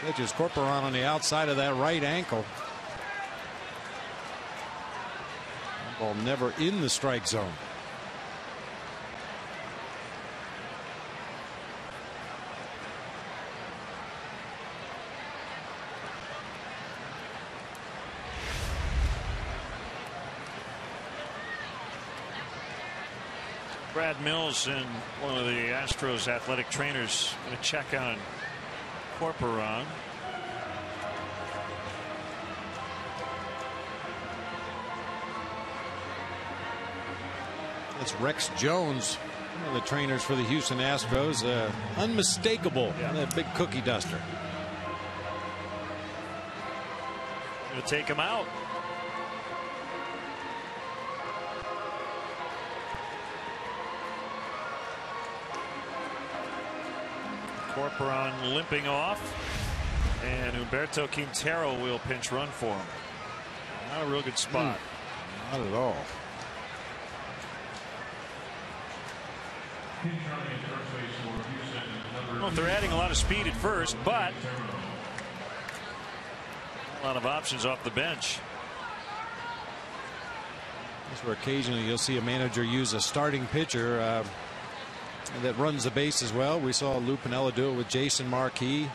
Catches Corporan on the outside of that right ankle. Ball never in the strike zone.
Brad Mills and one of the Astros athletic trainers going to check on Corporan.
That's Rex Jones, one of the trainers for the Houston Astros. Uh, unmistakable, yeah. that big cookie duster.
To take him out. Corporan limping off. And Humberto Quintero will pinch run for him. Not a real good spot.
Mm, not at all.
If they're adding a lot of speed at first, but a lot of options off the bench.
That's where occasionally you'll see a manager use a starting pitcher. Uh, that runs the base as well. We saw Lou Piniella do it with Jason Marquis.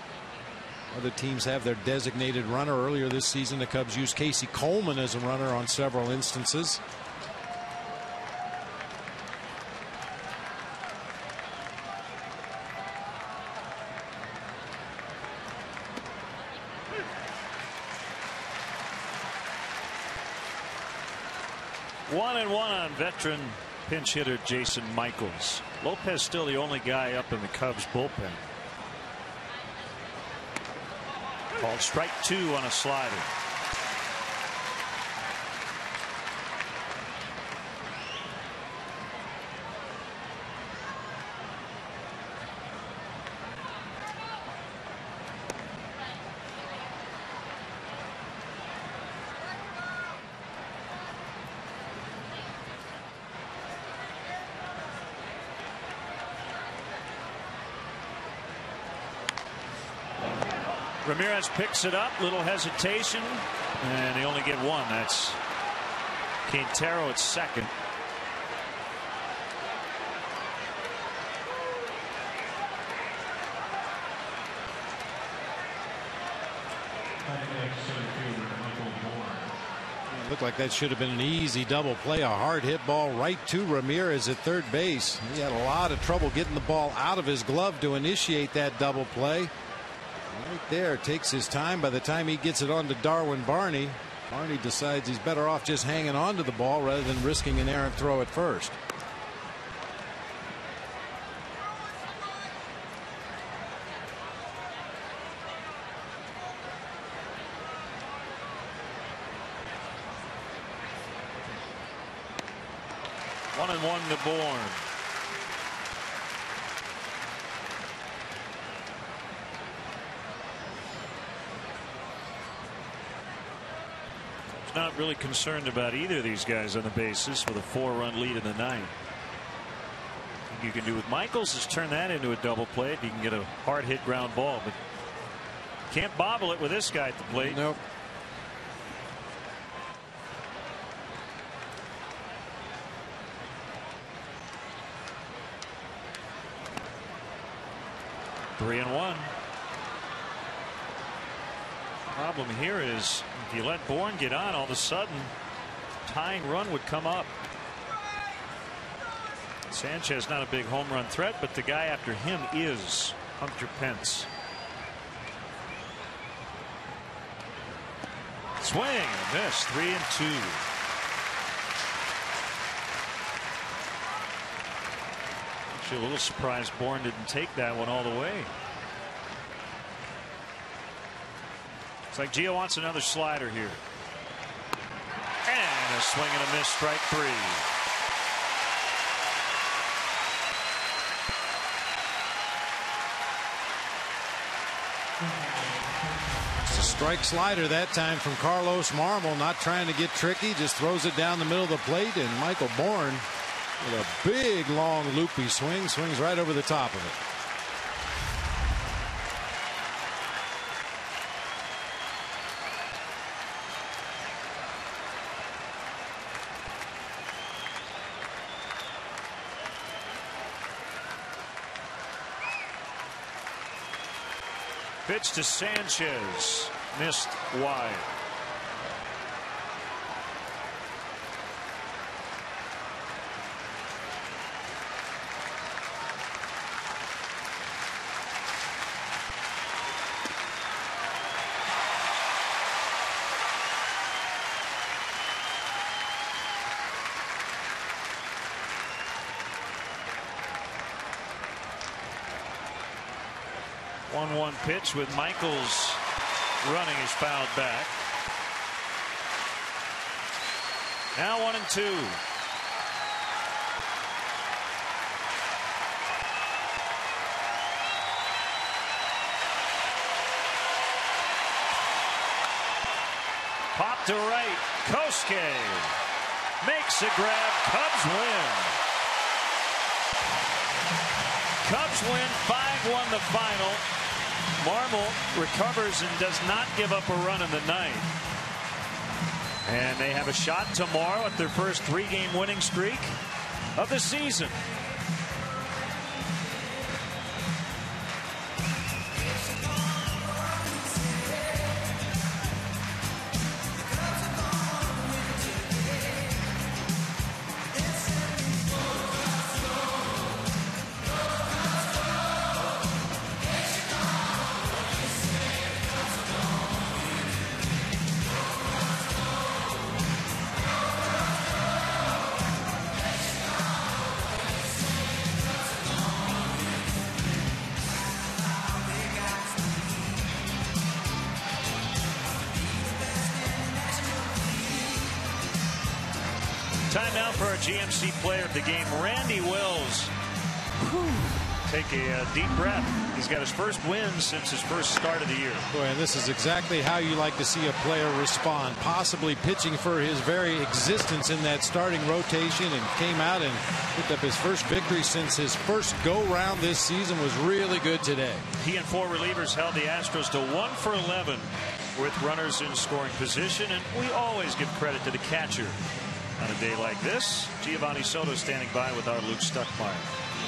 Other teams have their designated runner. Earlier this season, the Cubs used Casey Coleman as a runner on several instances.
One and one on veteran pinch hitter Jason Michaels. Lopez still the only guy up in the Cubs bullpen. Called strike two on a slider. Ramirez picks it up, little hesitation, and they only get one. That's Quintero at second.
Looked like that should have been an easy double play. A hard hit ball right to Ramirez at third base. He had a lot of trouble getting the ball out of his glove to initiate that double play. Right there takes his time. By the time he gets it on to Darwin Barney, Barney decides he's better off just hanging on to the ball rather than risking an errant throw at first.
One and one to Bourn. Not really concerned about either of these guys on the bases with a four run lead in the ninth. You can do with Michaels is turn that into a double play if you can get a hard hit ground ball but can't bobble it with this guy at the plate.
Nope.
Three and one. Problem here is if you let Bourn get on, all of a sudden tying run would come up. Sanchez not a big home run threat, but the guy after him is Hunter Pence. Swing miss, three and two. Actually, a little surprised Bourn didn't take that one all the way. Looks like Gio wants another slider here. And a swing and a miss, strike three.
It's a strike slider that time from Carlos Marmol. Not trying to get tricky, just throws it down the middle of the plate. And Michael Bourn with a big, long, loopy swing, swings right over the top of it.
Pitch to Sanchez. Missed wide. One one pitch with Michaels running is fouled back. Now one and two. Pop to right. Kosuke makes a grab. Cubs win. Cubs win 5-1 the final. Marmol recovers and does not give up a run in the ninth. And they have a shot tomorrow at their first three-game winning streak of the season. GMC player of the game, Randy Wells. Take a uh, deep breath. He's got his first win since his first start of the year.
Boy, and this is exactly how you like to see a player respond. Possibly pitching for his very existence in that starting rotation and came out and picked up his first victory since his first go round this season was really good today.
He and four relievers held the Astros to one for 11 with runners in scoring position, and we always give credit to the catcher. On a day like this, Geovany Soto standing by with our Luke Stuckmeyer.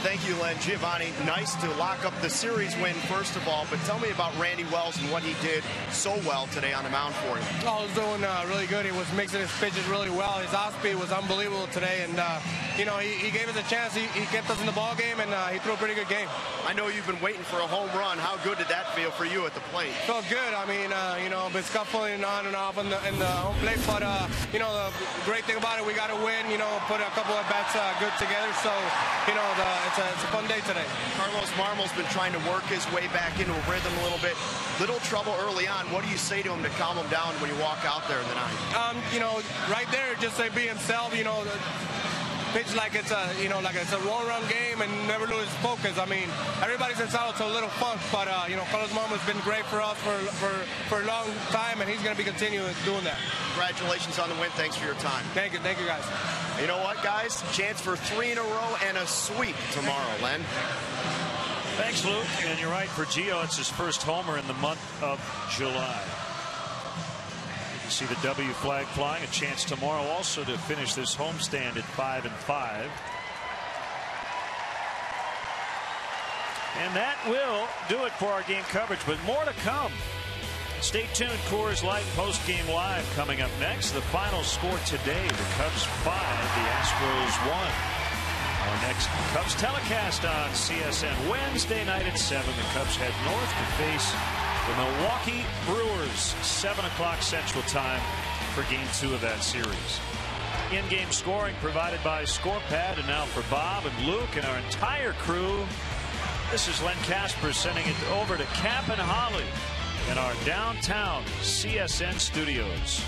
Thank you, Len. Geovany, nice to lock up the series win, first of all, but tell me about Randy Wells and what he did so well today on the mound for you.
Oh, he was doing uh, really good. He was mixing his pitches really well. His off speed was unbelievable today, and, uh, you know, he, he, gave us a chance. He, he, kept us in the ball game, and uh, he threw a pretty good game.
I know you've been waiting for a home run. How good did that feel for you at the plate?
Felt good. I mean, uh, you know, been scuffling on and off in the, in the home plate, but, uh, you know, the great thing about it, we got to win, you know, put a couple of bats uh, good together, so, you know, the, it's, a, it's a fun day today.
Carlos Marmol's been trying to work his way back into a rhythm a little bit. Little trouble early on. What do you say to him to calm him down when you walk out there in the ninth?
Um, you know, right there, just say be himself. You know, pitch like it's a you know like it's a one-run game and never lose focus. I mean, everybody's entitled to a little funk, but uh, you know, Carlos Marmol has been great for us for, for for a long time, and he's going to be continuing doing that.
Congratulations on the win. Thanks for your time.
Thank you, thank you, guys.
You know what, guys? Chance for three in a row and a sweep tomorrow, Len.
Thanks, Luke. And you're right, for Gio, it's his first homer in the month of July. See the W flag flying. A chance tomorrow also to finish this homestand at five and five. And that will do it for our game coverage, but more to come. Stay tuned. Coors Light post game live coming up next. The final score today: the Cubs five, the Astros one. Our next Cubs telecast on CSN Wednesday night at 7. The Cubs head north to face the Milwaukee Brewers, 7 o'clock Central Time for game two of that series. In-game scoring provided by ScorePad, and now for Bob and Luke and our entire crew. This is Len Kasper sending it over to Cap and Holly in our downtown CSN studios.